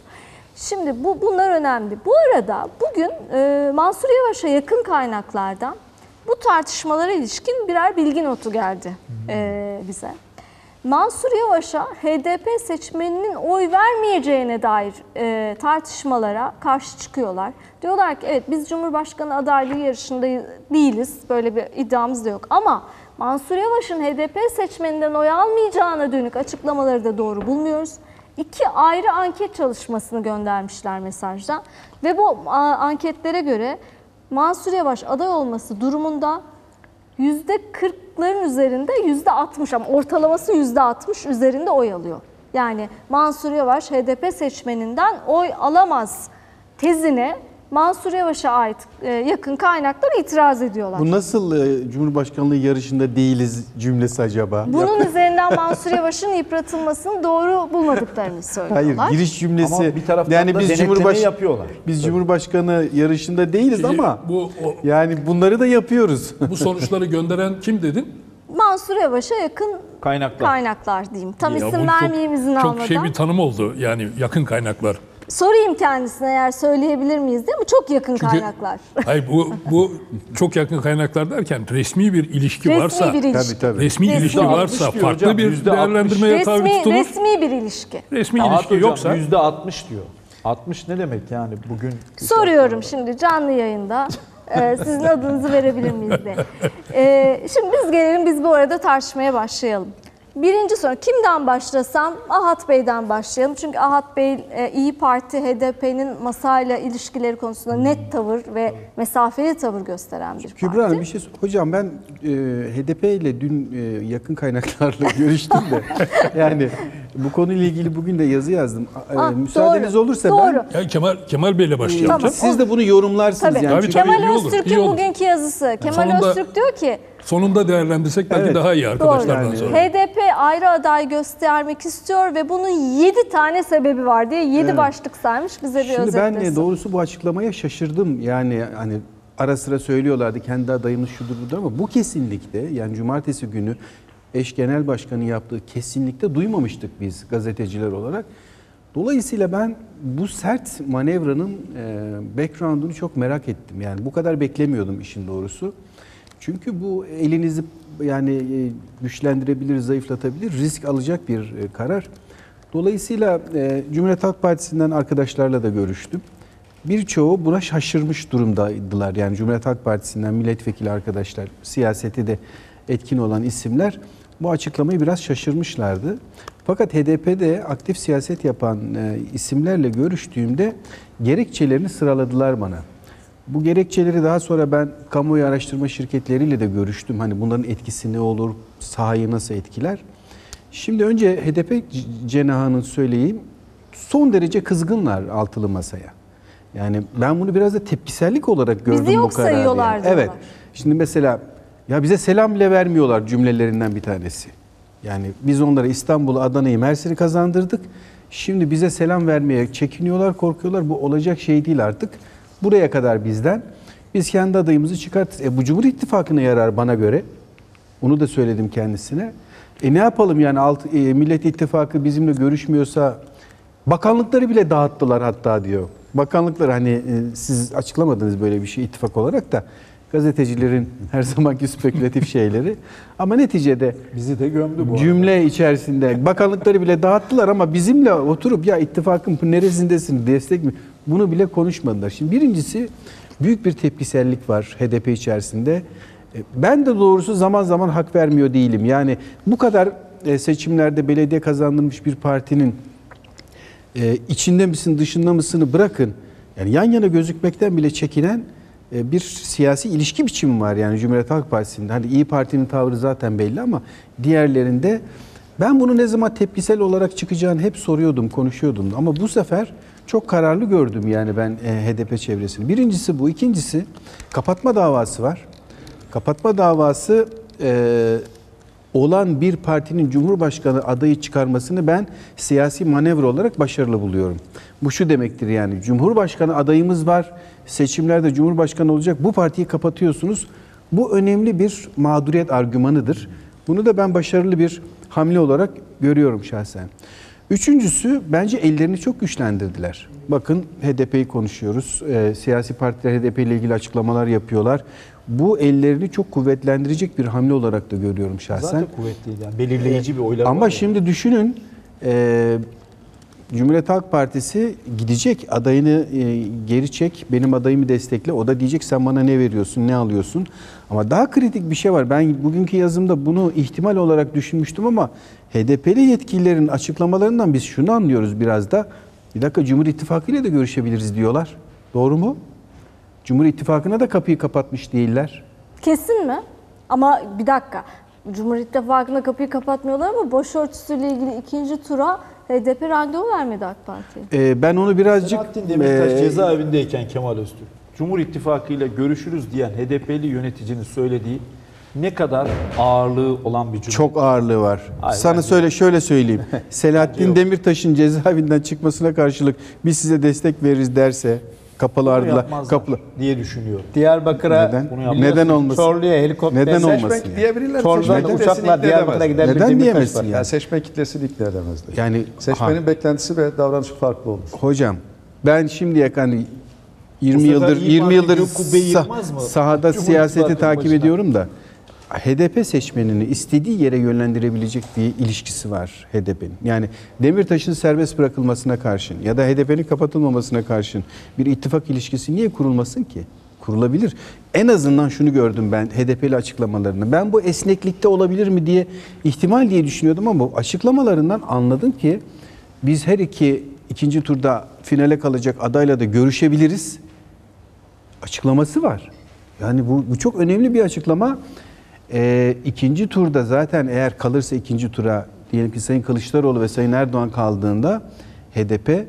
Şimdi bu bunlar önemli. Bu arada bugün e, Mansur Yavaş'a yakın kaynaklardan bu tartışmalara ilişkin birer bilgi notu geldi e, bize. Mansur Yavaş'a HDP seçmeninin oy vermeyeceğine dair e, tartışmalara karşı çıkıyorlar. Diyorlar ki evet biz Cumhurbaşkanı adaylığı yarışında değiliz. Böyle bir iddiamız da yok. Ama Mansur Yavaş'ın HDP seçmeninden oy almayacağına dönük açıklamaları da doğru bulmuyoruz. İki ayrı anket çalışmasını göndermişler mesajda. Ve bu anketlere göre Mansur Yavaş aday olması durumunda %40'ların üzerinde %60 ama ortalaması %60 üzerinde oy alıyor. Yani Mansur Yavaş HDP seçmeninden oy alamaz tezine Mansur Yavaş'a ait e, yakın kaynaklar itiraz ediyorlar. Bu nasıl e, Cumhurbaşkanlığı yarışında değiliz cümlesi acaba? Bunun üzerinden Mansur Yavaş'ın yıpratılmasını doğru bulmadıklarını söylüyorlar. Hayır giriş cümlesi. Ama bir taraftan yani da biz Cumhurbaş yapıyorlar. Biz Cumhurbaşkanı yarışında değiliz Şimdi ama bu o- yani bunları da yapıyoruz. bu sonuçları gönderen kim dedin? Mansur Yavaş'a yakın Kaynaklar. kaynaklar diyeyim. Tam Ya isim çok- vermeyeyim izin Çok almadan. şey bir tanım oldu yani yakın kaynaklar. Sorayım kendisine eğer söyleyebilir miyiz değil mi? Çok yakın kaynaklar. Hayır bu bu çok yakın kaynaklar derken resmi bir ilişki Resmi varsa bir ilişki. tabii tabii. resmi Resmi ilişki varsa diyor farklı hocam, bir değerlendirmeye tabi Resmi, tutulur. resmi bir ilişki. Resmi Ahat ilişki hocam yoksa yüzde 60 diyor. 60 ne demek yani bugün? Soruyorum şimdi canlı yayında. Ee, sizin adınızı verebilir miyiz diye. Ee, şimdi biz gelelim biz bu arada tartışmaya başlayalım. Birinci soru kimden başlasam? Ahat Bey'den başlayalım. Çünkü Ahat Bey e, İyi Parti HDP'nin masayla ilişkileri konusunda net tavır ve mesafeli tavır gösteren bir parti. Kübra Hanım bir şey sor- Hocam ben e, HDP ile dün e, yakın kaynaklarla görüştüm de yani bu konuyla ilgili bugün de yazı yazdım. E, Ah, müsaadeniz doğru, olursa doğru. ben ya Kemal Kemal Bey'le başlayalım. Tamam. siz de bunu yorumlarsınız Tabii. yani. Tabii, tabii. Kemal Öztürk'ün bugünkü yazısı. Kemal sonunda- Öztürk diyor ki Sonunda değerlendirsek belki Evet. daha iyi arkadaşlardan yani. sonra. HDP ayrı aday göstermek istiyor ve bunun 7 tane sebebi var diye 7 Evet. başlık saymış bize bir Şimdi ben özetlesin. e, doğrusu bu açıklamaya şaşırdım. Yani hani ara sıra söylüyorlardı kendi adayımız şudur budur ama bu kesinlikle yani cumartesi günü eş genel başkanı yaptığı kesinlikle duymamıştık biz gazeteciler olarak. Dolayısıyla ben bu sert manevranın e, background'unu çok merak ettim. Yani bu kadar beklemiyordum işin doğrusu. Çünkü bu elinizi yani e, güçlendirebilir, zayıflatabilir, risk alacak bir e, karar. Dolayısıyla e, Cumhuriyet Halk Partisi'nden arkadaşlarla da görüştüm. Birçoğu buna şaşırmış durumdaydılar. Yani Cumhuriyet Halk Partisi'nden milletvekili arkadaşlar, siyaseti de etkin olan isimler bu açıklamayı biraz şaşırmışlardı. Fakat HDP'de aktif siyaset yapan isimlerle görüştüğümde gerekçelerini sıraladılar bana. Bu gerekçeleri daha sonra ben kamuoyu araştırma şirketleriyle de görüştüm. Hani bunların etkisi ne olur, sahayı nasıl etkiler? Şimdi önce HDP cenahının söyleyeyim. Son derece kızgınlar altılı masaya. Yani ben bunu biraz da tepkisellik olarak gördüm Bizi bu yok kararı. sayıyorlar yani. Evet. Şimdi mesela ya bize selam bile vermiyorlar cümlelerinden bir tanesi. Yani biz onlara İstanbul'u, Adana'yı, Mersin'i kazandırdık. Şimdi bize selam vermeye çekiniyorlar, korkuyorlar. Bu olacak şey değil artık. Buraya kadar bizden. Biz kendi adayımızı çıkartırız. E bu Cumhur İttifakı'na yarar bana göre. Onu da söyledim kendisine. E ne yapalım yani alt, e, Millet İttifakı bizimle görüşmüyorsa bakanlıkları bile dağıttılar hatta diyor. Bakanlıklar hani e, siz açıklamadınız böyle bir şey ittifak olarak da gazetecilerin her zamanki spekülatif şeyleri. Ama neticede Bizi de gömdü bu arada. cümle içerisinde bakanlıkları bile dağıttılar ama bizimle oturup ya ittifakın neresindesin destek mi bunu bile konuşmadılar. Şimdi birincisi büyük bir tepkisellik var HDP içerisinde. E, Ben de doğrusu zaman zaman hak vermiyor değilim. Yani bu kadar e, seçimlerde belediye kazandırmış bir partinin e, içinde misin dışında mısını bırakın. Yani yan yana gözükmekten bile çekinen bir siyasi ilişki biçimi var yani Cumhuriyet Halk Partisi'nde. Hani İyi Parti'nin tavrı zaten belli ama diğerlerinde ben bunu ne zaman tepkisel olarak çıkacağını hep soruyordum, konuşuyordum. Ama bu sefer çok kararlı gördüm yani ben e, HDP çevresini. Birincisi bu. ikincisi kapatma davası var. Kapatma davası e, olan bir partinin cumhurbaşkanı adayı çıkarmasını ben siyasi manevra olarak başarılı buluyorum. Bu şu demektir yani cumhurbaşkanı adayımız var, seçimlerde cumhurbaşkanı olacak bu partiyi kapatıyorsunuz. Bu önemli bir mağduriyet argümanıdır. Bunu da ben başarılı bir hamle olarak görüyorum şahsen. Üçüncüsü bence ellerini çok güçlendirdiler. Bakın HDP'yi konuşuyoruz. Ee, siyasi partiler HDP ile ilgili açıklamalar yapıyorlar. Bu ellerini çok kuvvetlendirecek bir hamle olarak da görüyorum şahsen. Zaten kuvvetliydi yani belirleyici bir oylar Ama şimdi düşünün e, Cumhuriyet Halk Partisi gidecek adayını e, geri çek benim adayımı destekle o da diyecek sen bana ne veriyorsun ne alıyorsun ama daha kritik bir şey var ben bugünkü yazımda bunu ihtimal olarak düşünmüştüm ama HDP'li yetkililerin açıklamalarından biz şunu anlıyoruz biraz da bir dakika Cumhur İttifakı ile de görüşebiliriz diyorlar doğru mu? Cumhur İttifakı'na da kapıyı kapatmış değiller. Kesin mi? Ama bir dakika. Cumhur İttifakı'na kapıyı kapatmıyorlar ama başörtüsüyle ilgili ikinci tura HDP randevu vermedi AK Parti'ye. Ee, ben onu birazcık Selahattin Demirtaş e, cezaevindeyken Kemal Öztürk, Cumhur İttifakı ile görüşürüz diyen HDP'li yöneticinin söylediği ne kadar ağırlığı olan bir cümle. çok ağırlığı var. Hayır, Sana söyle şöyle söyleyeyim. Selahattin yok. Demirtaş'ın cezaevinden çıkmasına karşılık biz size destek veririz derse kapalı yapmazlar kaplı. diye düşünüyorum. Diyarbakır'a Neden? Bunu. Neden olmasın? Çorlu'ya helikopterle Neden olmasın? Seçmek yani? diyebilirler. Çorlu'dan uçakla Diyarbakır'a bir Neden diyemezsin yani? Yani seçmen kitlesini ikna edemezler. Yani Seçmenin ha, beklentisi ve davranışı farklı olur. hocam ben şimdiye kadar 20 sefer yıldır İYİ 20 yıldır Parti kubbeyi sa- yıkmaz mı? sahada Cumhur siyaseti takip ediyorum da HDP seçmenini istediği yere yönlendirebilecek bir ilişkisi var HDP'nin. Yani Demirtaş'ın serbest bırakılmasına karşın ya da HDP'nin kapatılmamasına karşın bir ittifak ilişkisi niye kurulmasın ki? Kurulabilir. En azından şunu gördüm ben HDP'li açıklamalarını. Ben bu esneklikte olabilir mi diye ihtimal diye düşünüyordum ama açıklamalarından anladım ki biz her iki ikinci turda finale kalacak adayla da görüşebiliriz açıklaması var. Yani bu, bu çok önemli bir açıklama. Ee, ikinci turda zaten eğer kalırsa ikinci tura diyelim ki Sayın Kılıçdaroğlu ve Sayın Erdoğan kaldığında HDP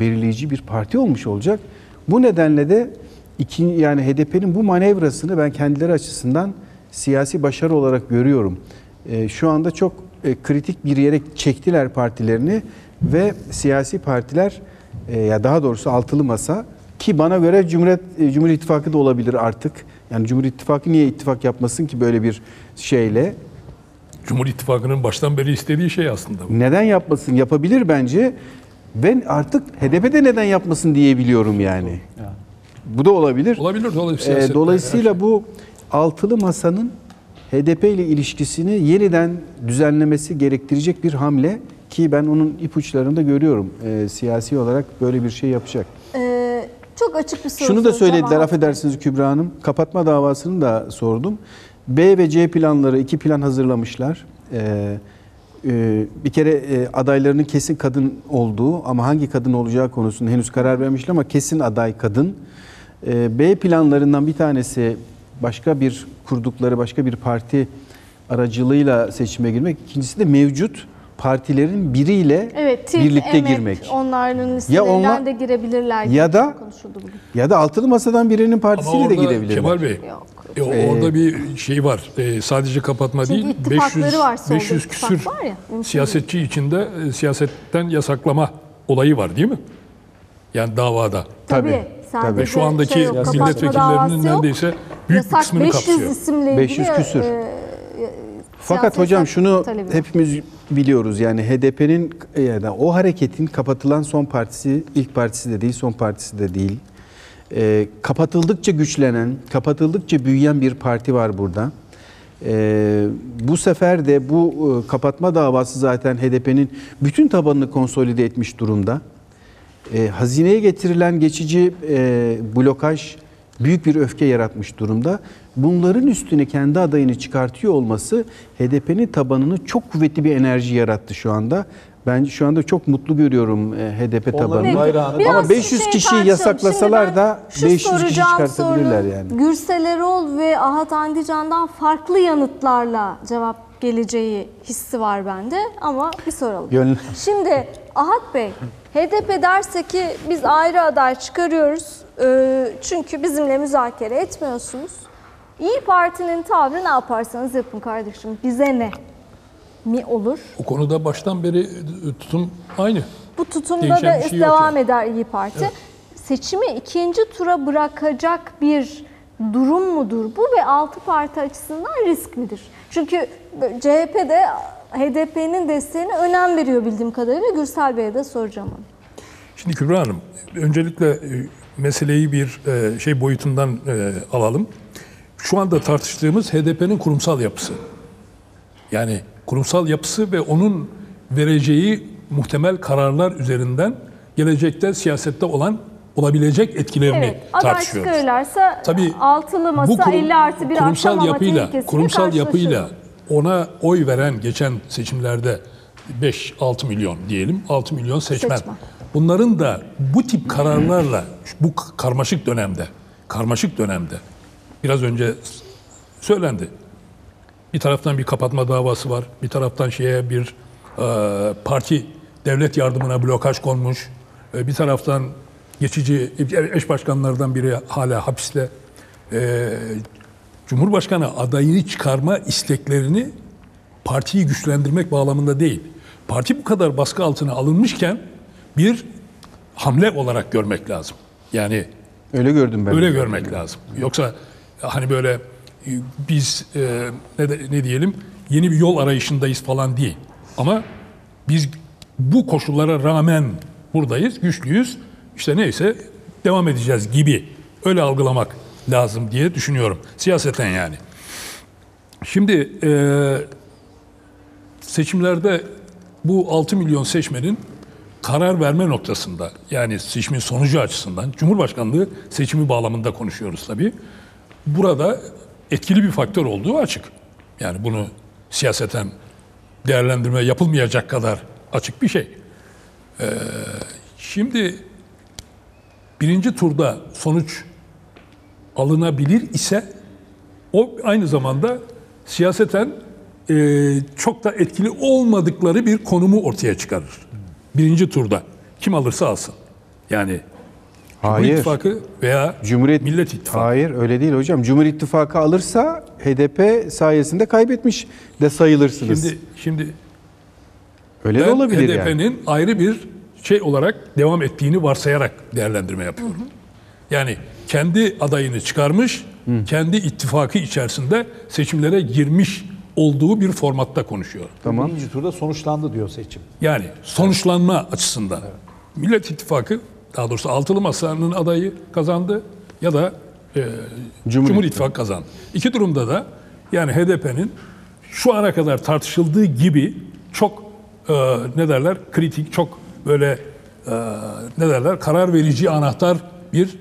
belirleyici bir parti olmuş olacak. Bu nedenle de iki, yani HDP'nin bu manevrasını ben kendileri açısından siyasi başarı olarak görüyorum. Ee, şu anda çok e, kritik bir yere çektiler partilerini ve siyasi partiler e, ya daha doğrusu altılı masa ki bana göre Cumhuriyet e, Cumhur İttifakı da olabilir artık. Yani Cumhur İttifakı niye ittifak yapmasın ki böyle bir şeyle? Cumhur İttifakı'nın baştan beri istediği şey aslında bu. Neden yapmasın? Yapabilir bence. Ben artık HDP'de neden yapmasın diyebiliyorum yani. Bu da olabilir. Olabilir de olabilir. Ee, dolayısıyla bu altılı masanın HDP ile ilişkisini yeniden düzenlemesi gerektirecek bir hamle ki ben onun ipuçlarını da görüyorum. Ee, siyasi olarak böyle bir şey yapacak. Çok açık bir soru Şunu da söylediler ama- affedersiniz Kübra Hanım. Kapatma davasını da sordum. B ve C planları iki plan hazırlamışlar. Ee, e, bir kere e, adaylarının kesin kadın olduğu ama hangi kadın olacağı konusunda henüz karar vermişler ama kesin aday kadın. Ee, B planlarından bir tanesi başka bir kurdukları başka bir parti aracılığıyla seçime girmek. İkincisi de mevcut partilerin biriyle Evet, TİP, birlikte EMEP, girmek. Onların listelerinden onlar- de girebilirler. ya da- konuşuldu bugün. Ya da altılı masadan birinin Ama partisiyle de orada gidebilirler. Kemal Bey, Yok. e, orada bir şey var. E, sadece kapatma Çünkü değil, ittifakları 500, var, solda 500 ittifak küsür var ya, siyasetçi içinde e, siyasetten yasaklama olayı var değil mi? Yani davada. Tabii. Tabii, Sadece Ve şu andaki şey yok, milletvekillerinin neredeyse büyük bir Yasak kısmını 500 kapsıyor. isimle ilgili 500 küsür. e, Fakat hocam şunu talebi hepimiz biliyoruz yani HDP'nin ya da o hareketin kapatılan son partisi ilk partisi de değil son partisi de değil. Ee, kapatıldıkça güçlenen, kapatıldıkça büyüyen bir parti var burada. Ee, bu sefer de bu e, kapatma davası zaten HDP'nin bütün tabanını konsolide etmiş durumda. E, hazineye getirilen geçici e, blokaj büyük bir öfke yaratmış durumda. Bunların üstüne kendi adayını çıkartıyor olması HDP'nin tabanını çok kuvvetli bir enerji yarattı şu anda. Ben şu anda çok mutlu görüyorum e, HDP tabanını. bayrağını- Biraz Ama şu 500 şeyi kişiyi yasaklasalar da ben şu 500 kişi çıkartabilirler yani. Gürsel Erol ve Ahat Andican'dan farklı yanıtlarla cevap geleceği hissi var bende ama bir soralım. Yönl- Şimdi Ahat Bey, HDP derse ki biz ayrı aday çıkarıyoruz e, çünkü bizimle müzakere etmiyorsunuz. İyi Parti'nin tavrı ne yaparsanız yapın kardeşim bize ne mi olur? O konuda baştan beri tutum aynı. Bu tutumda Değişen da şey devam yani. eder İyi Parti. Seçimi ikinci tura bırakacak bir durum mudur bu ve altı parti açısından risk midir? Çünkü CHP de HDP'nin desteğine önem veriyor bildiğim kadarıyla. Gürsel Bey'e de soracağım onu. Şimdi Kübra Hanım, öncelikle e, meseleyi bir e, şey boyutundan e, alalım. Şu anda tartıştığımız HDP'nin kurumsal yapısı. Yani kurumsal yapısı ve onun vereceği muhtemel kararlar üzerinden gelecekte siyasette olan olabilecek etkilerini Evet, tartışıyoruz. çıkarırlarsa Tabii altılı masa bu kurum- 50 artı bir kurumsal yapıyla, kurumsal yapıyla ona oy veren geçen seçimlerde 5-6 milyon diyelim 6 milyon seçmen. Seçmen. Bunların da bu tip kararlarla bu karmaşık dönemde karmaşık dönemde biraz önce söylendi. bir taraftan bir kapatma davası var. Bir taraftan şeye bir e, parti devlet yardımına blokaj konmuş. E, bir taraftan geçici eş başkanlardan biri hala hapiste. E, Cumhurbaşkanı adayını çıkarma isteklerini partiyi güçlendirmek bağlamında değil. Parti bu kadar baskı altına alınmışken bir hamle olarak görmek lazım. Yani Öyle gördüm ben. öyle görmek lazım. Yoksa hani böyle e, biz e, ne, de- ne diyelim yeni bir yol arayışındayız falan değil. Ama biz bu koşullara rağmen buradayız, güçlüyüz. İşte neyse devam edeceğiz gibi öyle algılamak lazım diye düşünüyorum. Siyaseten yani. Şimdi e, seçimlerde bu 6 milyon seçmenin karar verme noktasında yani seçimin sonucu açısından Cumhurbaşkanlığı seçimi bağlamında konuşuyoruz tabii. Burada etkili bir faktör olduğu açık. Yani bunu siyaseten değerlendirme yapılmayacak kadar açık bir şey. Ee, şimdi birinci turda sonuç alınabilir ise o aynı zamanda siyaseten e, çok da etkili olmadıkları bir konumu ortaya çıkarır. Birinci turda kim alırsa alsın. Yani Cumhur Hayır. İttifakı veya Cumhuriyet Millet İttifakı. Hayır öyle değil hocam. Cumhur İttifakı alırsa HDP sayesinde kaybetmiş de sayılırsınız. Şimdi şimdi öyle de olabilir yani. HDP'nin ayrı bir şey olarak devam ettiğini varsayarak değerlendirme yapıyorum. Yani kendi adayını çıkarmış, kendi ittifakı içerisinde seçimlere girmiş olduğu bir formatta konuşuyor. Tamam. Birinci turda sonuçlandı diyor seçim. Yani sonuçlanma açısından. Millet İttifakı, daha doğrusu Altılı Masa'nın adayı kazandı ya da e, Cumhur Cumhur, İttifakı kazandı. İki durumda da yani HDP'nin şu ana kadar tartışıldığı gibi çok e, ne derler kritik, çok böyle e, ne derler karar verici anahtar bir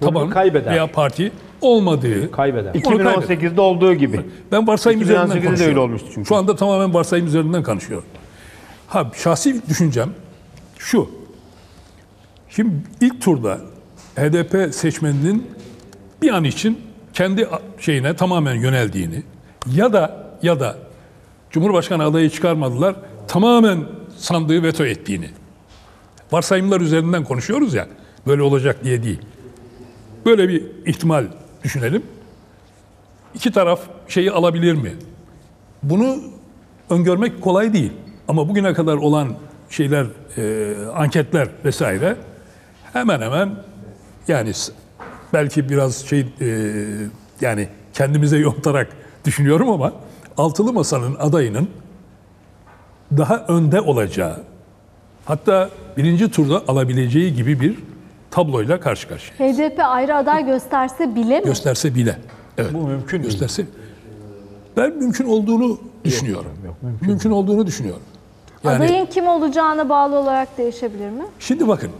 taban kaybeder. veya parti olmadığı Kaybeder. Onu kaybeder. 2018'de olduğu gibi. Ben varsayım üzerinden 2018'de de konuşuyorum. öyle olmuştu çünkü. Şu anda tamamen varsayım üzerinden konuşuyorum. Ha şahsi düşüncem şu. Şimdi ilk turda HDP seçmeninin bir an için kendi şeyine tamamen yöneldiğini ya da ya da Cumhurbaşkanı adayı çıkarmadılar tamamen sandığı veto ettiğini. Varsayımlar üzerinden konuşuyoruz ya böyle olacak diye değil. Böyle bir ihtimal düşünelim. İki taraf şeyi alabilir mi? Bunu öngörmek kolay değil. Ama bugüne kadar olan şeyler, e, anketler vesaire hemen hemen yani belki biraz şey e, yani kendimize yontarak düşünüyorum ama altılı masanın adayının daha önde olacağı hatta birinci turda alabileceği gibi bir tabloyla karşı karşıya. HDP ayrı aday gösterse bile mi? Gösterse bile. Evet. Bu mümkün değil. gösterse. Ben mümkün olduğunu düşünüyorum. mümkün. olduğunu düşünüyorum. Yani Adayın kim olacağına bağlı olarak değişebilir mi? şimdi bakın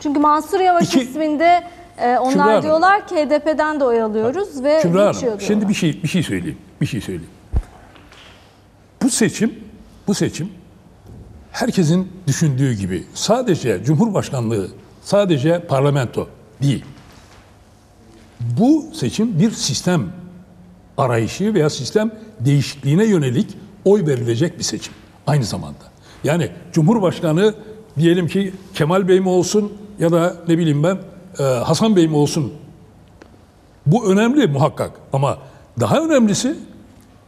Çünkü Mansur Yavaş İki- isminde e, onlar Kübra diyorlar ki HDP'den de oy alıyoruz ve Kübra Hanım, şimdi bir şey bir şey söyleyeyim. Bir şey söyleyeyim. Bu seçim bu seçim herkesin düşündüğü gibi sadece Cumhurbaşkanlığı, sadece parlamento değil. Bu seçim bir sistem arayışı veya sistem değişikliğine yönelik oy verilecek bir seçim aynı zamanda. Yani Cumhurbaşkanı diyelim ki Kemal Bey mi olsun ya da ne bileyim ben e, Hasan Bey mi olsun bu önemli muhakkak ama daha önemlisi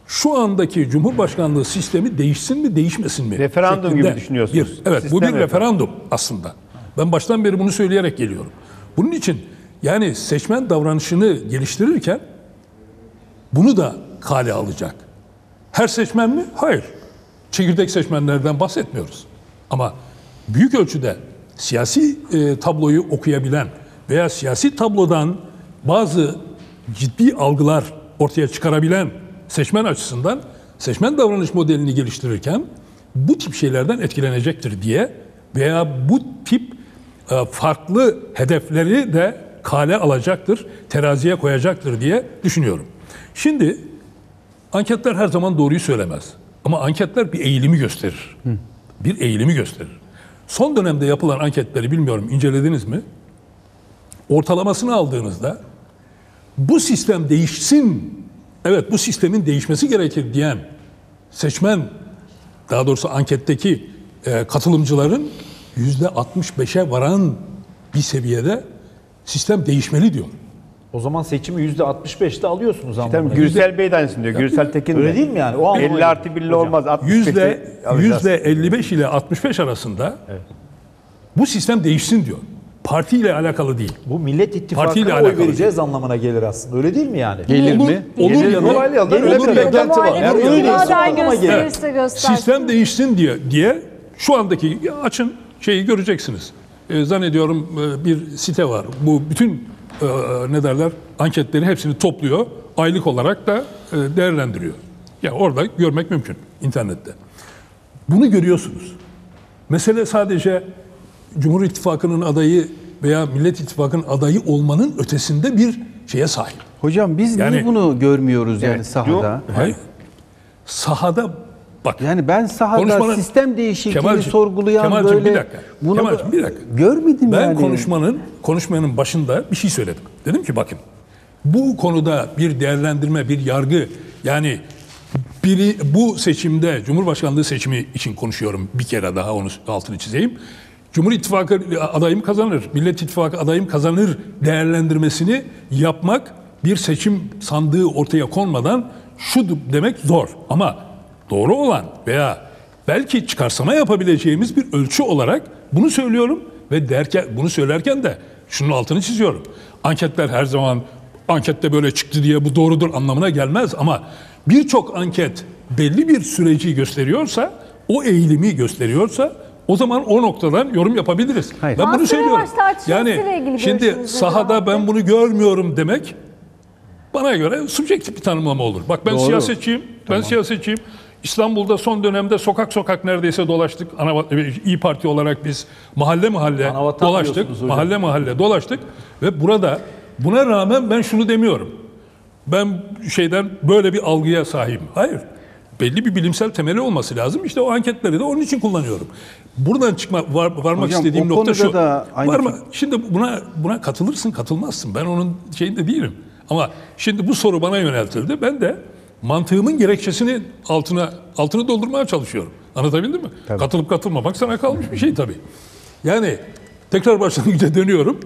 şu andaki Cumhurbaşkanlığı sistemi değişsin mi değişmesin mi? Referandum gibi düşünüyorsunuz. Bir, evet bu Sistem bir referandum. referandum aslında. Ben baştan beri bunu söyleyerek geliyorum. Bunun için yani seçmen davranışını geliştirirken bunu da kale alacak. Her seçmen mi? Hayır. Çekirdek seçmenlerden bahsetmiyoruz. Ama büyük ölçüde siyasi e, tabloyu okuyabilen veya siyasi tablodan bazı ciddi algılar ortaya çıkarabilen seçmen açısından seçmen davranış modelini geliştirirken bu tip şeylerden etkilenecektir diye veya bu tip e, farklı hedefleri de kale alacaktır, teraziye koyacaktır diye düşünüyorum. Şimdi anketler her zaman doğruyu söylemez. Ama anketler bir eğilimi gösterir. Bir eğilimi gösterir. Son dönemde yapılan anketleri bilmiyorum incelediniz mi? Ortalamasını aldığınızda bu sistem değişsin evet bu sistemin değişmesi gerekir diyen seçmen daha doğrusu anketteki e, katılımcıların yüzde 65'e varan bir seviyede sistem değişmeli diyor. O zaman seçimi %65'te alıyorsunuz Tabii anlamına. Gürsel Bey de aynısını diyor. Gürsel Tekin Öyle de. değil mi yani? O anlamına 50 artı 1'li olmaz. 65'te Yüzde, yüzde 55 ile 65 arasında bu sistem değişsin diyor. Partiyle alakalı değil. Bu Millet İttifakı'na oy alakalı vereceğiz anlamına gelir aslında. Öyle değil mi yani? Gelir olur, mi? olur Gelir ya mi? da Dolaylı yoldan olur öyle bir ya da- beklenti var. Yani öyle gösterirse göstersin. Sistem değişsin diye diye şu andaki ya açın şeyi göreceksiniz. E, zannediyorum e, bir site var. Bu bütün e, ne derler anketleri hepsini topluyor. Aylık olarak da e, değerlendiriyor. Ya orada görmek mümkün internette. Bunu görüyorsunuz. Mesele sadece Cumhur İttifakı'nın adayı veya Millet İttifakı'nın adayı olmanın ötesinde bir şeye sahip. Hocam biz Yani- niye bunu görmüyoruz yani Evet, sahada? Hayır. Sahada bak Yani ben sahada Konuşmanın- sistem değişikliğini Kemalciğim, sorgulayan Kemalciğim, böyle bir dakika. bunu Kemalciğim, bir dakika. görmedim Ben yani. konuşmanın konuşmanın başında bir şey söyledim. Dedim ki bakın bu konuda bir değerlendirme, bir yargı yani biri bu seçimde Cumhurbaşkanlığı seçimi için konuşuyorum bir kere daha onu altını çizeyim. Cumhur İttifakı adayım kazanır, Millet İttifakı adayım kazanır değerlendirmesini yapmak bir seçim sandığı ortaya konmadan şu demek zor. Ama doğru olan veya belki çıkarsama yapabileceğimiz bir ölçü olarak bunu söylüyorum ve derken bunu söylerken de şunun altını çiziyorum. Anketler her zaman ankette böyle çıktı diye bu doğrudur anlamına gelmez ama birçok anket belli bir süreci gösteriyorsa, o eğilimi gösteriyorsa o zaman o noktadan yorum yapabiliriz. Hayır. Ben bunu söylüyorum. İlgili şimdi sahada ben bunu görmüyorum demek bana göre subjektif bir tanımlama olur. Bak ben Doğru. siyasetçiyim. Ben siyasetçiyim. İstanbul'da son dönemde sokak sokak neredeyse dolaştık. Ana, İyi Parti olarak biz mahalle mahalle Anavatan dolaştık. Mahalle mahalle dolaştık ve burada buna rağmen ben şunu demiyorum. Ben şeyden böyle bir algıya sahibim. Hayır. Belli bir bilimsel temeli olması lazım. İşte o anketleri de onun için kullanıyorum. Buradan çıkma var- varmak Hocam, istediğim nokta şu. da aynı Varma, şimdi buna buna katılırsın, katılmazsın. Ben onun şeyinde değilim. Ama şimdi bu soru bana yöneltildi. Ben de mantığımın gerekçesini altına altını doldurmaya çalışıyorum. Anlatabildim mi? Katılıp katılmamak sana kalmış bir şey tabii. Yani tekrar başlangıca dönüyorum.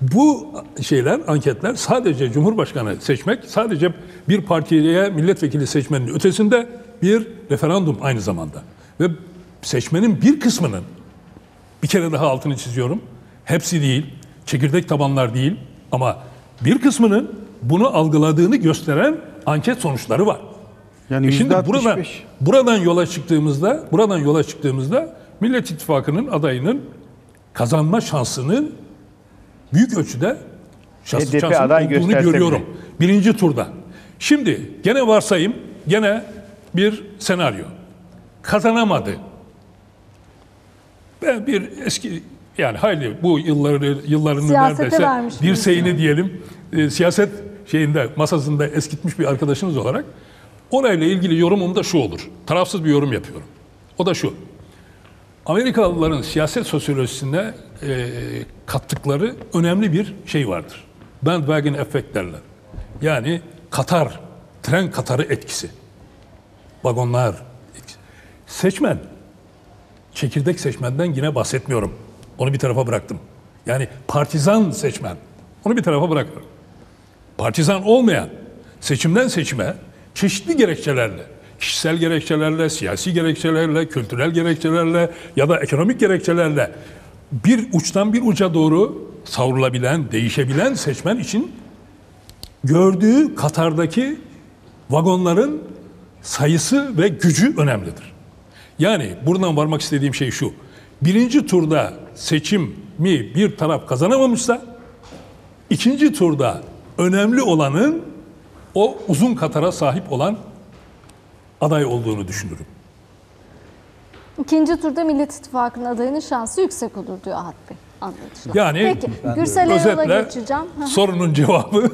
Bu şeyler, anketler sadece Cumhurbaşkanı seçmek, sadece bir partiye milletvekili seçmenin ötesinde bir referandum aynı zamanda. Ve seçmenin bir kısmının bir kere daha altını çiziyorum. Hepsi değil, çekirdek tabanlar değil ama bir kısmının bunu algıladığını gösteren anket sonuçları var. Yani E şimdi buradan %65. buradan yola çıktığımızda, buradan yola çıktığımızda Millet İttifakı'nın adayının kazanma şansının büyük ölçüde şans- HDP şansının aday olduğunu görüyorum. bile. Birinci turda. Şimdi gene varsayım, gene bir senaryo. Kazanamadı. Ben bir eski yani hayli bu yılları yıllarını Siyasete neredeyse dirseğini diyelim e, siyaset şeyinde masasında eskitmiş bir arkadaşınız olarak orayla ilgili yorumum da şu olur. Tarafsız bir yorum yapıyorum. O da şu. Amerikalıların siyaset sosyolojisine e, kattıkları önemli bir şey vardır. Bandwagon effect derler. Yani Katar, tren Katarı etkisi. Vagonlar etkisi. Seçmen, çekirdek seçmenden yine bahsetmiyorum. Onu bir tarafa bıraktım. Yani partizan seçmen, onu bir tarafa bırakıyorum. Partizan olmayan, seçimden seçime çeşitli gerekçelerle, kişisel gerekçelerle, siyasi gerekçelerle, kültürel gerekçelerle ya da ekonomik gerekçelerle bir uçtan bir uca doğru savrulabilen, değişebilen seçmen için gördüğü Katar'daki vagonların sayısı ve gücü önemlidir. Yani buradan varmak istediğim şey şu. Birinci turda seçimi bir taraf kazanamamışsa ikinci turda önemli olanın o uzun Katar'a sahip olan aday olduğunu düşünürüm. İkinci turda Millet İttifakı'nın adayının şansı yüksek olur diyor Ahat Bey. Anlaşılan. Yani Peki, Gürsel Erol'a özetle geçeceğim. Sorunun cevabı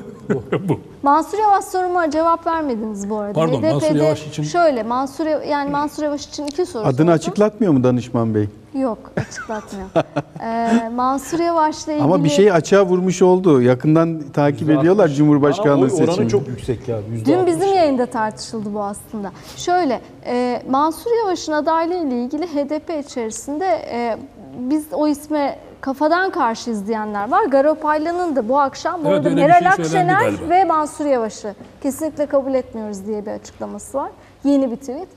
bu. Mansur Yavaş soruma cevap vermediniz bu arada. Pardon, Mansur HDP'de Yavaş için- Şöyle, Mansur, yani Mansur Yavaş için iki soru Adını sordum. açıklatmıyor mu danışman bey? Yok açıklatmıyor. Ee, Mansur Yavaş'la ilgili... Ama bir şeyi açığa vurmuş oldu. Yakından takip ediyorlar Cumhurbaşkanlığı oranı seçimini. çok yüksek ya. %60. Dün bizim yayında tartışıldı bu aslında. Şöyle, e, Mansur Yavaş'ın adaylığı ile ilgili HDP içerisinde e, biz o isme kafadan karşıyız diyenler var. Garopaylı'nın da bu akşam Evet, bir Meral şey Akşener ve Mansur Yavaş'ı kesinlikle kabul etmiyoruz diye bir açıklaması var. Yeni bir tweet.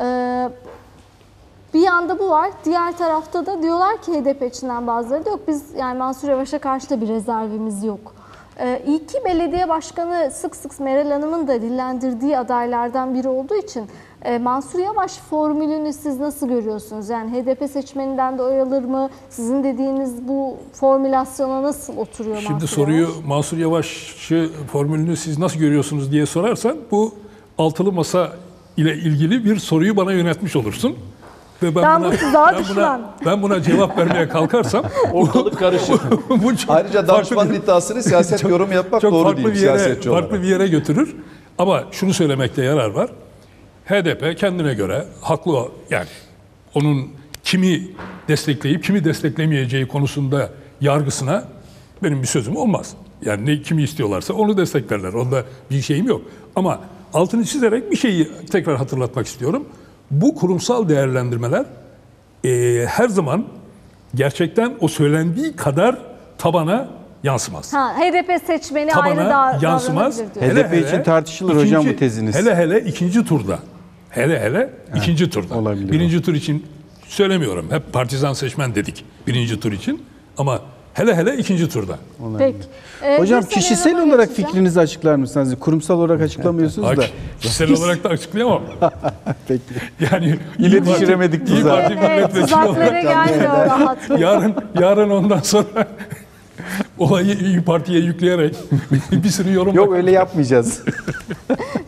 Ee, bir yanda bu var. Diğer tarafta da diyorlar ki HDP içinden bazıları da yok. Biz yani Mansur Yavaş'a karşı da bir rezervimiz yok. Ee, iki belediye başkanı sık sık Meral Hanım'ın da dillendirdiği adaylardan biri olduğu için e, Mansur Yavaş formülünü siz nasıl görüyorsunuz? Yani HDP seçmeninden de oy alır mı? Sizin dediğiniz bu formülasyona nasıl oturuyor Şimdi Mansur soruyu Yavaş? Mansur Yavaş'ı formülünü siz nasıl görüyorsunuz diye sorarsan bu altılı masa ile ilgili bir soruyu bana yönetmiş olursun. Ve ben, Ben buna, ben buna, ben buna cevap vermeye kalkarsam Ortalık karışık. bu çok Ayrıca danışmanın iddiasını siyaset yorum yapmak çok doğru farklı değil bir yere, siyasetçi farklı olarak. bir yere götürür. Ama şunu söylemekte yarar var. HDP kendine göre haklı yani onun kimi destekleyip kimi desteklemeyeceği konusunda yargısına benim bir sözüm olmaz. Yani ne kimi istiyorlarsa onu desteklerler. Onda bir şeyim yok. Ama altını çizerek bir şeyi tekrar hatırlatmak istiyorum. Bu kurumsal değerlendirmeler eee, her zaman gerçekten o söylendiği kadar tabana yansımaz Ha, HDP seçmeni ayrı tabana da yansımaz. HDP için tartışılır hocam bu teziniz. Hele hele ikinci turda. Hele hele ikinci turda. olabilir Birinci tur için söylemiyorum. Hep partizan seçmen dedik birinci tur için. Ama hele hele ikinci turda. Peki. Ee, Hocam kişisel olarak geçeceğim. fikrinizi açıklar mısınız? Kurumsal olarak açıklamıyorsunuz da. Kişisel olarak da açıklayamam. Peki. Yani İYİ Parti- düşüremedik İYİ tuzağı. Parti Evet, milletvekili olarak rahat. yarın yarın ondan sonra olayı İYİ Parti'ye yükleyerek bir sürü yorum Yok öyle yapmayacağız.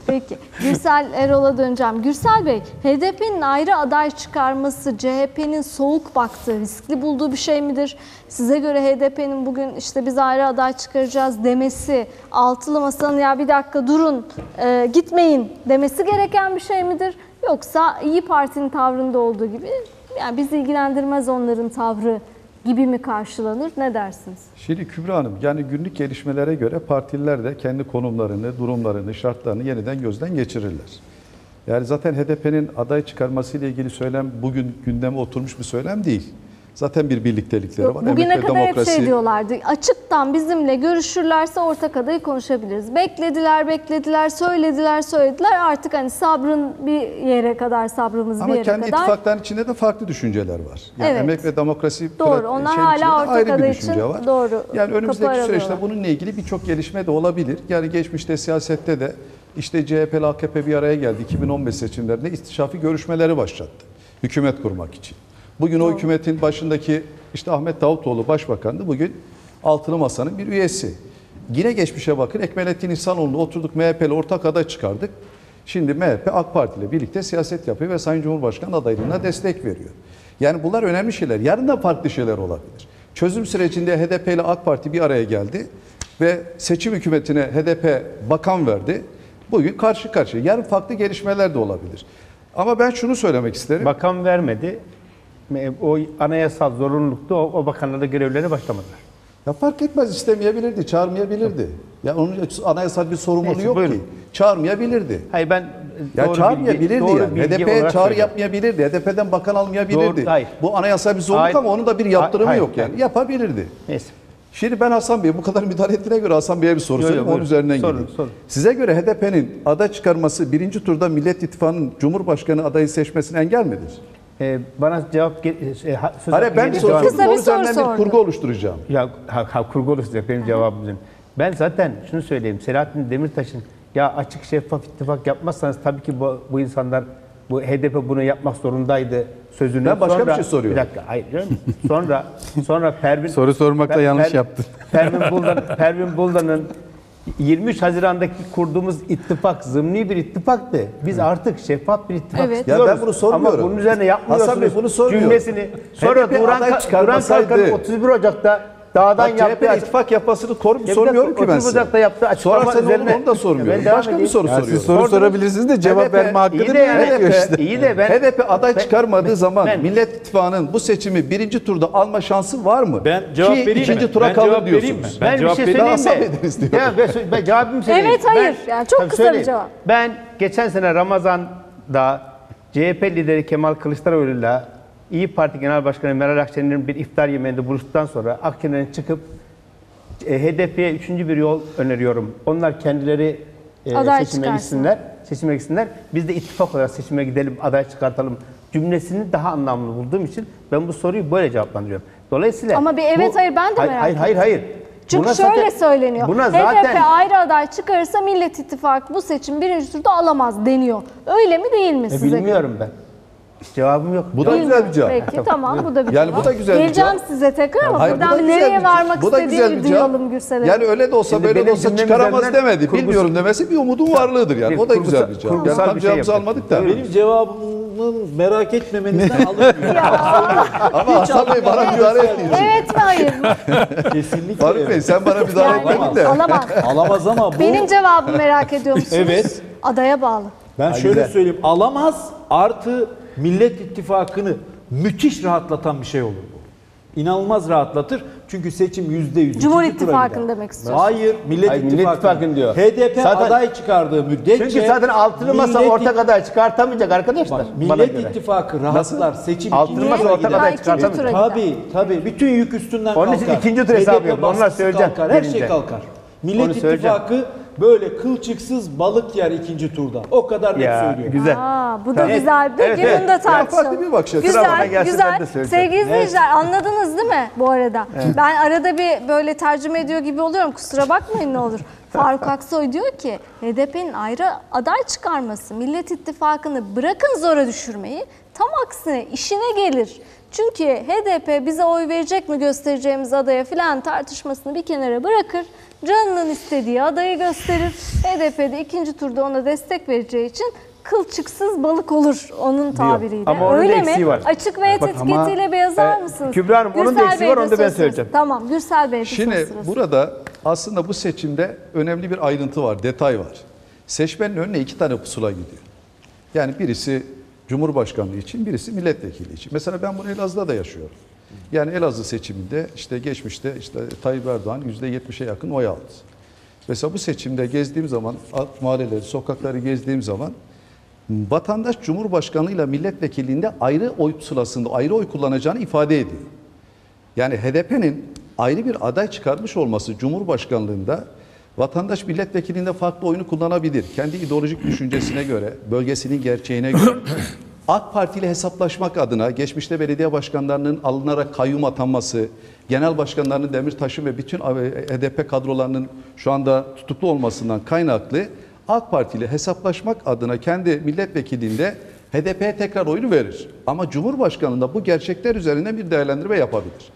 Peki. Gürsel Erol'a döneceğim. Gürsel Bey, HDP'nin ayrı aday çıkarması CHP'nin soğuk baktığı, riskli bulduğu bir şey midir? Size göre HDP'nin bugün işte biz ayrı aday çıkaracağız demesi, altılı masanın ya bir dakika durun, e, gitmeyin demesi gereken bir şey midir? Yoksa İyi Parti'nin tavrında olduğu gibi yani bizi ilgilendirmez onların tavrı gibi mi karşılanır? Ne dersiniz? Şimdi Kübra Hanım yani günlük gelişmelere göre partiler de kendi konumlarını, durumlarını, şartlarını yeniden gözden geçirirler. Yani zaten HDP'nin aday çıkarmasıyla ilgili söylem bugün gündeme oturmuş bir söylem değil. Zaten bir birliktelikleri var. Bugüne Emek kadar hep demokrasi- şey diyorlardı. Açıktan bizimle görüşürlerse ortak adayı konuşabiliriz. Beklediler, beklediler, söylediler, söylediler. Artık hani sabrın bir yere kadar sabrımız bir Ama yere kendi kadar. ittifakların içinde de farklı düşünceler var. Yani Evet. emek ve demokrasi Doğru, onlar şeyin hala ortak ayrı bir düşünce için var. doğru, Yani önümüzdeki süreçte bununla ilgili birçok gelişme de olabilir. Yani geçmişte siyasette de işte CHP ile AKP bir araya geldi 2015 seçimlerinde istişafi görüşmeleri başlattı. Hükümet kurmak için. Bugün o hükümetin başındaki işte Ahmet Davutoğlu başbakandı. Bugün Altılı Masa'nın bir üyesi. Yine geçmişe bakın Ekmelettin İhsanoğlu'nda oturduk MHP ile ortak aday çıkardık. Şimdi MHP AK Parti ile birlikte siyaset yapıyor ve Sayın Cumhurbaşkanı adaylığına destek veriyor. Yani bunlar önemli şeyler. Yarın da farklı şeyler olabilir. Çözüm sürecinde HDP ile AK Parti bir araya geldi ve seçim hükümetine HDP bakan verdi. Bugün karşı karşıya. Yarın farklı gelişmeler de olabilir. Ama ben şunu söylemek isterim. Bakan vermedi. O anayasal zorunlulukta o, o bakanlarda görevlerine başlamadılar. Ya fark etmez istemeyebilirdi, çağırmayabilirdi. Ya onun anayasal bir sorumluluğu Neyse, yok buyurun. ki. Çağırmayabilirdi. Hayır ben Ya doğru çağırmayabilirdi bilgi, doğru yani. HDP'ye çağrı yapmayabilirdi. HDP'den bakan almayabilirdi. Doğru, hayır. Bu anayasal bir zorunluluk Hayır. ama onun da bir yaptırımı Hayır, yok yani. hayır. Yapabilirdi. Neyse. Şimdi ben Hasan Bey bu kadar müdahale ettiğine göre Hasan Bey'e bir soru sorayım. Onun üzerinden Sorun, gideyim. sorun. Size göre HDP'nin aday çıkarması birinci turda Millet İttifakı'nın Cumhurbaşkanı adayı seçmesine engel midir? Ee, bana cevap e, ha- söz Hayır ben bir soru Kısa bir üzerinden bir kurgu oluşturacağım. Ya ha, ha, kurgu olacak benim cevabım. benim. Ben zaten şunu söyleyeyim. Selahattin Demirtaş'ın ya açık şeffaf ittifak yapmazsanız tabii ki bu, bu insanlar bu HDP bunu yapmak zorundaydı sözünü. Ben başka bir sonra, şey soruyorum. Bir dakika hayır canım. Sonra sonra Pervin Soru sormakla yanlış yaptın. Pervin Buldan Pervin Buldan'ın 23 Haziran'daki kurduğumuz ittifak zımni bir ittifaktı. Biz artık şeffaf bir ittifak Evet. istiyoruz. Ya ben bunu sormuyorum. Ama bunun üzerine yapmıyorsunuz. Hasan Bey bunu sormuyor. Cümlesini. Sonra Duran, Duran Kalkan'ın 31 Ocak'ta dağdan Bak, yaptığı CHP ittifak yapmasını kor- Ya sormuyorum ki ben size. Yaptığı Sorarsan üzerine- onu da sormuyorum. Ben Başka bir soru Ya siz soruyorum. soru Sordunuz. sorabilirsiniz de cevap HDP verme hakkı iyi da de yani- vermiyor işte. İyi de ben- HDP aday ben- çıkarmadığı ben- zaman ben- Millet İttifakı'nın bu seçimi birinci turda alma şansı var mı? Ben cevap Ki vereyim mi? ikinci tura Ben kalır diyorsunuz. mi? Ben, bir cevap şey söyleyeyim Daha mi? Ya ben, ben cevabımı söyleyeyim. Evet, hayır. Ben- Yani çok kısa bir cevap. Ben geçen sene Ramazan'da CHP lideri Kemal Kılıçdaroğlu'yla İyi Parti Genel Başkanı Meral Akşener'in bir iftar yemeğinde buluştuktan sonra Akşener'in çıkıp e, HDP'ye üçüncü bir yol öneriyorum. Onlar kendileri e, Aday seçime çıkarsın. gitsinler. Seçime gitsinler. Biz de ittifak olarak seçime gidelim, aday çıkartalım cümlesini daha anlamlı bulduğum için ben bu soruyu böyle cevaplandırıyorum. Dolayısıyla Ama bir evet, hayır, ben de hayır, merak hayır, hayır, hayır. Çünkü Buna şöyle zaten- söyleniyor. Buna HDP zaten ayrı aday çıkarırsa Millet İttifakı bu seçim birinci turda alamaz deniyor. Öyle mi değil mi E, size? bilmiyorum ben. Cevabım yok. Bu da güzel bir cevap. Peki tamam bu da bir Yani cevap. bu da güzel bir Geleceğim cevap. size tekrar ama Hayır, bu da buradan güzel nereye bir- varmak bu da güzel istediğini bir cevap. duyalım Gürsel Hanım. Yani öyle de olsa Şimdi böyle de benim olsa cümlem çıkaramaz üzerinden demedi. kurgusu- Bilmiyorum demesi bir umudun varlığıdır yani. Bir O da kurgusal- güzel bir cevap. Yani kurgusal tam bir şey cevabımızı almadık da. Benim cevabımın merak etmemenizden alınmıyor. Ama Hasan Bey bana müdahale etmeyin. Evet mi hayır mı? Kesinlikle. Faruk Bey sen bana müdahale etmedin Yani de. alamaz. Alamaz ama bu Benim cevabımı merak ediyor musunuz? Evet. Adaya bağlı. ben şöyle söyleyeyim. Alamaz artı Millet İttifakı'nı müthiş rahatlatan bir şey olur bu. İnanılmaz rahatlatır. Çünkü seçim yüzde yüz. Cumhur İttifakı'nı demek istiyorsun. Hayır, Millet Hayır, Millet İttifakı'nı. Diyor. HDP Zaten- aday çıkardığı müddetçe... Çünkü zaten altılı masa Millet ortak aday çıkartamayacak arkadaşlar. Bak, bana Millet göre. İttifakı rahatlar. Seçim Altılı ikinci masa tura ortak gider. aday ikinci çıkartamayacak. tura gider. Tabii tabii. Bütün yük üstünden Onun kalkar. için ikinci tur hesabı HDP yapın. Onlar baskısı söyleyeceğim Kalkar. Her gelince. şey kalkar. Millet Onu söyleyeceğim. İttifakı böyle kılçıksız balık yer ikinci turda. O kadar net Ya söylüyorum. güzel. Aa, bu da Evet, güzel. Peki evet, evet. bunu da tartışalım. farklı bir bakış açısı. Sıra bana Güzel, gelsin, ben de güzel. söyleyeceğim. Sevgili izleyiciler anladınız değil mi bu arada? Ben arada bir böyle tercüme ediyor gibi oluyorum. Kusura bakmayın ne olur. Faruk Aksoy diyor ki HDP'nin ayrı aday çıkarması, Millet İttifakı'nı bırakın zora düşürmeyi, tam aksine işine gelir. Çünkü HDP bize oy verecek mi göstereceğimiz adaya filan tartışmasını bir kenara bırakır. Canının istediği adayı gösterir. HDP de ikinci turda ona destek vereceği için kılçıksız balık olur onun tabiriyle. Ama Öyle eksiği mi? var. Açık ve ama- etiketiyle beyazlar E, mısınız? Kübra Hanım, onun da eksiği var, onu da ben söyleyeceğim. Tamam Gürsel Bey Şimdi sırası. burada aslında bu seçimde önemli bir ayrıntı var, detay var. Seçmenin önüne iki tane pusula gidiyor. Yani birisi Cumhurbaşkanlığı için, birisi milletvekili için. Mesela ben bunu Elazığ'da da yaşıyorum. Yani Elazığ seçiminde işte geçmişte işte Tayyip Erdoğan %70'e yakın oy aldı. Mesela bu seçimde gezdiğim zaman, mahalleleri, sokakları gezdiğim zaman vatandaş Cumhurbaşkanlığıyla milletvekilliğinde ayrı oy pusulasında ayrı oy kullanacağını ifade ediyor. Yani HDP'nin ayrı bir aday çıkarmış olması Cumhurbaşkanlığında vatandaş milletvekilinde farklı oyunu kullanabilir. Kendi ideolojik düşüncesine göre, bölgesinin gerçeğine göre. AK Parti ile hesaplaşmak adına geçmişte belediye başkanlarının alınarak kayyum atanması, genel başkanlarının Demirtaş'ın ve bütün HDP kadrolarının şu anda tutuklu olmasından kaynaklı AK Parti ile hesaplaşmak adına kendi milletvekilliğinde HDP'ye tekrar oyunu verir. Ama Cumhurbaşkanlığında bu gerçekler üzerinden bir değerlendirme yapabilir.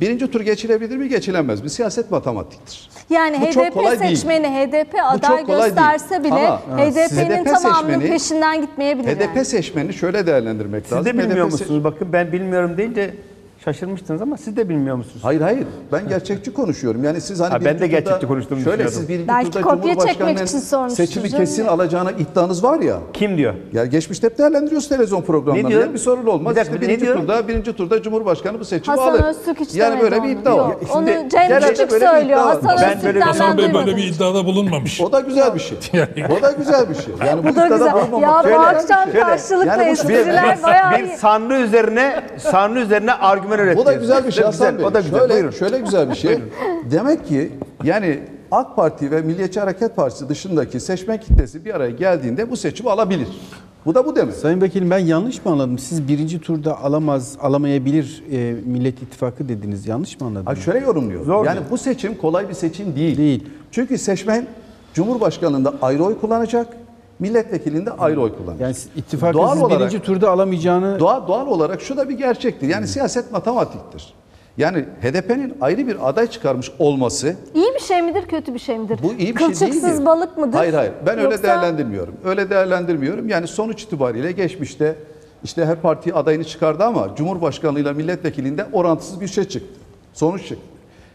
Birinci tur geçilebilir mi geçilemez mi? Siyaset matematiktir. Yani Bu çok HDP kolay değil. seçmeni HDP Bu aday çok kolay gösterse değil. bile HDP'nin HDP tamamının seçmeni- peşinden gitmeyebilir HDP yani. seçmenini şöyle değerlendirmek Siz lazım. de bilmiyor HDP musunuz? Bakın ben bilmiyorum deyince şaşırmıştınız ama siz de bilmiyor musunuz? Hayır hayır. Ben gerçekçi konuşuyorum. Yani siz hani Ha, ben birinci de turda- gerçekçi konuştuğumu Şöyle siz birinci Belki turda kopya çekmek için sormuştur seçimi kesin alacağına iddianız var ya. Kim diyor? Ya geçmişte hep değerlendiriyoruz televizyon programlarında. Ne diyor? Ya Bir sorun olmaz. Bir dakika, işte birinci turda birinci turda Cumhurbaşkanı bu seçimi Hasan alır. Öztürk hiç yani böyle bir onu. iddia var. Yok, Şimdi onu Cem Küçük bir söylüyor. Hasan Ben böyle- ben Hasan Bey böyle bir iddiada bulunmamış. O da güzel bir şey. o da güzel bir şey. Yani bu, da iddiada güzel. Ya bu akşam karşılıklı yani espriler bayağı bir sanrı üzerine sanrı üzerine argüman Bu üretiyor. da güzel bir şey Hasan Bey. O da güzel. Şöyle, Buyurun. şöyle güzel bir şey. Demek ki yani AK Parti ve Milliyetçi Hareket Partisi dışındaki seçmen kitlesi bir araya geldiğinde bu seçimi alabilir. Bu da bu demek. Sayın Vekilim ben yanlış mı anladım? Siz birinci turda alamaz, alamayabilir e, Millet İttifakı dediniz. Yanlış mı anladım? Ha şöyle yorumluyorum. Zor yani değil. bu seçim kolay bir seçim değil. Değil. Çünkü seçmen Cumhurbaşkanlığında ayrı oy kullanacak, milletvekilinde ayrı oy kullanacak. Yani ittifakın Doğal olarak- birinci turda alamayacağını... Doğal, doğal olarak şu da bir gerçektir. Yani siyaset matematiktir. Yani HDP'nin ayrı bir aday çıkarmış olması İyi bir şey midir, kötü bir şey midir? Bu iyi bir şey Kılçıksız değildir. balık mıdır? Hayır hayır. Ben öyle Yoksa- değerlendirmiyorum. Öyle değerlendirmiyorum. Yani sonuç itibariyle geçmişte işte her parti adayını çıkardı ama Cumhurbaşkanlığıyla milletvekilinde orantısız bir şey çıktı. Sonuç çıktı.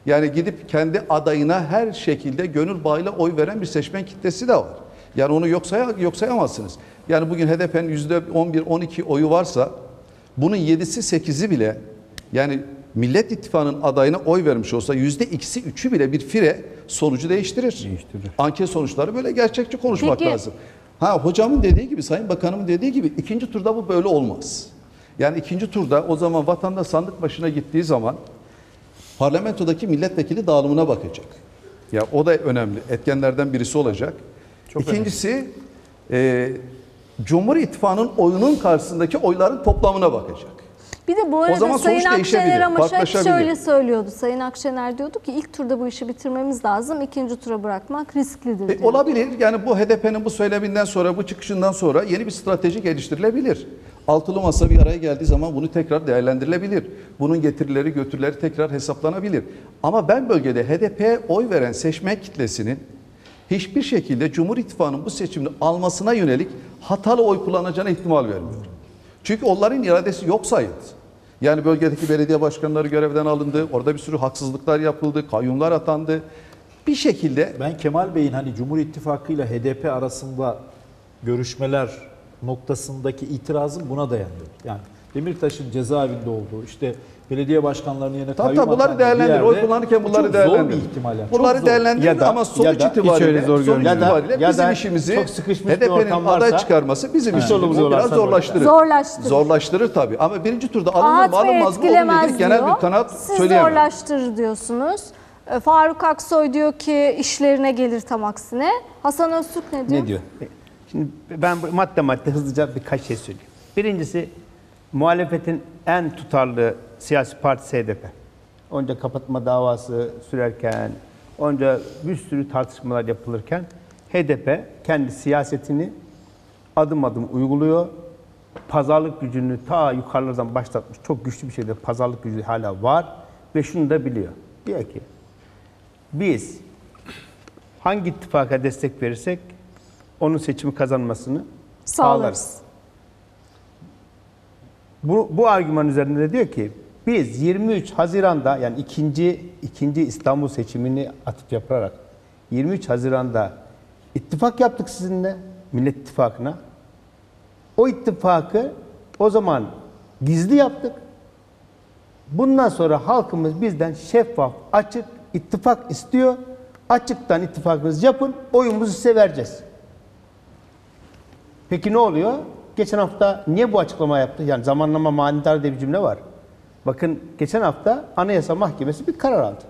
Yani gidip kendi adayına her şekilde gönül bağıyla oy veren bir seçmen kitlesi de var. Yani onu yok, saya, yok sayamazsınız. Yani bugün HDP'nin yüzde 11-12 oyu varsa bunun 7'si 8'i bile yani Millet İttifakı'nın adayına oy vermiş olsa yüzde ikisi üçü bile bir fire sonucu değiştirir. Değiştirir. Anket sonuçları böyle gerçekçi konuşmak Peki. lazım. Ha hocamın dediği gibi, Sayın Bakanımın dediği gibi ikinci turda bu böyle olmaz. Yani ikinci turda o zaman vatandaş sandık başına gittiği zaman parlamentodaki milletvekili dağılımına bakacak. Ya o da önemli. Etkenlerden birisi olacak. İkincisi e, Cumhur İttifakı'nın oyunun karşısındaki oyların toplamına bakacak. Bir de bu arada zaman Sayın Akşener ama şöyle söylüyordu. Sayın Akşener diyordu ki ilk turda bu işi bitirmemiz lazım. ikinci tura bırakmak risklidir. E, diyor. olabilir. Yani bu HDP'nin bu söyleminden sonra, bu çıkışından sonra yeni bir strateji geliştirilebilir. Altılı masa bir araya geldiği zaman bunu tekrar değerlendirilebilir. Bunun getirileri, götürüleri tekrar hesaplanabilir. Ama ben bölgede HDP'ye oy veren seçmen kitlesinin hiçbir şekilde Cumhur İttifakı'nın bu seçimini almasına yönelik hatalı oy kullanacağına ihtimal vermiyorum. Çünkü onların iradesi yok sayıldı. Yani bölgedeki belediye başkanları görevden alındı. Orada bir sürü haksızlıklar yapıldı. Kayyumlar atandı. Bir şekilde Ben Kemal Bey'in hani Cumhur İttifakı ile HDP arasında görüşmeler noktasındaki itirazım buna dayanıyor. Yani Demirtaş'ın cezaevinde olduğu, işte belediye başkanlarının yerine Tabii tabii bunları değerlendir. Oy kullanırken bu bunları çok değerlendir. Zor bir ihtimal yani. Çok Bunları Ya da- ama sonuç ya da hiç itibariyle, öyle zor sonuç. Ya da- itibariyle ya bizim da işimizi çok HDP'nin aday çıkarması bizim işimizi biraz zorlaştırır. Zorlaştırır. Zorlaştırır tabii ama birinci turda alınır mı alınmaz mı ilgili genel bir kanaat Siz söyleyemem. zorlaştırır diyorsunuz. E, Faruk Aksoy diyor ki işlerine gelir tam aksine. Hasan Öztürk ne diyor? Ne diyor? Şimdi ben madde madde hızlıca birkaç şey söyleyeyim. Birincisi muhalefetin en tutarlı siyasi partisi HDP. Onca kapatma davası sürerken, onca bir sürü tartışmalar yapılırken HDP kendi siyasetini adım adım uyguluyor. Pazarlık gücünü ta yukarılardan başlatmış. Çok güçlü bir şekilde pazarlık gücü hala var ve şunu da biliyor. Diyor ki biz hangi ittifaka destek verirsek onun seçimi kazanmasını sağlarız. Sağlarız. Bu, bu argüman üzerinde de diyor ki biz 23 Haziran'da yani ikinci ikinci İstanbul seçimini atıp yaparak 23 Haziran'da ittifak yaptık sizinle Millet İttifakı'na. O ittifakı o zaman gizli yaptık. Bundan sonra halkımız bizden şeffaf, açık ittifak istiyor. Açıktan ittifakınızı yapın, oyumuzu size vereceğiz. Peki ne oluyor? Geçen hafta niye bu açıklama yaptı? Yani zamanlama manidar diye bir cümle var. Bakın geçen hafta Anayasa Mahkemesi bir karar aldı.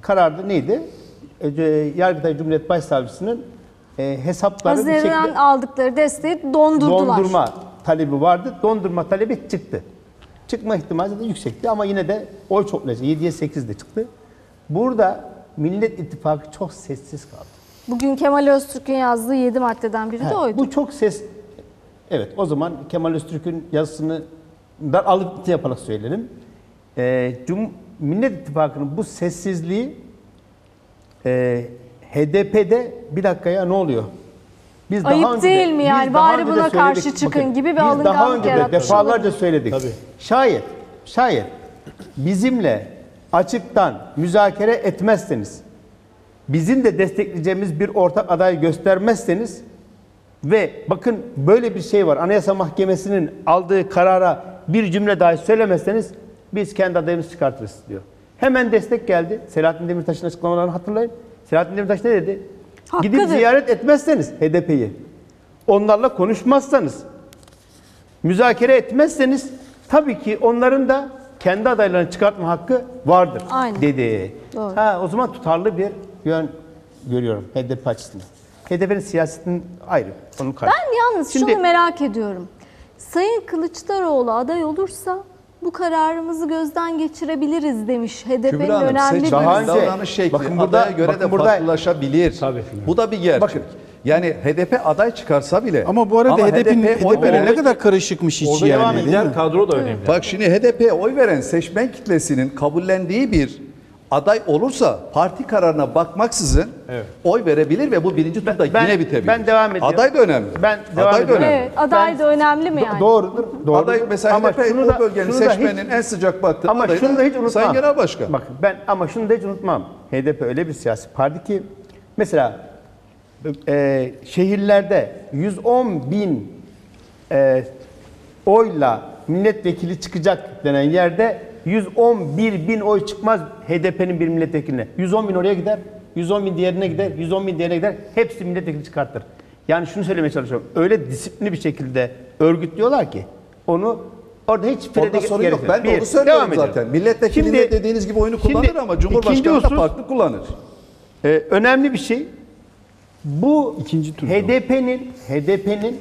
Kararda neydi? Ee, Yargıtay Cumhuriyet Başsavcısının e, hesapları bir Hazine'den şekilde aldıkları desteği dondurdular. dondurma talebi vardı. Dondurma talebi çıktı. Çıkma ihtimali de yüksekti ama yine de oy çoklayıcı. 7'ye 8 de çıktı. Burada Millet İttifakı çok sessiz kaldı. Bugün Kemal Öztürk'ün yazdığı 7 maddeden biri de Ha, oydu. Bu çok ses... Evet o zaman Kemal Öztürk'ün yazısını da alıntı yaparak söyleyelim. Ee, Cum Millet İttifakı'nın bu sessizliği e, HDP'de bir dakika ya ne oluyor? Biz Ayıp önce de- değil mi biz yani? daha Bari önce de buna karşı çıkın gibi bir biz daha alınganlık önce de yaratmış defalarca söyledik. Şayet, şayet bizimle açıktan müzakere etmezseniz, bizim de destekleyeceğimiz bir ortak aday göstermezseniz ve bakın böyle bir şey var. Anayasa Mahkemesi'nin aldığı karara bir cümle dahi söylemezseniz biz kendi adayımızı çıkartırız diyor. Hemen destek geldi. Selahattin Demirtaş'ın açıklamalarını hatırlayın. Selahattin Demirtaş ne dedi? Gidip Hakkıdır. ziyaret etmezseniz HDP'yi, onlarla konuşmazsanız, müzakere etmezseniz tabii ki onların da kendi adaylarını çıkartma hakkı vardır Aynen. dedi. Doğru. Ha, o zaman tutarlı bir yön görüyorum HDP açısından. HDP'nin siyasetinin ayrı. Onun karşı. Ben yalnız Şimdi- şunu merak ediyorum. Sayın Kılıçdaroğlu aday olursa bu kararımızı gözden geçirebiliriz demiş. HDP'nin Kübra Hanım önemli bir Daha önce- davranış şekli bakın burada- adaya göre bakın de burada- farklılaşabilir. Tabii. Bu da bir gerçek. Bakın. Yani HDP aday çıkarsa bile Ama bu arada HDP'nin oy HDP veren ne kadar karışıkmış iç Orada yani devam eden kadro da önemli. Bak şimdi HDP oy veren seçmen kitlesinin kabullendiği bir aday olursa parti kararına bakmaksızın oy verebilir ve bu birinci turda ben- yine bitebilir. ben devam ediyorum. Aday da önemli. Ben devam aday da ediyorum. önemli. Evet, aday Ben- da önemli mi yani? Doğrudur. doğrudur. Aday mesela Ama HDP şunu o da- bölgenin şunu da hiç- seçmenin en sıcak baktığı Ama adayı şunu da hiç unutmam. Sayın Genel Başkan. Bakın ben ama şunu da hiç unutmam. HDP öyle bir siyasi parti ki mesela e, şehirlerde 110 bin e, oyla milletvekili çıkacak denen yerde 111 bin oy çıkmaz HDP'nin bir milletvekiline. 110 bin oraya gider, 110 bin diğerine gider, 110 bin diğerine gider. Hepsi milletvekili çıkartır. Yani şunu söylemeye çalışıyorum. Öyle disiplinli bir şekilde örgütlüyorlar ki onu orada hiç Orada sorun yok. Ben de Bir, onu söylüyorum zaten. Milletvekilinde Şimdi- dediğiniz gibi oyunu şimdi kullanır ama ikinci Cumhurbaşkanı da husus- farklı kullanır. Ee, önemli bir şey. Bu İkinci. HDP'nin HDP'nin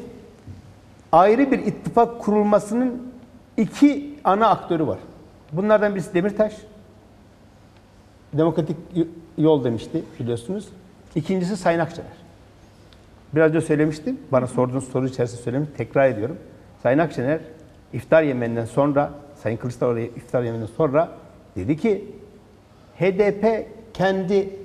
ayrı bir ittifak kurulmasının iki ana aktörü var. Bunlardan birisi Demirtaş. Demokratik yol demişti biliyorsunuz. İkincisi Sayın Akçener. Biraz önce söylemiştim. Bana sorduğunuz soru içerisinde söylemiştim. Tekrar ediyorum. Sayın Akşener iftar yemeğinden sonra, Sayın Kılıçdaroğlu iftar yemeğinden sonra dedi ki HDP kendi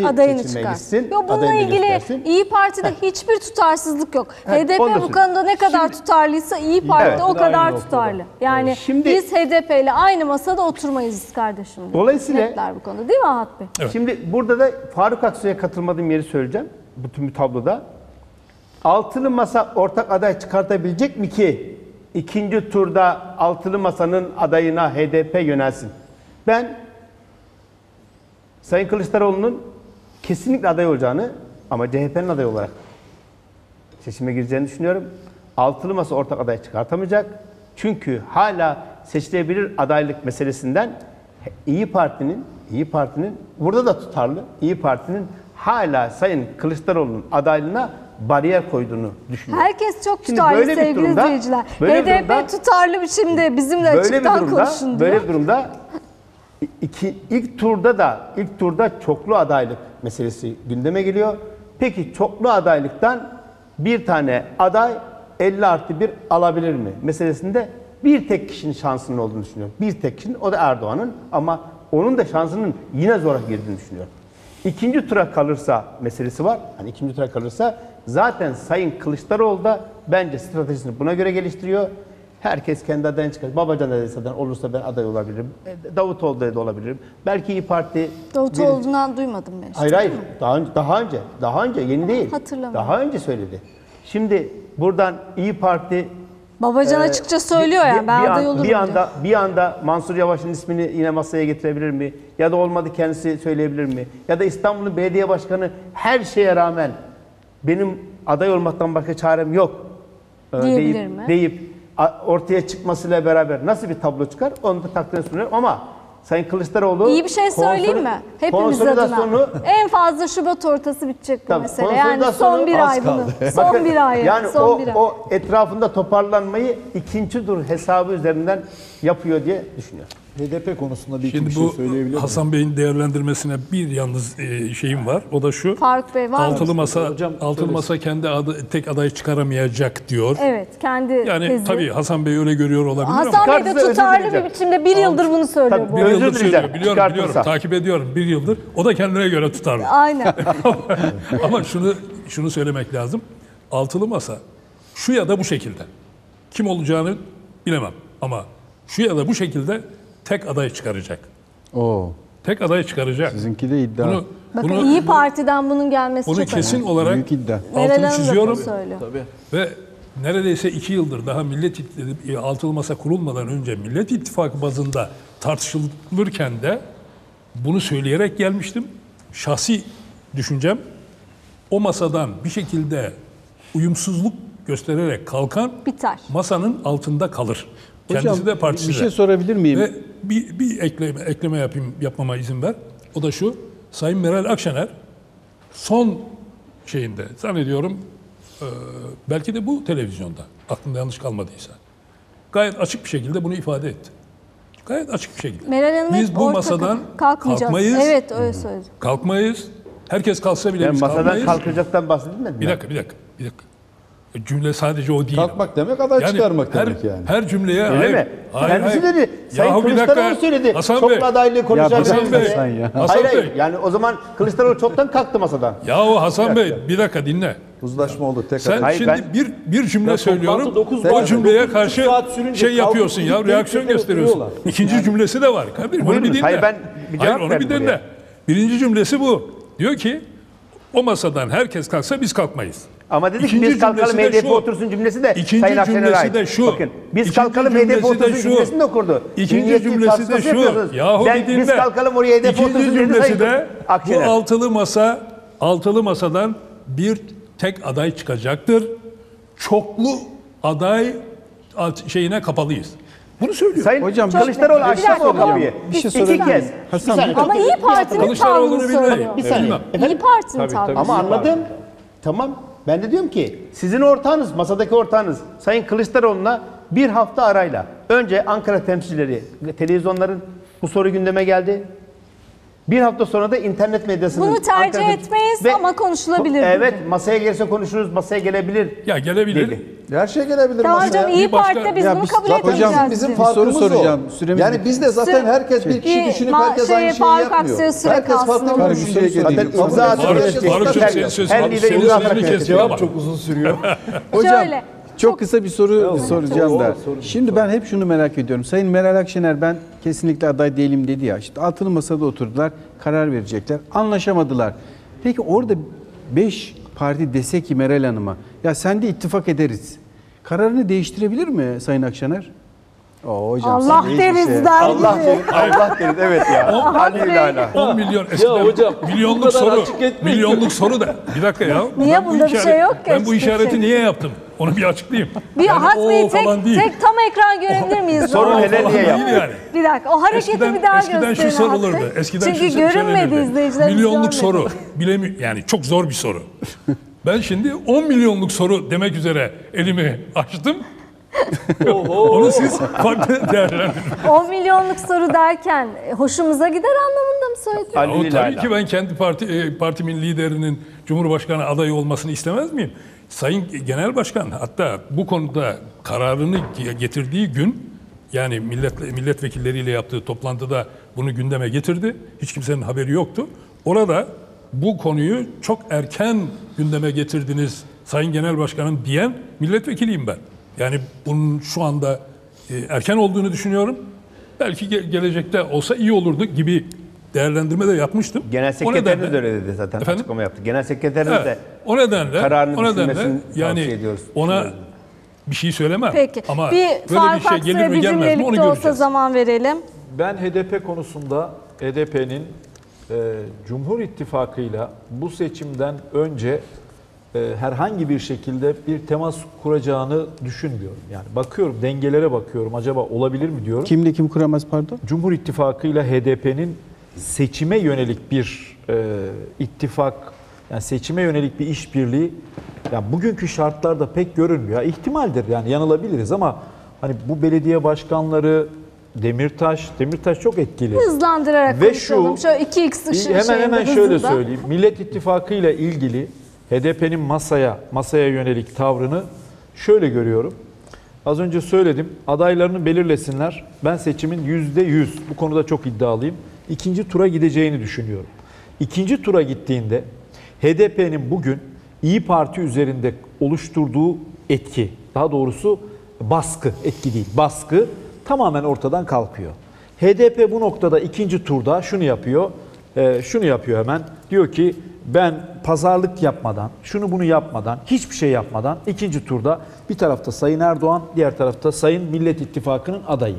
adayını seçime çıkar. gitsin, Yok bununla adayını ilgili göstersin. İyi Parti'de hiçbir tutarsızlık yok. da HDP bu konuda ne kadar Şimdi- tutarlıysa İyi Parti Evet. o kadar tutarlı. Yani Şimdi- biz HDP ile aynı masada oturmayız kardeşim. Dolayısıyla- Netler bu konuda değil mi Ahat Bey? Şimdi burada da Faruk Aksu'ya katılmadığım yeri söyleyeceğim. Bütün bir tabloda. Altılı masa ortak aday çıkartabilecek mi ki ikinci turda altılı masanın adayına HDP yönelsin? Ben Sayın Kılıçdaroğlu'nun kesinlikle aday olacağını ama CHP'nin aday olarak seçime gireceğini düşünüyorum. Altılı masa ortak aday çıkartamayacak. Çünkü hala seçilebilir adaylık meselesinden İyi Parti'nin İyi Parti'nin burada da tutarlı İyi Parti'nin hala Sayın Kılıçdaroğlu'nun adaylığına bariyer koyduğunu düşünüyorum. Herkes çok Şimdi tutarlı böyle sevgili durumda- izleyiciler. böyle bir HDP durumda- tutarlı biçimde bizimle böyle bir açıktan durumda konuşun diyor. böyle bir durumda iki, ilk turda da ilk turda çoklu adaylık meselesi gündeme geliyor. Peki çoklu adaylıktan bir tane aday 50 artı 1 alabilir mi? Meselesinde bir tek kişinin şansının olduğunu düşünüyorum. Bir tek kişinin o da Erdoğan'ın ama onun da şansının yine zora girdiğini düşünüyorum. İkinci tura kalırsa meselesi var. Hani ikinci tura kalırsa zaten Sayın Kılıçdaroğlu da bence stratejisini buna göre geliştiriyor. Herkes kendi adayını çıkar. Babacan adayı olursa ben aday olabilirim. E, Davutoğlu da olabilirim. Belki İyi Parti... Davutoğlu'ndan duymadım ben işte. Hayır hayır. Daha önce, daha önce, daha önce yeni değil. Hatırlamıyorum. Daha önce söyledi. Şimdi buradan İyi Parti Babacan ee, açıkça söylüyor bir- yani bir- ben bir aday an- olurum Bir diyor. anda bir anda Mansur Yavaş'ın ismini yine masaya getirebilir mi? Ya da olmadı kendisi söyleyebilir mi? Ya da İstanbul'un belediye başkanı her şeye rağmen benim aday olmaktan başka çarem yok e, Diyebilir deyip, mi? deyip ortaya çıkmasıyla beraber nasıl bir tablo çıkar onu da takdir sunuyorum ama Sayın Kılıçdaroğlu İyi bir şey söyleyeyim mi? Hepimiz adına. konsolidasyonu En fazla Şubat ortası bitecek bu Tabii, mesele. Yani son bir ay kaldı. bunu. Son Bakın, bir ay. Yani son o, bir ay. o etrafında toparlanmayı ikinci tur hesabı üzerinden yapıyor diye düşünüyorum. HDP konusunda bir Şimdi bir şey bu söyleyebilir miyim? Hasan Bey'in değerlendirmesine bir yalnız e, şeyim var. O da şu. Faruk Bey var? Altılı masa Hocam, altılı söylesin. masa kendi adı, tek aday çıkaramayacak diyor. Evet kendi Yani tezi. tabii Hasan Bey öyle görüyor olabilir ama Hasan Bey de tutarlı bir biçimde bir yıldır bunu söylüyor Tabii, bu. bir Özür yıldır söylüyor. Biliyorum, çıkartırsa. biliyorum. Takip ediyorum bir yıldır. O da kendine göre tutarlı. Aynen. Ama şunu şunu söylemek lazım. Altılı masa şu ya da bu şekilde. Kim olacağını bilemem ama şu ya da bu şekilde tek aday çıkaracak. Oo, Tek aday çıkaracak. sizinki de iddia. Bunu Bakın bunu, İyi Parti'den bunun gelmesi bunu çok kesin önemli. olarak Büyük iddia. Altını çiziyorum. bunu söylüyor. Ve neredeyse iki yıldır daha Millet İttifakı, altılı masa kurulmadan önce Millet İttifakı bazında tartışılırken de bunu söyleyerek gelmiştim. Şahsi düşüncem o masadan bir şekilde uyumsuzluk göstererek kalkan Biter. masanın altında kalır. Kendisi Hocam, de partisi bir şey sorabilir miyim? Ve bir, bir ekleme, ekleme yapayım, yapmama izin ver. O da şu, Sayın Meral Akşener son şeyinde zannediyorum e, belki de bu televizyonda aklımda yanlış kalmadıysa gayet açık bir şekilde bunu ifade etti. Gayet açık bir şekilde. Meral Hanım Biz bu masadan kalkmayacağız. kalkmayız. Evet öyle söyledi. Kalkmayız. Herkes kalksa bile Ben biz masadan kalkmayız. kalkacaktan bahsedilmedi mi? Bir dakika, bir dakika, bir dakika. Cümle sadece o değil. Kalkmak demek aday çıkarmak her, demek yani. Her cümleye Öyle hayır, mi? hayır, Kendisi hayır. dedi. Sayın Yahu bir Kılıçdaroğlu söyledi. Hasan Çoklu Bey, adaylığı konuşacağız. Hasan Bey, Sen ya. Hasan hayır Bey. hayır. Yani o zaman Kılıçdaroğlu çoktan kalktı masadan. Yahu Hasan Bey bir dakika dinle. Uzlaşma oldu tekrar. Sen Hayır, şimdi ben- bir bir cümle Ya söylüyorum. O cümleye karşı şey yapıyorsun ya, reaksiyon gösteriyorsun. İkinci cümlesi de var. Onu Buyurunuz. bir dinle. Hayır, ben bir cevap Hayır onu bir dinle. Birinci cümlesi bu. Diyor ki o masadan herkes kalksa biz kalkmayız. Ama dedi ki İkinci biz kalkalım HDP şu. otursun cümlesi de İkinci Sayın Akşener'e cümlesi ait. de şu. Bakın biz İkinci kalkalım HDP otursun şu. cümlesini de kurdu. İkinci Milliyetçi cümlesi de şu. Yahu ben. Biz kalkalım oraya HDP İkinci otursun dedi cümlesi Sayın de bu Akşener. altılı masa altılı masadan bir tek aday çıkacaktır. Çoklu aday alt- şeyine kapalıyız. Bunu söylüyor. Sayın Hocam, Kılıçdaroğlu açtı dakika o kapıyı. Bir şey İki kez. Hasan, Bir. Ama İyi Parti'nin tavrını söylüyor. Bir saniye. İyi Parti'nin tavrını. Ama anladım. Tamam. Ben de diyorum ki sizin ortağınız, masadaki ortağınız Sayın Kılıçdaroğlu'na bir hafta arayla önce Ankara temsilcileri, televizyonların bu soru gündeme geldi. Bir hafta sonra da internet medyasının... Bunu tercih Ankara- etmeyiz ama konuşulabilir. Evet, masaya gelirse konuşuruz, masaya gelebilir. Ya gelebilir. Dedi. Her şey gelebilir Tamam masaya. hocam İyi Bir başka- Parti'de biz Ya bunu biz- kabul etmeyeceğiz. hocam Bizim Bir soru farkımız soracağım. o. Süremiz yani bitti. bizde zaten herkes bir kişi düşünüp herkes şey, aynı şeyi Faruk yapmıyor. Herkes farklı bir şey. Zaten Faruk- imza atıyor. Faruk- herkes Faruk'cum, imza senin atıyor. Her lider imza sözünü atarak kesiyor ama. uzun sürüyor. Hocam Şöyle, çok kısa bir soru soracağım da. Şimdi ben hep şunu merak ediyorum. Sayın Meral Akşener ben kesinlikle aday değilim dedi ya. İşte altılı masada oturdular, karar verecekler. Anlaşamadılar. Peki orada 5 parti dese ki Meral Hanım'a ya sen de ittifak ederiz. Kararını değiştirebilir mi Sayın Akşener? Oo, hocam, Allah sen deriz şey- der Allah gibi. Allah deriz. Evet ya. Halil Ala. 10 milyon eskiden hocam, bu milyonluk soru. Milyonluk soru da. Bir dakika ya. Niye? Ben bu Bunda bir işaret- şey yok ki Ben bu işareti şey. niye yaptım? Onu bir açıklayayım. Bir Yani Has Bey o tek, tek tam ekran görebilir miyiz? Sorun hele niye. Değil yani. Bir dakika o hareketi Eskiden, bir daha eskiden gösterin. şu sorulurdu. Eskiden Çünkü şu görünmedi izleyicilerimiz Milyonluk soru. Bilemi yani çok zor bir soru. Ben şimdi 10 milyonluk soru demek üzere elimi açtım. Onu siz farklı değerlendirin. 10 milyonluk soru derken e, hoşumuza gider anlamında mı söyledin? Tabii ki ben kendi parti e, partimin liderinin Cumhurbaşkanı adayı olmasını istemez miyim? Sayın Genel Başkan hatta bu konuda kararını ge- getirdiği gün yani millet milletvekilleriyle yaptığı toplantıda bunu gündeme getirdi. Hiç kimsenin haberi yoktu. Orada bu konuyu çok erken gündeme getirdiniz Sayın Genel Başkanım diyen milletvekiliyim ben. Yani bunun şu anda e, erken olduğunu düşünüyorum. Belki ge- gelecekte olsa iyi olurdu gibi değerlendirme de yapmıştım. Genel sekreteriniz de öyle dedi zaten Efendim? açıklama yaptı. Genel sekreteriniz Evet, de o nedenle, kararını o nedenle düşünmesini tavsiye yani ediyoruz. ona bir şey söylemem. Peki. Ama bir böyle bir şey gelir mi gelmez mi onu de olsa göreceğiz. zaman verelim. Ben HDP konusunda HDP'nin e, Cumhur İttifakı'yla bu seçimden önce herhangi bir şekilde bir temas kuracağını düşünmüyorum. Yani bakıyorum dengelere bakıyorum acaba olabilir mi diyorum. Kimle kim kuramaz pardon? Cumhur İttifakı ile HDP'nin seçime yönelik bir e, ittifak, yani seçime yönelik bir işbirliği ya bugünkü şartlarda pek görünmüyor. İhtimaldir yani yanılabiliriz ama hani bu belediye başkanları Demirtaş, Demirtaş çok etkili. Hızlandırarak Ve konuşalım. şu- Şöyle 2x ışı hemen hemen şöyle hızında. söyleyeyim. Millet İttifakı ile ilgili HDP'nin masaya masaya yönelik tavrını şöyle görüyorum. Az önce söyledim. Adaylarını belirlesinler. Ben seçimin yüzde yüz bu konuda çok iddialıyım. İkinci tura gideceğini düşünüyorum. İkinci tura gittiğinde HDP'nin bugün İyi Parti üzerinde oluşturduğu etki, daha doğrusu baskı, etki değil, baskı tamamen ortadan kalkıyor. HDP bu noktada ikinci turda şunu yapıyor, e, şunu yapıyor hemen. Diyor ki ben pazarlık yapmadan, şunu bunu yapmadan, hiçbir şey yapmadan ikinci turda bir tarafta Sayın Erdoğan, diğer tarafta Sayın Millet İttifakı'nın adayı.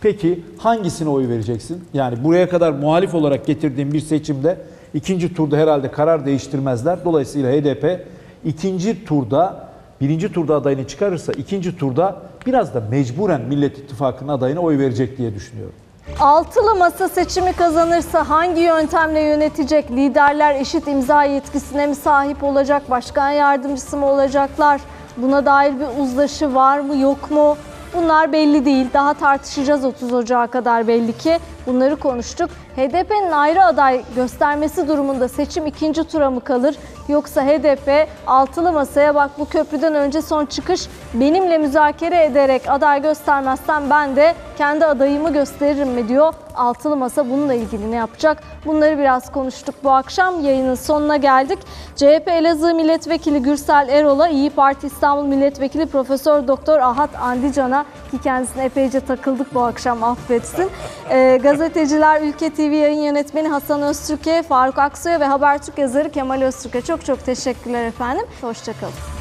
Peki hangisine oy vereceksin? Yani buraya kadar muhalif olarak getirdiğim bir seçimde ikinci turda herhalde karar değiştirmezler. Dolayısıyla HDP ikinci turda birinci turda adayını çıkarırsa ikinci turda biraz da mecburen Millet İttifakı'nın adayına oy verecek diye düşünüyorum. Altılı masa seçimi kazanırsa hangi yöntemle yönetecek? Liderler eşit imza yetkisine mi sahip olacak? Başkan yardımcısı mı olacaklar? Buna dair bir uzlaşı var mı yok mu? Bunlar belli değil. Daha tartışacağız 30 Ocağı kadar belli ki. Bunları konuştuk. HDP'nin ayrı aday göstermesi durumunda seçim ikinci tura mı kalır? Yoksa HDP altılı masaya bak bu köprüden önce son çıkış benimle müzakere ederek aday göstermezsen ben de kendi adayımı gösteririm mi diyor. Altılı masa bununla ilgili ne yapacak? Bunları biraz konuştuk bu akşam. Yayının sonuna geldik. CHP Elazığ Milletvekili Gürsel Erol'a, İyi Parti İstanbul Milletvekili Profesör Doktor Ahat Andican'a ki kendisine epeyce takıldık bu akşam affetsin. Ee, gazeteciler Ülke TV yayın yönetmeni Hasan Öztürk'e, Faruk Aksoy'a ve Habertürk yazarı Kemal Öztürk'e çok çok teşekkürler efendim. Hoşçakalın.